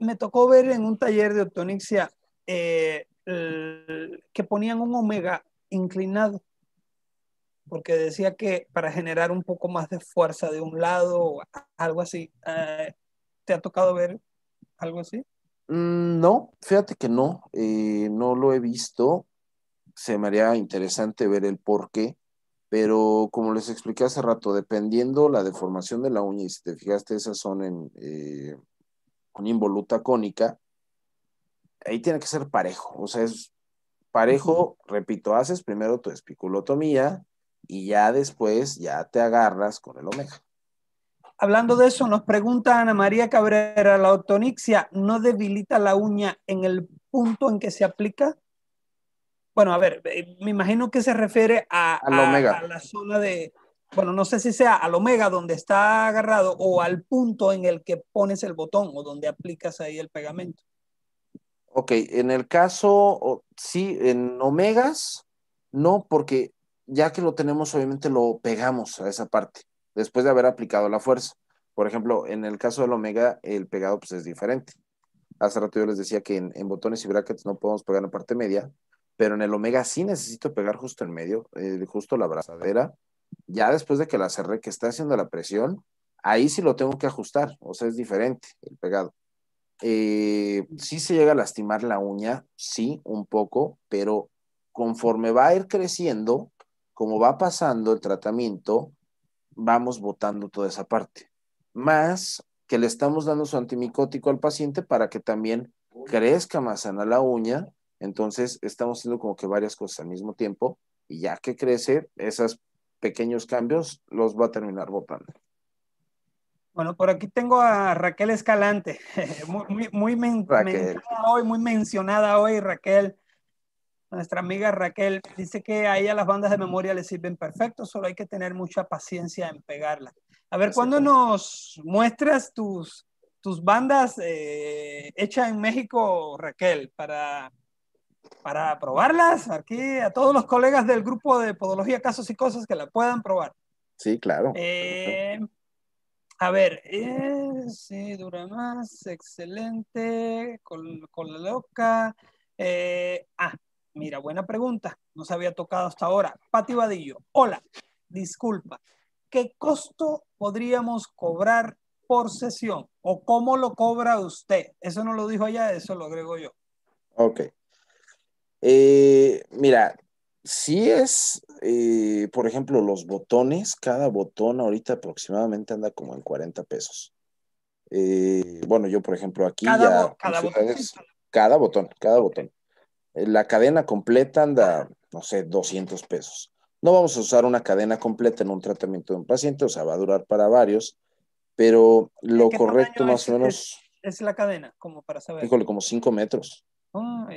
me tocó ver en un taller de ortonixia eh, que ponían un omega inclinado, porque decía que para generar un poco más de fuerza de un lado, algo así. Eh, ¿Te ha tocado ver algo así? Mm, no, fíjate que no, no lo he visto. Se me haría interesante ver el por qué pero como les expliqué hace rato, dependiendo la deformación de la uña, y si te fijaste, esas son en eh, una involuta cónica, ahí tiene que ser parejo, o sea, es Parejo, repito, haces primero tu espiculotomía y ya después ya te agarras con el omega. Hablando de eso, nos pregunta Ana María Cabrera, ¿la ortonixia no debilita la uña en el punto en que se aplica? Bueno, a ver, eh, me imagino que se refiere a, omega. a la zona de, bueno, no sé si sea al omega donde está agarrado o al punto en el que pones el botón o donde aplicas ahí el pegamento. Ok, en el caso, sí, en omegas, no, porque ya que lo tenemos, obviamente lo pegamos a esa parte, después de haber aplicado la fuerza. Por ejemplo, en el caso del omega, el pegado pues es diferente. Hace rato yo les decía que en, botones y brackets no podemos pegar en la parte media, pero en el omega sí necesito pegar justo en medio, eh, justo la brazadera. Ya después de que la cerré, que está haciendo la presión, ahí sí lo tengo que ajustar, o sea, es diferente el pegado. Eh, sí se llega a lastimar la uña, sí, un poco, pero conforme va a ir creciendo, como va pasando el tratamiento, vamos botando toda esa parte. Más que le estamos dando su antimicótico al paciente para que también crezca más sana la uña. Entonces, estamos haciendo como que varias cosas al mismo tiempo y ya que crece, esos pequeños cambios los va a terminar botando. Bueno, por aquí tengo a Raquel Escalante, muy, muy, mencionada hoy, muy mencionada hoy, Raquel. Nuestra amiga Raquel dice que a ella las bandas de memoria le sirven perfecto, solo hay que tener mucha paciencia en pegarla. A ver, ¿cuándo nos muestras tus, tus bandas eh, hechas en México, Raquel, para, para probarlas aquí a todos los colegas del grupo de Podología, Casos y Cosas que la puedan probar? Sí, claro. Eh, a ver, eh, sí, dura más, excelente, con, la loca. Eh, ah, mira, buena pregunta, no se había tocado hasta ahora. Pati Vadillo, hola, disculpa, ¿qué costo podríamos cobrar por sesión? ¿O cómo lo cobra usted? Eso no lo dijo allá, eso lo agrego yo. Ok. Eh, mira, Sí es, eh, por ejemplo, los botones, cada botón ahorita aproximadamente anda como en 40 pesos. Eh, bueno, yo por ejemplo aquí ya... cada, botón, cada botón, cada botón. Eh, la cadena completa anda, no sé, 200 pesos. No vamos a usar una cadena completa en un tratamiento de un paciente, o sea, va a durar para varios, pero lo correcto más o menos... Es, la cadena, como para saber. Híjole, como 5 metros. Ah,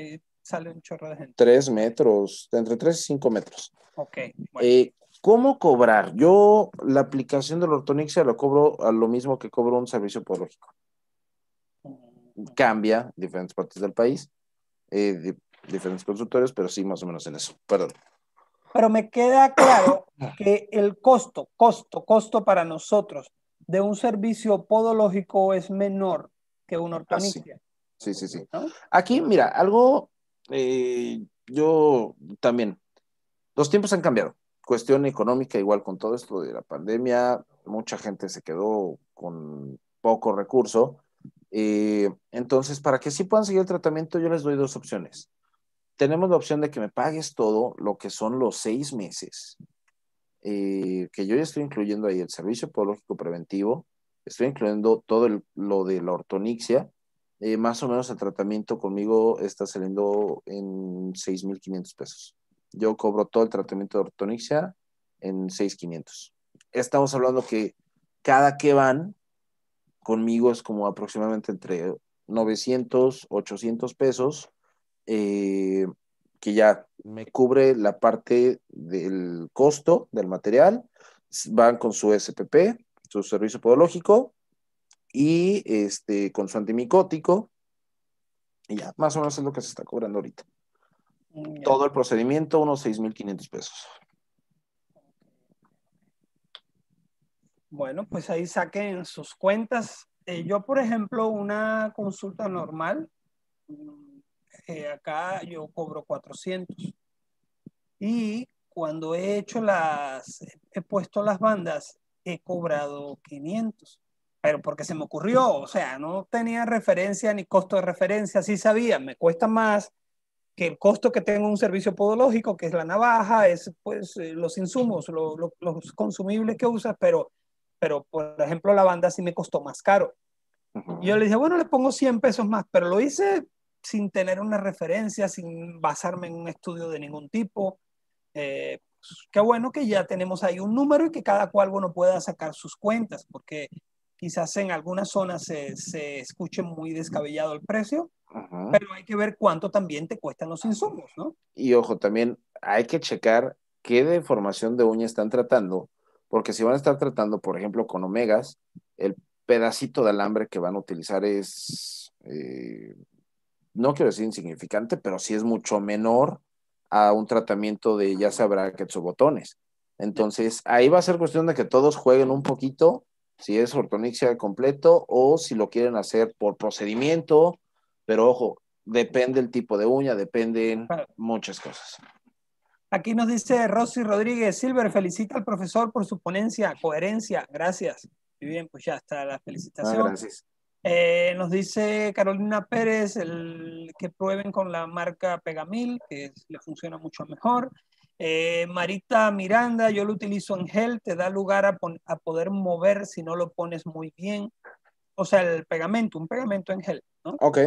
sale un chorro de gente. Tres metros, entre tres y cinco metros. Ok. Eh, ¿Cómo cobrar? Yo la aplicación de la ortonixia lo cobro a lo mismo que cobro un servicio podológico. Mm. Cambia en diferentes partes del país, eh, diferentes consultorios, pero sí más o menos en eso. Perdón. Pero me queda claro que el costo, costo, costo para nosotros de un servicio podológico es menor que ah, ortonixia. sí, sí, sí. Aquí, mira, algo eh, yo también, los tiempos han cambiado. Cuestión económica, igual con todo esto de la pandemia, mucha gente se quedó con poco recurso. Eh, entonces, para que sí puedan seguir el tratamiento, yo les doy dos opciones. Tenemos la opción de que me pagues todo lo que son los seis meses, eh, que yo ya estoy incluyendo ahí el servicio podológico preventivo, estoy incluyendo todo lo de la ortonixia, eh, más o menos el tratamiento conmigo está saliendo en 6.500 pesos. Yo cobro todo el tratamiento de ortonixia en 6.500. Estamos hablando que cada que van conmigo es como aproximadamente entre 900, 800 pesos, eh, que ya me cubre la parte del costo del material. Van con su SPP, su servicio podológico, y este, con su antimicótico. Y ya, más o menos es lo que se está cobrando ahorita. Mm, Todo el procedimiento, unos 6.500 pesos. Bueno, pues ahí saquen sus cuentas. Eh, yo, por ejemplo, una consulta normal, mm, eh, acá yo cobro 400. Y cuando he hecho las, he puesto las bandas, he cobrado 500 pero porque se me ocurrió, o sea, no tenía referencia ni costo de referencia, sí sabía, me cuesta más que el costo que tengo un servicio podológico, que es la navaja, es pues eh, los insumos, los consumibles que usas, pero, pero por ejemplo la banda sí me costó más caro. yo le dije, bueno, le pongo 100 pesos más, pero lo hice sin tener una referencia, sin basarme en un estudio de ningún tipo. Eh, pues, qué bueno que ya tenemos ahí un número y que cada cual bueno, pueda sacar sus cuentas, porque quizás en algunas zonas se, se escuche muy descabellado el precio, pero hay que ver cuánto también te cuestan los insumos, ¿no? Y ojo, también hay que checar qué deformación de uña están tratando, porque si van a estar tratando, por ejemplo, con omegas, el pedacito de alambre que van a utilizar es, eh, no quiero decir insignificante, pero sí es mucho menor a un tratamiento de ya sea brackets o botones. Entonces, ahí va a ser cuestión de que todos jueguen un poquito, si es ortonixia completo o si lo quieren hacer por procedimiento, pero ojo, depende el tipo de uña, dependen muchas cosas. Aquí nos dice Rosy Rodríguez Silver, felicita al profesor por su ponencia, coherencia, gracias. Muy bien, pues ya está la felicitación. Ah, gracias. Eh, nos dice Carolina Pérez el, que prueben con la marca Pegamil, que le funciona mucho mejor. Eh, Marita Miranda, yo lo utilizo en gel, te da lugar a, a, poder mover si no lo pones muy bien. O sea, el pegamento, un pegamento en gel. ¿no? Ok.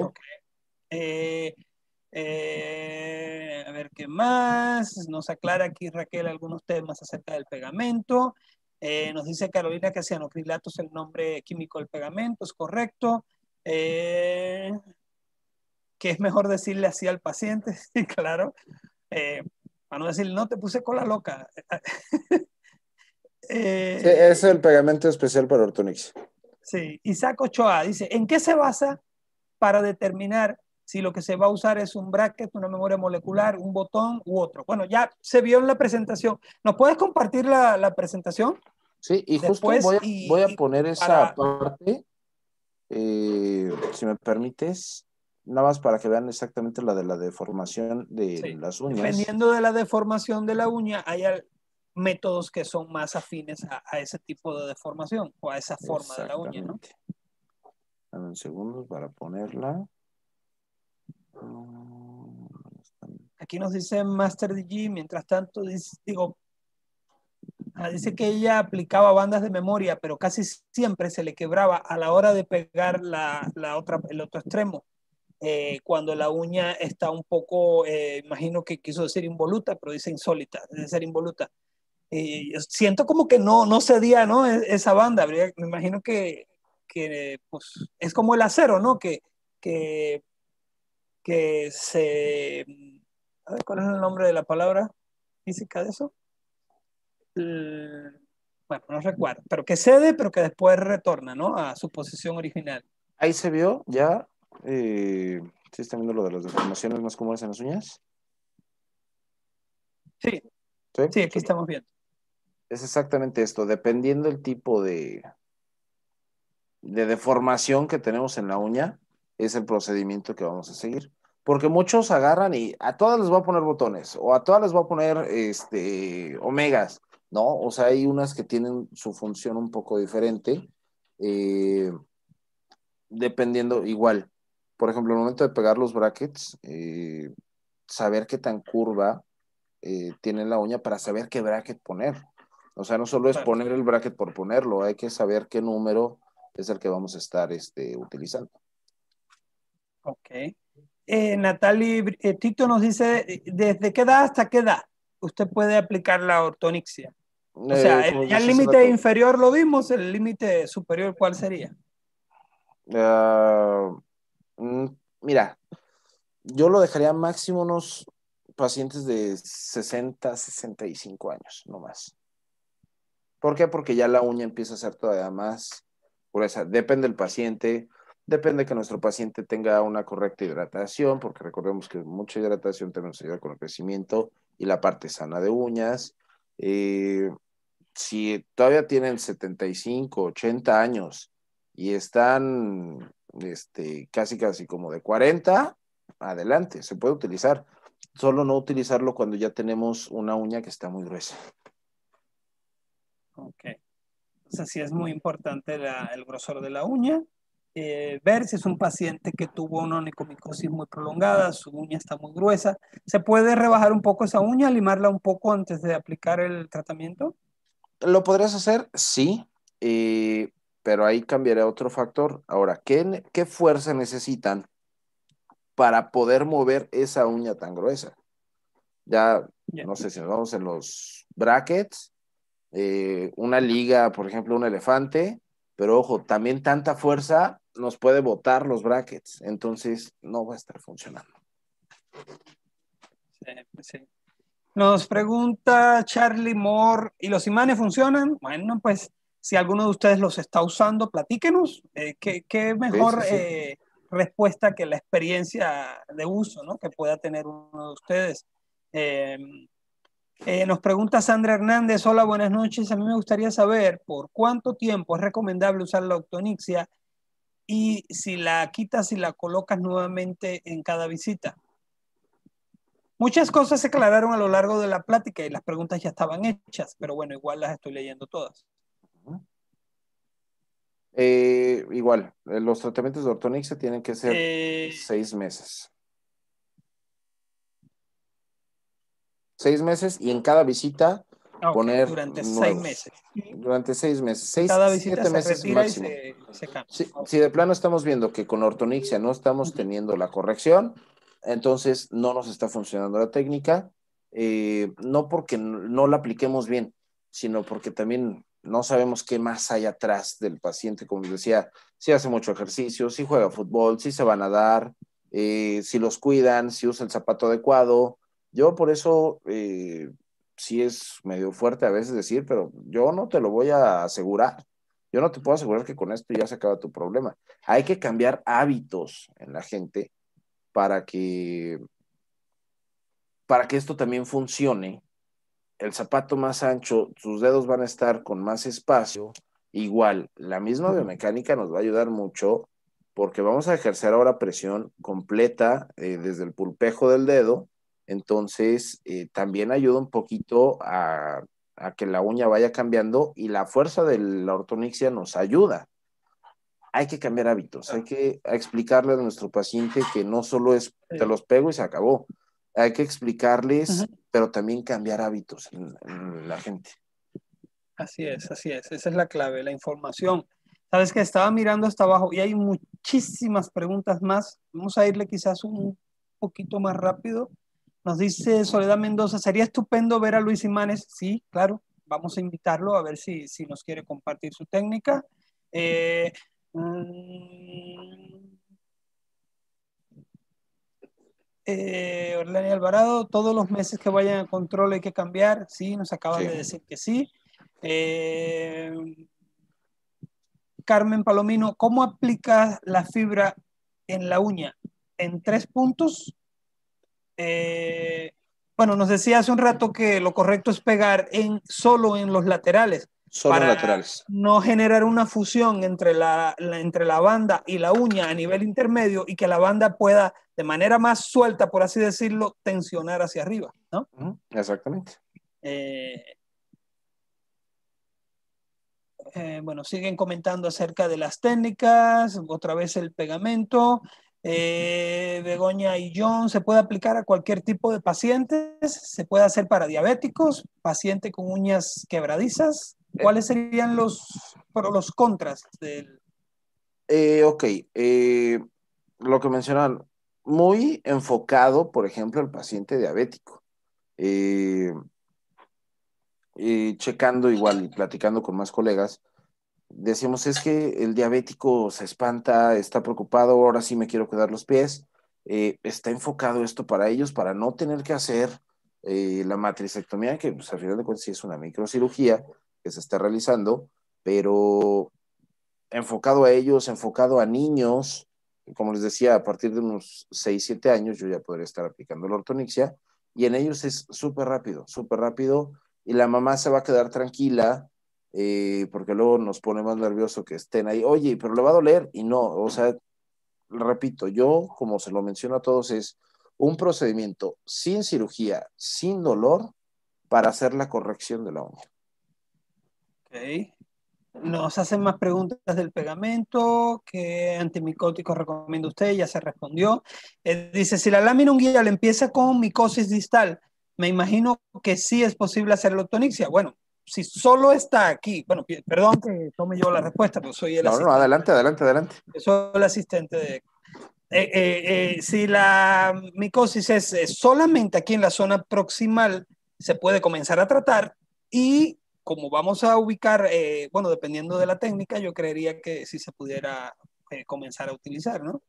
Eh, a ver qué más. Nos aclara aquí Raquel algunos temas acerca del pegamento. Eh, nos dice Carolina que cianocrilato es el nombre químico del pegamento, es correcto. Eh, que es mejor decirle así al paciente, sí, claro. Eh, para no decirle, no, te puse cola loca. sí, es el pegamento especial para ortonix. Sí, Isaac Ochoa dice, ¿en qué se basa para determinar si lo que se va a usar es un bracket, una memoria molecular, un botón u otro. Bueno, ya se vio en la presentación. ¿Nos puedes compartir la, presentación? Sí, y justo voy a, poner esa parte, eh, si me permites, nada más para que vean exactamente la de la deformación de las uñas. Dependiendo de la deformación de la uña, hay métodos que son más afines a, a ese tipo de deformación o a esa forma de la uña, ¿no? Dame un segundo para ponerla. Aquí nos dice Master DG, mientras tanto, digo, ah, dice que ella aplicaba bandas de memoria, pero casi siempre se le quebraba a la hora de pegar la, otra, el otro extremo. Eh, cuando la uña está un poco, eh, imagino que quiso decir involuta, pero dice insólita, debe ser involuta. siento como que no, no cedía ¿no? E, esa banda, me imagino que, que pues, es como el acero, ¿no? Que, que que se... A ver, ¿cuál es el nombre de la palabra física de eso? bueno, no recuerdo, pero que cede, pero que después retorna, ¿no? A su posición original. Ahí se vio ya, eh, ¿sí están viendo lo de las deformaciones más comunes en las uñas? Sí, sí, sí aquí estamos viendo. Es exactamente esto, dependiendo del tipo de, de deformación que tenemos en la uña, es el procedimiento que vamos a seguir. Porque muchos agarran y a todas les voy a poner botones o a todas les voy a poner este, omegas, ¿no? O sea, hay unas que tienen su función un poco diferente, eh, dependiendo igual. Por ejemplo, el momento de pegar los brackets, eh, saber qué tan curva eh, tiene la uña para saber qué bracket poner. O sea, no solo es poner el bracket por ponerlo, hay que saber qué número es el que vamos a estar este, utilizando. Ok. Eh, Natalie eh, Tito nos dice, ¿desde qué edad hasta qué edad usted puede aplicar la ortonixia? O sea, el, ya el límite inferior lo vimos, el límite superior, ¿cuál sería? Mm, mira, yo lo dejaría máximo unos pacientes de 60, 65 años, no más. ¿Por qué? Porque ya la uña empieza a ser todavía más gruesa. Depende del paciente, Depende que nuestro paciente tenga una correcta hidratación, porque recordemos que mucha hidratación también nos ayuda con el crecimiento y la parte sana de uñas. Eh, si todavía tienen 75, 80 años y están este, casi casi como de 40, adelante, se puede utilizar. Solo no utilizarlo cuando ya tenemos una uña que está muy gruesa. Ok. O sea, sí es muy importante el grosor de la uña eh, ver si es un paciente que tuvo una onicomicosis muy prolongada, su uña está muy gruesa. ¿Se puede rebajar un poco esa uña, limarla un poco antes de aplicar el tratamiento? ¿Lo podrías hacer? Sí, eh, pero ahí cambiará otro factor. Ahora, ¿qué, ¿qué fuerza necesitan para poder mover esa uña tan gruesa. Ya, no sé si nos vamos en los brackets, eh, una liga, por ejemplo, un elefante, pero ojo, también tanta fuerza nos puede botar los brackets, entonces no va a estar funcionando. Pues nos pregunta Charlie Moore, ¿y los imanes funcionan? Bueno, pues si alguno de ustedes los está usando, platíquenos. Eh, ¿qué, mejor eh, respuesta que la experiencia de uso ¿no? que pueda tener uno de ustedes? Em, eh, nos pregunta Sandra Hernández, hola, buenas noches. A mí me gustaría saber por cuánto tiempo es recomendable usar la octonixia y si la quitas y la colocas nuevamente en cada visita. Muchas cosas se aclararon a lo largo de la plática y las preguntas ya estaban hechas, pero bueno, igual las estoy leyendo todas. Eh, igual, eh, los tratamientos de ortonixia tienen que ser eh, seis meses. Seis meses y en cada visita ah, poner. Durante seis meses. Durante seis meses. Seis, cada visita siete meses máximo. si, de plano estamos viendo que con ortonixia no estamos teniendo la corrección, entonces no nos está funcionando la técnica. no porque no la apliquemos bien, sino porque también no sabemos qué más hay atrás del paciente, como decía, si hace mucho ejercicio, si juega fútbol, si se va a nadar, eh, si los cuidan, si usa el zapato adecuado. Yo por eso, eh, sí es medio fuerte a veces decir, pero yo no te lo voy a asegurar. Yo no te puedo asegurar que con esto ya se acaba tu problema. Hay que cambiar hábitos en la gente para que, para que esto también funcione el zapato más ancho, sus dedos van a estar con más espacio. Igual, la misma biomecánica nos va a ayudar mucho porque vamos a ejercer ahora presión completa eh, desde el pulpejo del dedo. Entonces, eh, también ayuda un poquito a, que la uña vaya cambiando y la fuerza de la ortonixia nos ayuda. Hay que cambiar hábitos, hay que explicarle a nuestro paciente que no solo es te los pego y se acabó. Hay que explicarles pero también cambiar hábitos en, la gente. Así es, así es. Esa es la clave, la información. Sabes que estaba mirando hasta abajo y hay muchísimas preguntas más. Vamos a irle quizás un poquito más rápido. Nos dice Soledad Mendoza, sería estupendo ver a Luis Imanes. Sí, claro, vamos a invitarlo a ver si, si nos quiere compartir su técnica. Eh, mm, eh, Orlani Alvarado, todos los meses que vayan a control hay que cambiar, sí, nos acaba de decir que sí. Eh, Carmen Palomino, ¿cómo aplicas la fibra en la uña? ¿En tres puntos? Eh, bueno, nos decía hace un rato que lo correcto es pegar en, solo en los laterales. Solo para laterales. No generar una fusión entre la, entre la banda y la uña a nivel intermedio y que la banda pueda, de manera más suelta, por así decirlo, tensionar hacia arriba, ¿no? Exactamente. Eh, eh, bueno, siguen comentando acerca de las técnicas, otra vez el pegamento. Eh, Begoña y John, ¿se puede aplicar a cualquier tipo de pacientes? ¿Se puede hacer para diabéticos, paciente con uñas quebradizas? ¿Cuáles serían los, los contras del... Eh, ok, eh, lo que mencionan, muy enfocado, por ejemplo, al paciente diabético. Eh, checando igual y platicando con más colegas, decimos es que el diabético se espanta, está preocupado, ahora sí me quiero cuidar los pies. está enfocado esto para ellos, para no tener que hacer la matricectomía, que pues, al final de cuentas sí es una microcirugía, se está realizando, pero enfocado a ellos, enfocado a niños, como les decía, a partir de unos 6, 7 años yo ya podría estar aplicando la ortonixia, y en ellos es súper rápido, súper rápido, y la mamá se va a quedar tranquila, eh, porque luego nos pone más nervioso que estén ahí, oye, pero le va a doler, y no, o sea, repito, yo, como se lo menciono a todos, es un procedimiento sin cirugía, sin dolor, para hacer la corrección de la uña. Nos hacen más preguntas del pegamento, ¿qué antimicótico recomienda usted? Ya se respondió. Eh, dice, si la lámina unguial empieza con micosis distal, me imagino que sí es posible hacer la octonixia. Bueno, si solo está aquí, bueno, perdón que tome yo la respuesta, pero soy el No, no, adelante, adelante, adelante. Soy el asistente de... eh, eh, si la micosis es solamente aquí en la zona proximal, se puede comenzar a tratar y como vamos a ubicar, bueno, dependiendo de la técnica, yo creería que sí se pudiera comenzar a utilizar, ¿no?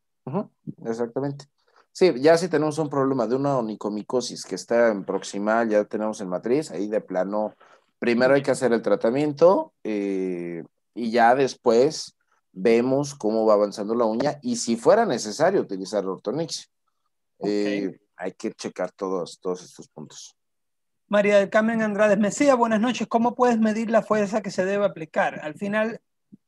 exactamente. Sí, ya si tenemos un problema de una onicomicosis que está en proximal, ya tenemos en matriz, ahí de plano, primero hay que hacer el tratamiento y ya después vemos cómo va avanzando la uña y si fuera necesario utilizar ortonixia. Eh, hay que checar todos, todos estos puntos. María del Carmen Andrade Mesía, buenas noches. ¿Cómo puedes medir la fuerza que se debe aplicar? Al final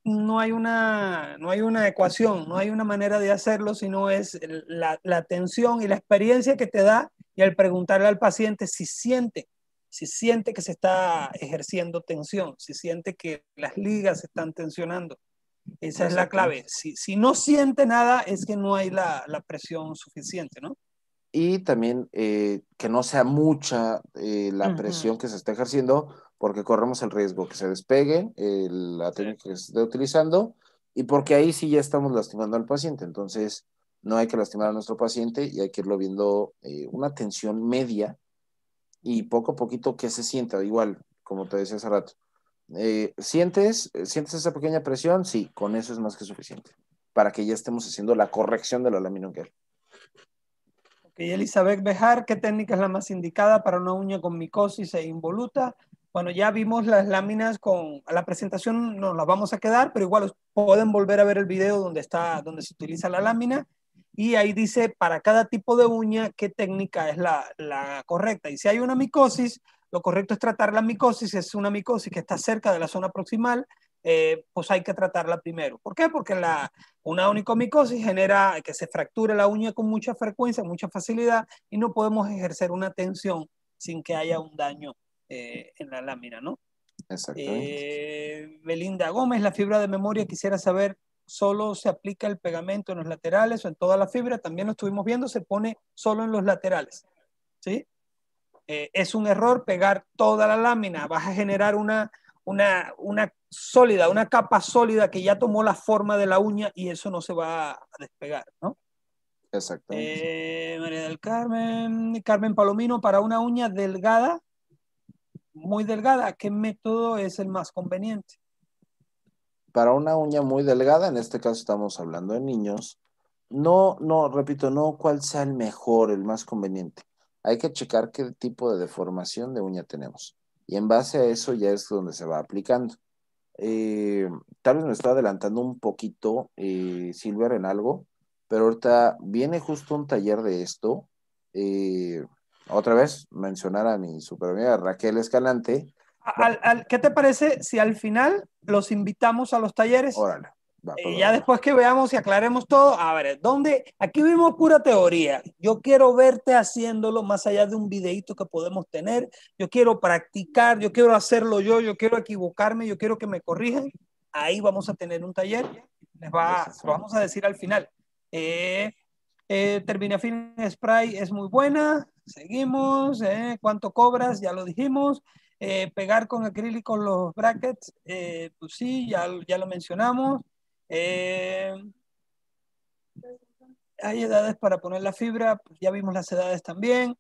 no hay una, no hay una ecuación, no hay una manera de hacerlo, sino es la, la tensión y la experiencia que te da y al preguntarle al paciente si siente, si siente que se está ejerciendo tensión, si siente que las ligas se están tensionando esa es la clave. Si, si, no siente nada, es que no hay la, la presión suficiente, ¿no? Y también eh, que no sea mucha eh, la presión que se está ejerciendo, porque corremos el riesgo que se despegue la técnica que se esté utilizando, y porque ahí sí ya estamos lastimando al paciente. Entonces, no hay que lastimar a nuestro paciente y hay que irlo viendo eh, una tensión media y poco a poquito que se sienta, igual, como te decía hace rato eh, ¿sientes, ¿Sientes esa pequeña presión? Sí, con eso es más que suficiente para que ya estemos haciendo la corrección de la lámina ungueal. Ok, Elizabeth Bejar, ¿qué técnica es la más indicada para una uña con micosis e involuta? Bueno, ya vimos las láminas con la presentación, nos las vamos a quedar, pero igual pueden volver a ver el video donde está, donde se utiliza la lámina y ahí dice para cada tipo de uña qué técnica es la, correcta. Y si hay una micosis, lo correcto es tratar la micosis, es una micosis que está cerca de la zona proximal, eh, pues hay que tratarla primero. ¿Por qué? Porque la, una onicomicosis genera que se fracture la uña con mucha frecuencia, mucha facilidad, y no podemos ejercer una tensión sin que haya un daño eh, en la lámina, ¿no? Exactamente. Eh, Belinda Gómez, la fibra de memoria, quisiera saber, ¿solo se aplica el pegamento en los laterales o en toda la fibra? También lo estuvimos viendo, se pone solo en los laterales, ¿sí? Eh, es un error pegar toda la lámina, vas a generar una, una, una sólida, una capa sólida que ya tomó la forma de la uña y eso no se va a despegar, ¿no? Exactamente. Eh, María del Carmen, Carmen Palomino, para una uña delgada, muy delgada, ¿qué método es el más conveniente? Para una uña muy delgada, en este caso estamos hablando de niños, no, no, repito, no cuál sea el mejor, el más conveniente hay que checar qué tipo de deformación de uña tenemos. Y en base a eso ya es donde se va aplicando. Eh, tal vez me estoy adelantando un poquito, eh, Silver, en algo, pero ahorita viene justo un taller de esto. Eh, otra vez, mencionar a mi super amiga Raquel Escalante. ¿Qué te parece si al final los invitamos a los talleres? Órale. Y ya después que veamos y aclaremos todo, a ver, ¿dónde? Aquí vimos pura teoría. Yo quiero verte haciéndolo más allá de un videito que podemos tener. Yo quiero practicar, yo quiero hacerlo yo, yo quiero equivocarme, yo quiero que me corrijan. Ahí vamos a tener un taller. Les va, vamos a decir al final. Eh, eh, Terminafin Spray es muy buena. Seguimos. Eh, ¿Cuánto cobras? Ya lo dijimos. Eh, pegar con acrílico los brackets, eh, pues sí, ya, ya lo mencionamos. Eh, hay edades para poner la fibra, pues ya vimos las edades también.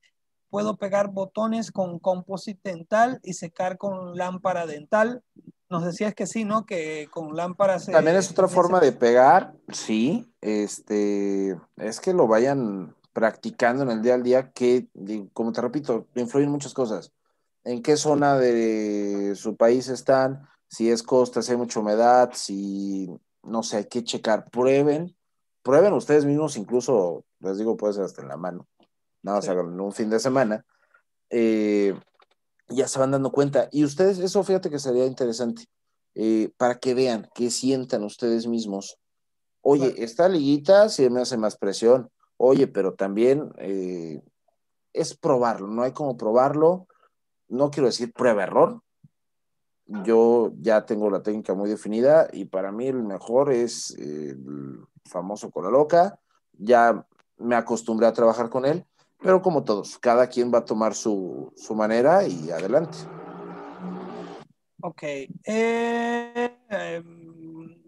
Puedo pegar botones con composite dental y secar con lámpara dental. Nos decías que sí, ¿no? Que con lámparas. También es otra forma de pegar, sí. Este, es que lo vayan practicando en el día al día, que, como te repito, influyen muchas cosas. En qué zona de su país están, si es costa, si hay mucha humedad, si no sé, hay que checar, prueben, prueben ustedes mismos, incluso, les digo, puede ser hasta en la mano, nada más hagan un fin de semana, eh, ya se van dando cuenta. Y ustedes, eso fíjate que sería interesante, eh, para que vean, que sientan ustedes mismos. Oye, esta liguita sí me hace más presión. Oye, pero también eh, es probarlo, no hay como probarlo. No quiero decir prueba-error, yo ya tengo la técnica muy definida y para mí el mejor es el famoso cola loca. Ya me acostumbré a trabajar con él, pero como todos, cada quien va a tomar su, manera y adelante. Ok. Eh, em,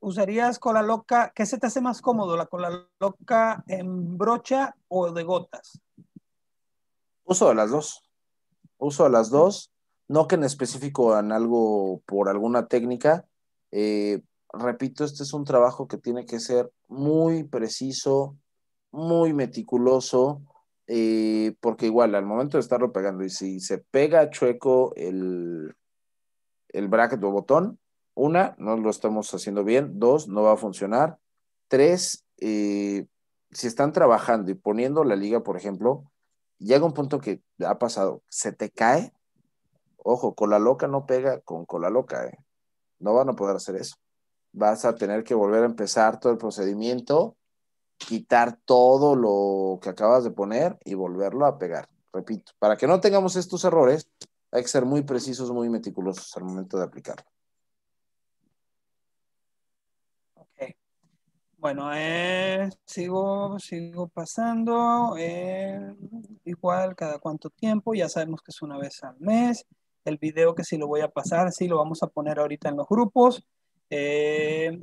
¿Usarías cola loca? ¿Qué se te hace más cómodo, la cola loca en brocha o de gotas? Uso de las dos. Uso de las dos. No que en específico en algo por alguna técnica. Eh, repito, este es un trabajo que tiene que ser muy preciso, muy meticuloso, eh, porque igual al momento de estarlo pegando y si se pega chueco el, el bracket o botón, una, no lo estamos haciendo bien, dos, no va a funcionar, tres, eh, si están trabajando y poniendo la liga, por ejemplo, llega un punto que ha pasado, se te cae, ojo, con la loca no pega con cola loca, ¿eh? no van a poder hacer eso. Vas a tener que volver a empezar todo el procedimiento, quitar todo lo que acabas de poner y volverlo a pegar. Repito, para que no tengamos estos errores, hay que ser muy precisos, muy meticulosos al momento de aplicarlo. Ok. Bueno, eh, sigo, sigo pasando. Eh, igual, cada cuánto tiempo. Ya sabemos que es una vez al mes. El video que sí lo voy a pasar, sí lo vamos a poner ahorita en los grupos. Eh,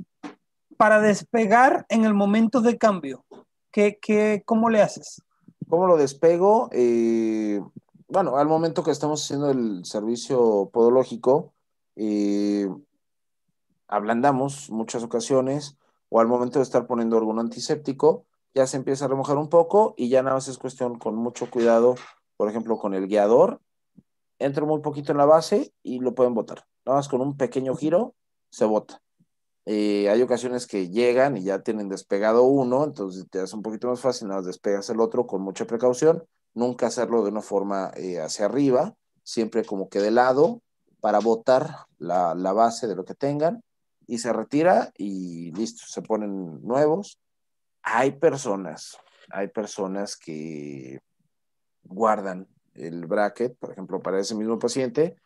para despegar en el momento de cambio, ¿qué, qué, cómo le haces? ¿Cómo lo despego? Eh, bueno, al momento que estamos haciendo el servicio podológico, eh, ablandamos muchas ocasiones o al momento de estar poniendo algún antiséptico, ya se empieza a remojar un poco y ya nada más es cuestión con mucho cuidado, por ejemplo, con el guiador, entro muy poquito en la base y lo pueden botar. Nada más con un pequeño giro se bota. Eh, hay ocasiones que llegan y ya tienen despegado uno, entonces te hace un poquito más fácil, nada más despegas el otro con mucha precaución nunca hacerlo de una forma eh, hacia arriba, siempre como que de lado para botar la, la, base de lo que tengan y se retira y listo, se ponen nuevos. Hay personas, hay personas que guardan el bracket, por ejemplo, para ese mismo paciente,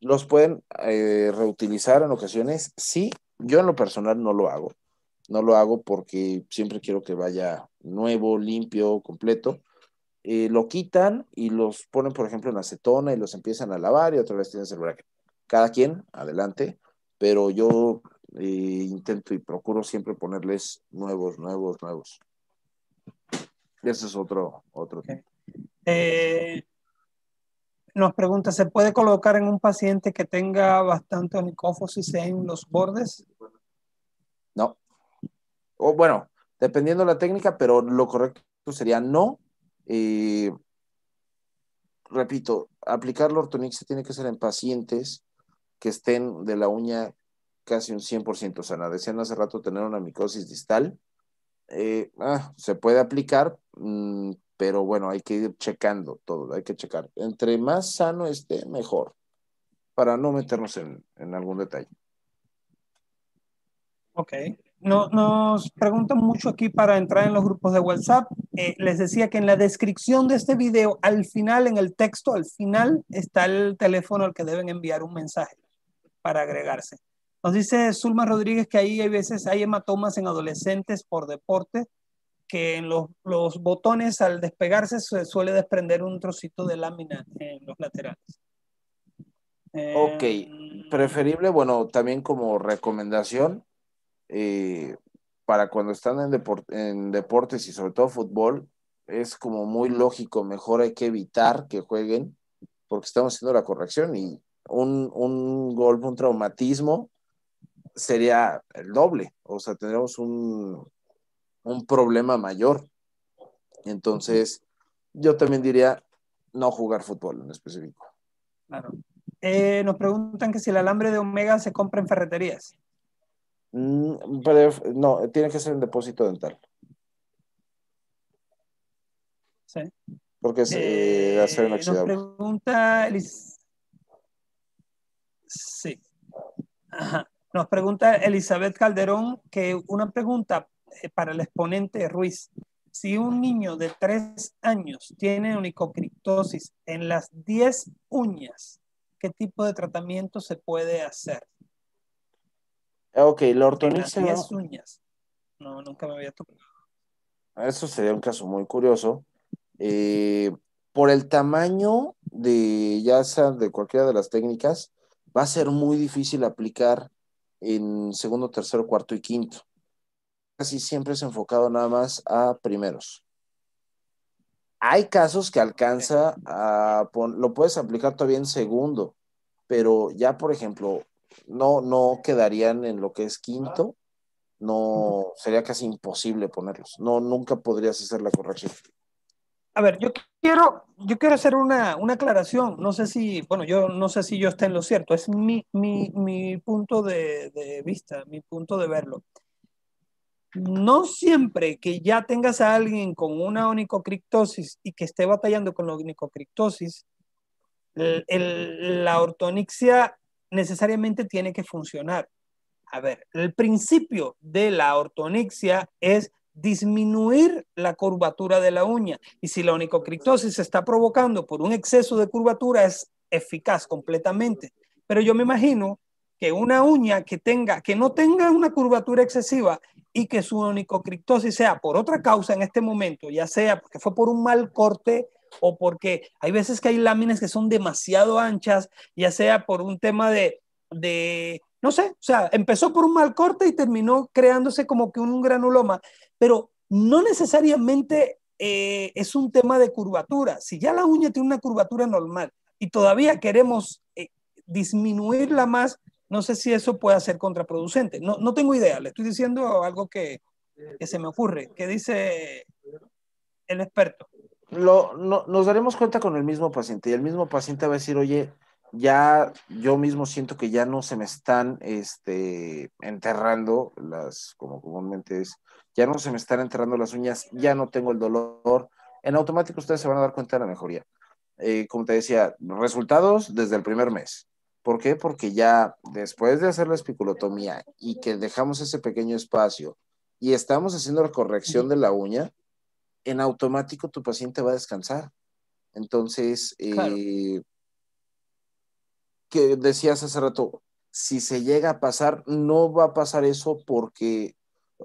los pueden eh, reutilizar en ocasiones. Sí, yo en lo personal no lo hago. No lo hago porque siempre quiero que vaya nuevo, limpio, completo eh, lo quitan y los ponen, por ejemplo, en acetona y los empiezan a lavar y otra vez tienes el bracket. Cada quien, adelante, pero yo eh, intento y procuro siempre ponerles nuevos, nuevos, nuevos. Ese es otro, otro eh, nos pregunta, ¿se puede colocar en un paciente que tenga bastante onicofosis en los bordes? No. O bueno, dependiendo de la técnica, pero lo correcto sería no, repito, aplicar la ortonixia tiene que ser en pacientes que estén de la uña casi un 100% sana. Decían hace rato tener una micosis distal. Eh, ah, se puede aplicar, mm, pero bueno, hay que ir checando todo, hay que checar. Entre más sano esté, mejor, para no meternos en, en algún detalle. Ok nos preguntan mucho aquí para entrar en los grupos de WhatsApp. Eh, les decía que en la descripción de este video, al final, en el texto, al final, está el teléfono al que deben enviar un mensaje para agregarse. Nos dice Zulma Rodríguez que ahí hay veces hay hematomas en adolescentes por deporte, que en los, los botones al despegarse se suele desprender un trocito de lámina en los laterales. Ok, em, preferible, bueno, también como recomendación, eh, para cuando están en, en deportes y sobre todo fútbol, es como muy lógico, mejor hay que evitar que jueguen porque estamos haciendo la corrección y un, un golpe, un traumatismo sería el doble, o sea, tendríamos un, un problema mayor. Entonces, yo también diría no jugar fútbol en específico. Claro. Eh, nos preguntan que si el alambre de omega se compra en ferreterías. Mm, no, tiene que ser en depósito dental. Sí. Porque es eh, hacer Nos pregunta Sí. Nos pregunta Elizabeth Calderón que una pregunta eh, para el exponente Ruiz. Si un niño de tres años tiene onicocriptosis en las 10 uñas, ¿qué tipo de tratamiento se puede hacer? Ok, la ortodoncia. uñas. No, nunca me había tocado. Eso sería un caso muy curioso. Eh, por el tamaño de ya sea de cualquiera de las técnicas, va a ser muy difícil aplicar en segundo, tercero, cuarto y quinto. Casi siempre es enfocado nada más a primeros. Hay casos que alcanza a, lo puedes aplicar todavía en segundo, pero ya, por ejemplo, no, no quedarían en lo que es quinto, no, sería casi imposible ponerlos, no, nunca podrías hacer la corrección. A ver, yo quiero, yo quiero hacer una, una, aclaración. No sé si, bueno, yo no sé si yo esté en lo cierto. Es mi, mi, mi punto de, de, vista, mi punto de verlo. No siempre que ya tengas a alguien con una onicocriptosis y que esté batallando con la onicocriptosis, la ortonixia necesariamente tiene que funcionar. A ver, el principio de la ortonixia es disminuir la curvatura de la uña. Y si la onicocriptosis se está provocando por un exceso de curvatura, es eficaz completamente. Pero yo me imagino que una uña que tenga, que no tenga una curvatura excesiva y que su onicocriptosis sea por otra causa en este momento, ya sea porque fue por un mal corte o porque hay veces que hay láminas que son demasiado anchas, ya sea por un tema de, de no sé, o sea, empezó por un mal corte y terminó creándose como que un granuloma pero no necesariamente eh, es un tema de curvatura. Si ya la uña tiene una curvatura normal y todavía queremos eh, disminuirla más, no sé si eso puede ser contraproducente. No, no tengo idea, le estoy diciendo algo que, se me ocurre. ¿Qué dice el experto? Lo, no, nos daremos cuenta con el mismo paciente y el mismo paciente va a decir, oye, ya yo mismo siento que ya no se me están este, enterrando las, como comúnmente es, ya no se me están enterrando las uñas, ya no tengo el dolor. En automático ustedes se van a dar cuenta de la mejoría. Eh, como te decía, resultados desde el primer mes. ¿Por qué? Porque ya después de hacer la espiculotomía y que dejamos ese pequeño espacio y estamos haciendo la corrección de la uña, en automático tu paciente va a descansar. Entonces, eh, que decías hace rato, si se llega a pasar, no va a pasar eso porque,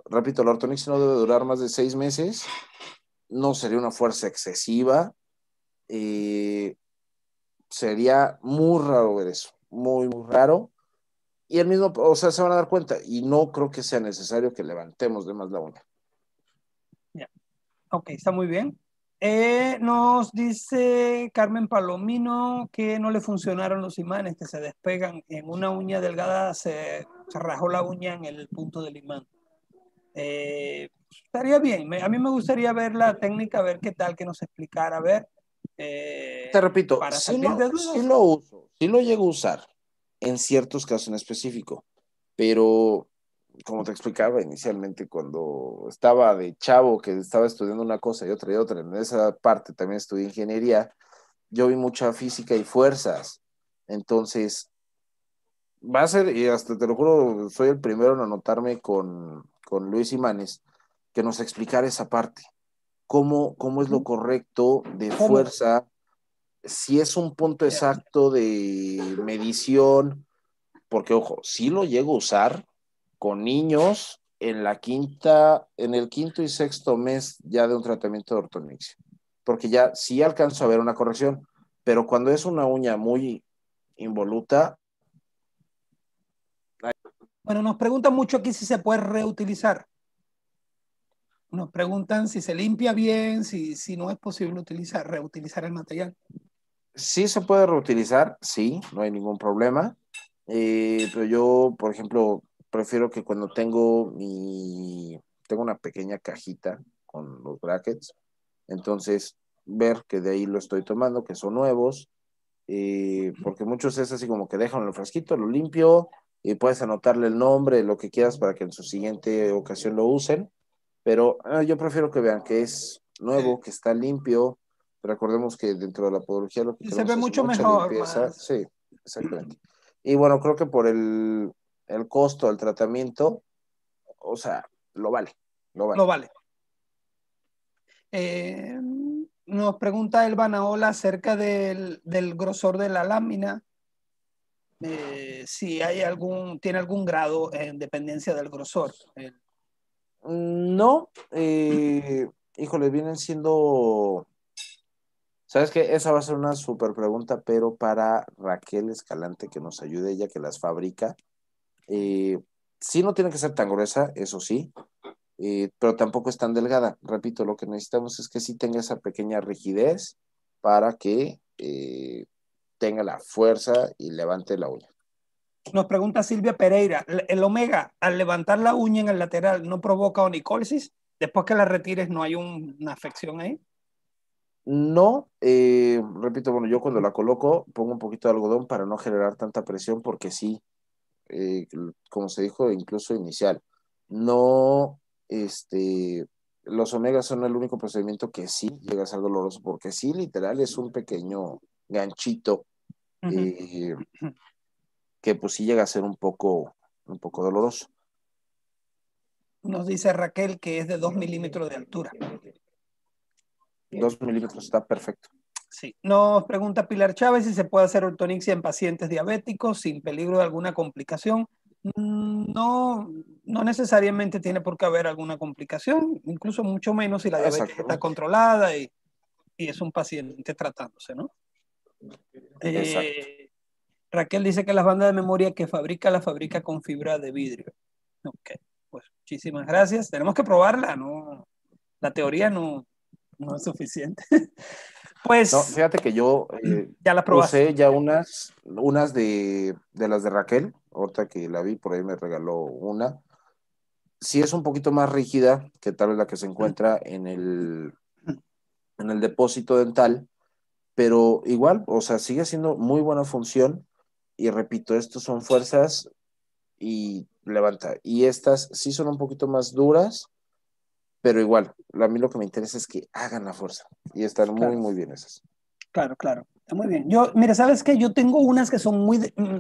repito, la ortonixia no debe durar más de seis meses, no sería una fuerza excesiva, eh, sería muy raro ver eso, muy, muy raro. Y el mismo, o sea, se van a dar cuenta, y no creo que sea necesario que levantemos de más la uña. Ya. Ok, está muy bien. Eh, nos dice Carmen Palomino que no le funcionaron los imanes, que se despegan en una uña delgada, se, se rajó la uña en el punto del imán. Eh, estaría bien, a mí me gustaría ver la técnica, ver qué tal, que nos explicara, a ver. Eh, Te repito, para sí, lo, sí lo uso, sí lo llego a usar en ciertos casos en específico, pero como te explicaba inicialmente, cuando estaba de chavo, que estaba estudiando una cosa y otra y otra, en esa parte también estudié ingeniería, yo vi mucha física y fuerzas. Entonces, va a ser, y hasta te lo juro, soy el primero en anotarme con, con Luis Imanes, que nos explicara esa parte. Cómo, cómo es lo correcto de fuerza, si es un punto exacto de medición, porque ojo, si lo llego a usar, con niños en la quinta, en el quinto y sexto mes ya de un tratamiento de ortonixia, porque ya sí alcanzo a ver una corrección, pero cuando es una uña muy involuta. Bueno, nos preguntan mucho aquí si se puede reutilizar. Nos preguntan si se limpia bien, si, si no es posible utilizar, reutilizar el material. Sí se puede reutilizar, sí, no hay ningún problema. Eh, pero yo, por ejemplo, prefiero que cuando tengo mi, tengo una pequeña cajita con los brackets, entonces ver que de ahí lo estoy tomando, que son nuevos, eh, porque muchos es así como que dejan el frasquito, lo limpio y puedes anotarle el nombre, lo que quieras para que en su siguiente ocasión lo usen, pero ah, yo prefiero que vean que es nuevo, que está limpio, recordemos que dentro de la podología lo que se ve mucho mejor. Sí, exactamente. Y bueno, creo que por el, el costo del tratamiento, o sea, lo vale. Lo vale. Lo vale. Eh, nos pregunta el Banaola acerca del, grosor de la lámina. Eh, si hay algún, tiene algún grado en dependencia del grosor. No, eh, híjole, vienen siendo. Sabes que esa va a ser una súper pregunta, pero para Raquel Escalante que nos ayude, ella que las fabrica, Eh, sí no tiene que ser tan gruesa, eso sí, eh, pero tampoco es tan delgada. Repito, lo que necesitamos es que sí tenga esa pequeña rigidez para que eh, tenga la fuerza y levante la uña. Nos pregunta Silvia Pereira, ¿el omega al levantar la uña en el lateral no provoca onicólisis? Después que la retires, ¿no hay una afección ahí? No, eh, repito, bueno, yo cuando la coloco pongo un poquito de algodón para no generar tanta presión porque sí, eh, como se dijo incluso inicial, no, este, los omegas son el único procedimiento que sí llega a ser doloroso porque sí, literal, es un pequeño ganchito eh, que pues sí llega a ser un poco, un poco doloroso. Nos dice Raquel que es de 2 milímetros de altura. 2 milímetros está perfecto. Sí. Nos pregunta Pilar Chávez si se puede hacer ortonixia en pacientes diabéticos sin peligro de alguna complicación. Mm, no, no necesariamente tiene por qué haber alguna complicación, incluso mucho menos si la diabetes está controlada y, y, es un paciente tratándose, ¿no? Eh, Raquel dice que las bandas de memoria que fabrica la fabrica con fibra de vidrio. Ok, pues muchísimas gracias. Tenemos que probarla, ¿no? La teoría no, no es suficiente. pues. No, fíjate que yo eh, ya la probé ya unas, unas de, de, las de Raquel, ahorita que la vi, por ahí me regaló una. Sí es un poquito más rígida que tal vez la que se encuentra en el, en el depósito dental, pero igual, o sea, sigue siendo muy buena función y repito, estos son fuerzas y levanta. Y estas sí son un poquito más duras, pero igual, a mí lo que me interesa es que hagan la fuerza y están muy, muy bien esas. Claro, claro, está muy bien. Yo, mira, ¿sabes qué? Yo tengo unas que son muy, mm,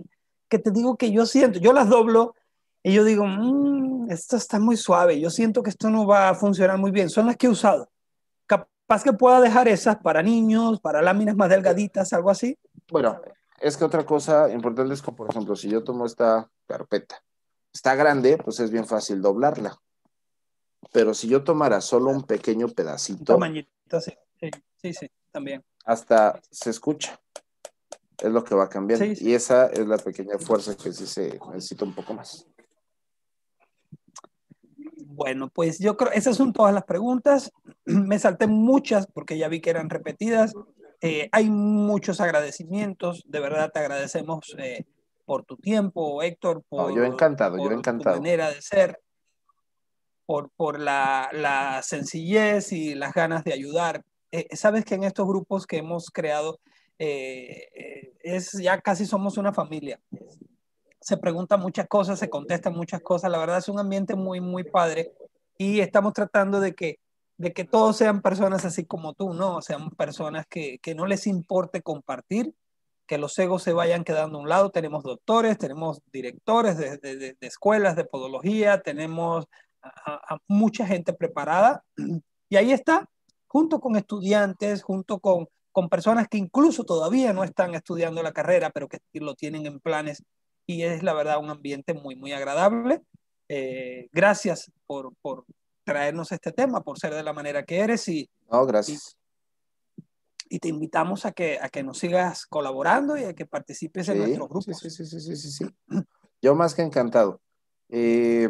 que te digo que yo siento, yo las doblo y yo digo, mmm, esto está muy suave, yo siento que esto no va a funcionar muy bien. Son las que he usado. Capaz que pueda dejar esas para niños, para láminas más delgaditas, algo así. Bueno, es que otra cosa importante es que, por ejemplo, si yo tomo esta carpeta, está grande, pues es bien fácil doblarla. Pero si yo tomara solo un pequeño pedacito. sí. sí, sí, también. Hasta se escucha. Es lo que va cambiando. Y esa es la pequeña fuerza que sí se necesita un poco más. Bueno, pues yo creo, esas son todas las preguntas. Me salté muchas porque ya vi que eran repetidas. Eh, hay muchos agradecimientos, de verdad te agradecemos eh, por tu tiempo, Héctor, por, yo encantado, yo encantado. tu manera de ser, por, por la, la, sencillez y las ganas de ayudar. Eh, Sabes que en estos grupos que hemos creado, es ya casi somos una familia. Se preguntan muchas cosas, se contestan muchas cosas. La verdad es un ambiente muy, muy padre y estamos tratando de que de que todos sean personas así como tú, ¿no? Sean personas que, que no les importe compartir, que los egos se vayan quedando a un lado. Tenemos doctores, tenemos directores de, de, de escuelas de podología, tenemos mucha gente preparada. Y ahí está, junto con estudiantes, junto con, con personas que incluso todavía no están estudiando la carrera, pero que lo tienen en planes. Y es la verdad un ambiente muy, muy agradable. Eh, gracias por, por, traernos este tema, por ser de la manera que eres y... No, gracias. Y, y te invitamos a que, a que nos sigas colaborando y a que participes sí, en nuestros grupos. Sí, sí, sí, sí, sí, sí. Yo más que encantado. Eh,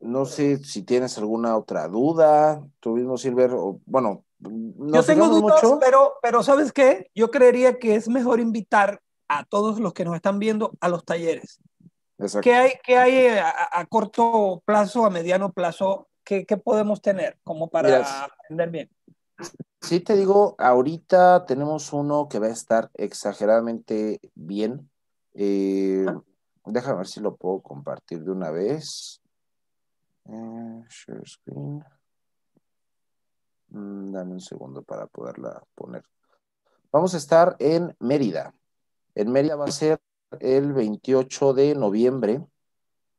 no sé si tienes alguna otra duda, tú mismo, Silver, o bueno, yo tengo dudas, mucho. pero, pero ¿sabes qué? Yo creería que es mejor invitar a todos los que nos están viendo a los talleres. Exacto. ¿Qué hay, qué hay a, a, corto plazo, a mediano plazo ¿qué, qué podemos tener como para Mira, aprender bien? Sí, te digo, ahorita tenemos uno que va a estar exageradamente bien. Eh, ah. Déjame ver si lo puedo compartir de una vez. Eh, share screen. Mm, dame un segundo para poderla poner. Vamos a estar en Mérida. En Mérida va a ser el 28 de noviembre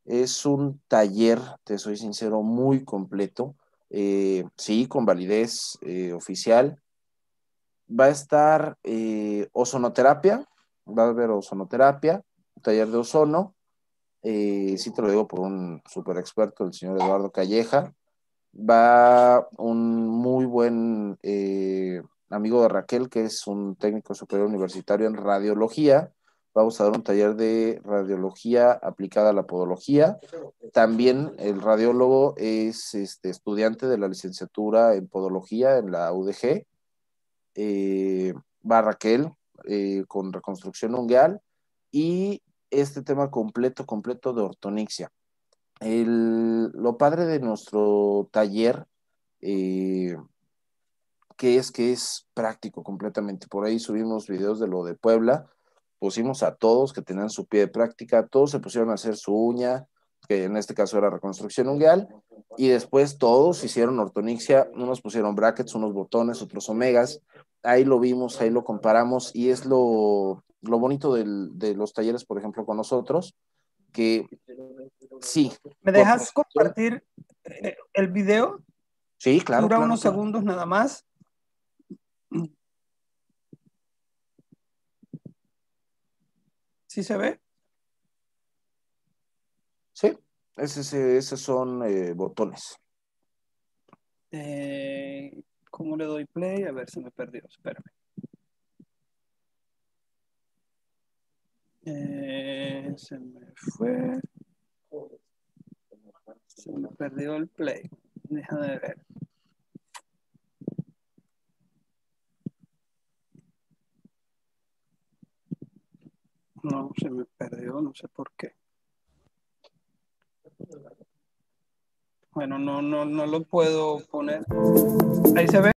es un taller, te soy sincero, muy completo. Eh, sí, con validez eh, oficial. Va a estar eh, ozonoterapia, va a haber ozonoterapia, taller de ozono. Eh, sí te lo digo por un super experto, el señor Eduardo Calleja. Va un muy buen amigo de Raquel, que es un técnico superior universitario en radiología. Va vamos a dar un taller de radiología aplicada a la podología. También el radiólogo es este, estudiante de la licenciatura en podología en la UDG. Eh, va Raquel eh, con reconstrucción ungueal y este tema completo, completo de ortonixia. lo padre de nuestro taller, eh, que es que es práctico completamente. Por ahí subimos videos de lo de Puebla, pusimos a todos que tenían su pie de práctica, todos se pusieron a hacer su uña, que en este caso era reconstrucción ungueal, y después todos hicieron ortonixia, unos pusieron brackets, unos botones, otros omegas, ahí lo vimos, ahí lo comparamos, y es lo, lo bonito del, de los talleres, por ejemplo, con nosotros, que sí. ¿Me dejas compartir eh, el video? Sí, claro. Dura unos segundos nada más. ¿Sí se ve? Sí, esos son eh, botones. Eh, ¿Cómo le doy play? A ver, se me perdió, espérame. Eh, se me fue. Se me perdió el play. Deja de ver. No, se me perdió, no sé por qué. Bueno, no, no, no lo puedo poner. Ahí se ve.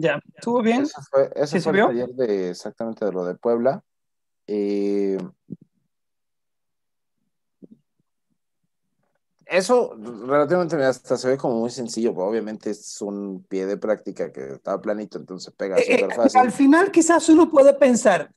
Ya, ¿estuvo bien? Ese fue, ese fue el taller de exactamente de lo de Puebla. Eh, eso relativamente hasta se ve como muy sencillo, pero obviamente es un pie de práctica que está planito, entonces pega eh, súper eh, fácil. Al final quizás uno puede pensar,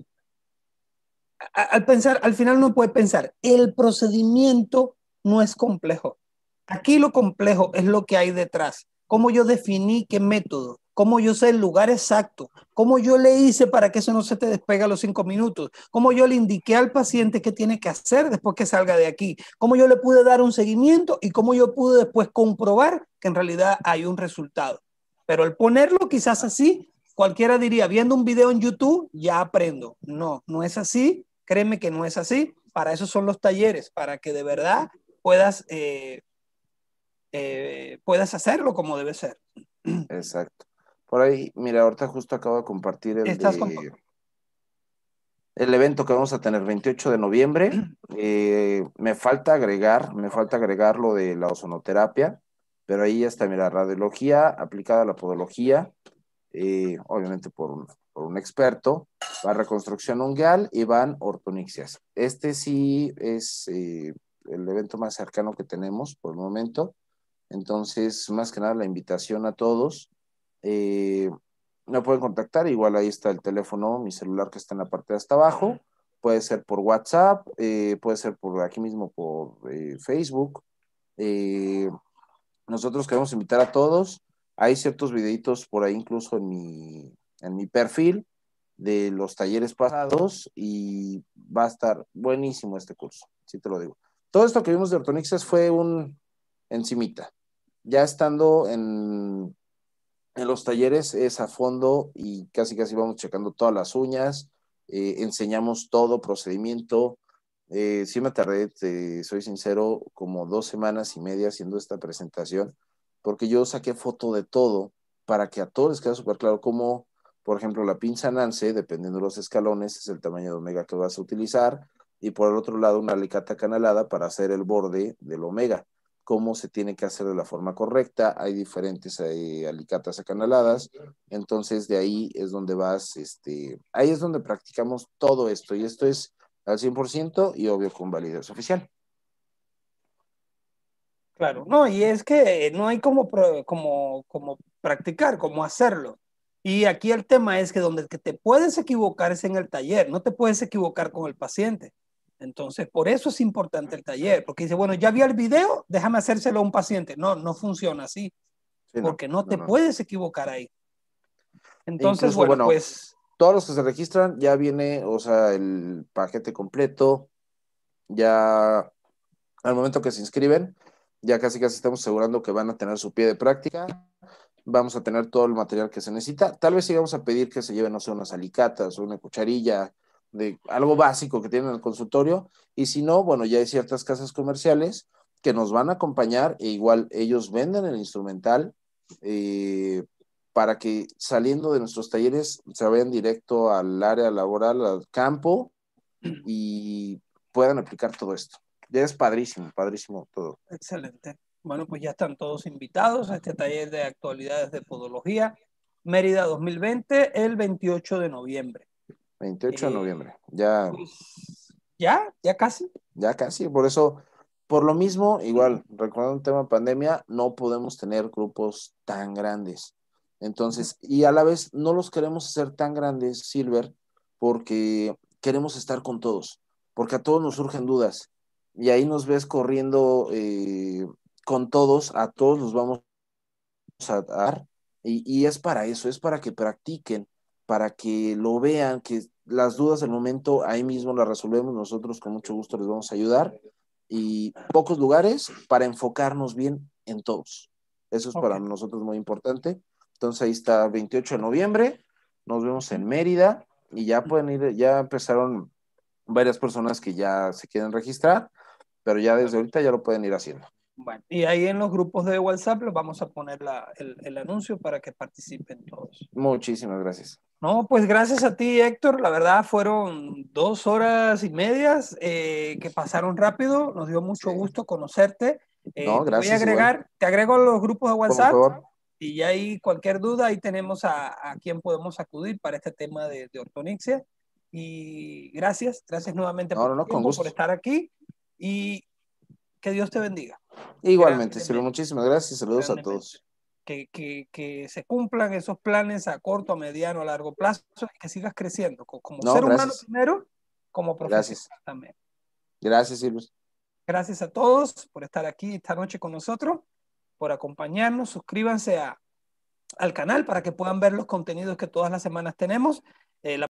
al pensar, al final uno puede pensar, el procedimiento no es complejo. Aquí lo complejo es lo que hay detrás. ¿Cómo yo definí qué método? Cómo yo sé el lugar exacto, cómo yo le hice para que eso no se te despegue a los cinco minutos, cómo yo le indiqué al paciente qué tiene que hacer después que salga de aquí, cómo yo le pude dar un seguimiento y cómo yo pude después comprobar que en realidad hay un resultado. Pero el ponerlo quizás así, cualquiera diría, viendo un video en YouTube, ya aprendo. No, no es así, créeme que no es así. Para eso son los talleres, para que de verdad puedas, eh, eh, puedas hacerlo como debe ser. Exacto. Por ahí, mira, ahorita justo acabo de compartir el, el evento que vamos a tener 28 de noviembre. Eh, me falta agregar, me falta agregar lo de la ozonoterapia, pero ahí está, mira, radiología aplicada a la podología, eh, obviamente por un, por un experto, va reconstrucción ungueal y van ortonixias. Este sí es eh, el evento más cercano que tenemos por el momento. Entonces, más que nada, la invitación a todos eh, me pueden contactar, igual ahí está el teléfono, mi celular que está en la parte de hasta abajo. Puede ser por WhatsApp, eh, puede ser por aquí mismo por eh, Facebook. nosotros queremos invitar a todos. Hay ciertos videitos por ahí incluso en mi, en mi perfil de los talleres pasados y va a estar buenísimo este curso, si te lo digo. Todo esto que vimos de ortonixes fue un encimita. Ya estando en, en los talleres es a fondo y casi casi vamos checando todas las uñas, eh, enseñamos todo procedimiento. Eh, sí me tardé, soy sincero, como dos semanas y media haciendo esta presentación, porque yo saqué foto de todo para que a todos quede súper claro cómo, por ejemplo, la pinza Nance, dependiendo de los escalones, es el tamaño de omega que vas a utilizar, y por el otro lado una alicata canalada para hacer el borde del omega cómo se tiene que hacer de la forma correcta, hay diferentes eh, alicatas acanaladas, entonces de ahí es donde vas, este, ahí es donde practicamos todo esto, y esto es al 100% y obvio con validez oficial. Claro, no, y es que no hay como, como, como practicar, como hacerlo. Y aquí el tema es que donde te puedes equivocar es en el taller, no te puedes equivocar con el paciente. Entonces, por eso es importante el taller, porque dice, bueno, ya vi el video, déjame hacérselo a un paciente. No, no funciona así, porque no, te puedes equivocar ahí. Entonces, bueno, pues... Todos los que se registran ya viene, o sea, el paquete completo, ya al momento que se inscriben, ya casi casi estamos asegurando que van a tener su pie de práctica, vamos a tener todo el material que se necesita. Tal vez sigamos a pedir que se lleven, no sé, unas alicatas o una cucharilla, de algo básico que tienen en el consultorio, y si no, bueno, ya hay ciertas casas comerciales que nos van a acompañar e igual ellos venden el instrumental eh, para que saliendo de nuestros talleres se vayan directo al área laboral, al campo y puedan aplicar todo esto. Ya es padrísimo, padrísimo todo. Excelente. Bueno, pues ya están todos invitados a este taller de actualidades de podología, Mérida 2020, el 28 de noviembre. 28 de noviembre. Ya. Pues, ya, ya casi. Ya casi. Por eso, por lo mismo, igual, recordando el tema pandemia, no podemos tener grupos tan grandes. Entonces, y a la vez no los queremos hacer tan grandes, Silver, porque queremos estar con todos, porque a todos nos surgen dudas. Y ahí nos ves corriendo eh, con todos, a todos los vamos a dar. Y, y es para eso, es para que practiquen, para que lo vean, que las dudas del momento ahí mismo las resolvemos, nosotros con mucho gusto les vamos a ayudar y pocos lugares para enfocarnos bien en todos. Eso es para nosotros muy importante. Entonces ahí está 28 de noviembre, nos vemos en Mérida y ya pueden ir, ya empezaron varias personas que ya se quieren registrar, pero ya desde ahorita ya lo pueden ir haciendo. Bueno, y ahí en los grupos de WhatsApp les vamos a poner el, el, anuncio para que participen todos. Muchísimas gracias. No, pues gracias a ti, Héctor. La verdad fueron dos horas y medias eh, que pasaron rápido. Nos dio mucho gusto conocerte. Eh, no, gracias. Te voy a agregar, te agrego los grupos de WhatsApp. Y ya ahí cualquier duda, ahí tenemos a, a quién podemos acudir para este tema de, de ortonixia. Y gracias, gracias nuevamente por, por estar aquí. Y que Dios te bendiga. Igualmente, Silvio, muchísimas gracias. Saludos a todos. Que, que, que, se cumplan esos planes a corto, a mediano, a largo plazo, y que sigas creciendo como ser humano primero, como profesional también. Gracias, Silvio. Gracias a todos por estar aquí esta noche con nosotros, por acompañarnos. Suscríbanse a, al canal para que puedan ver los contenidos que todas las semanas tenemos. Eh,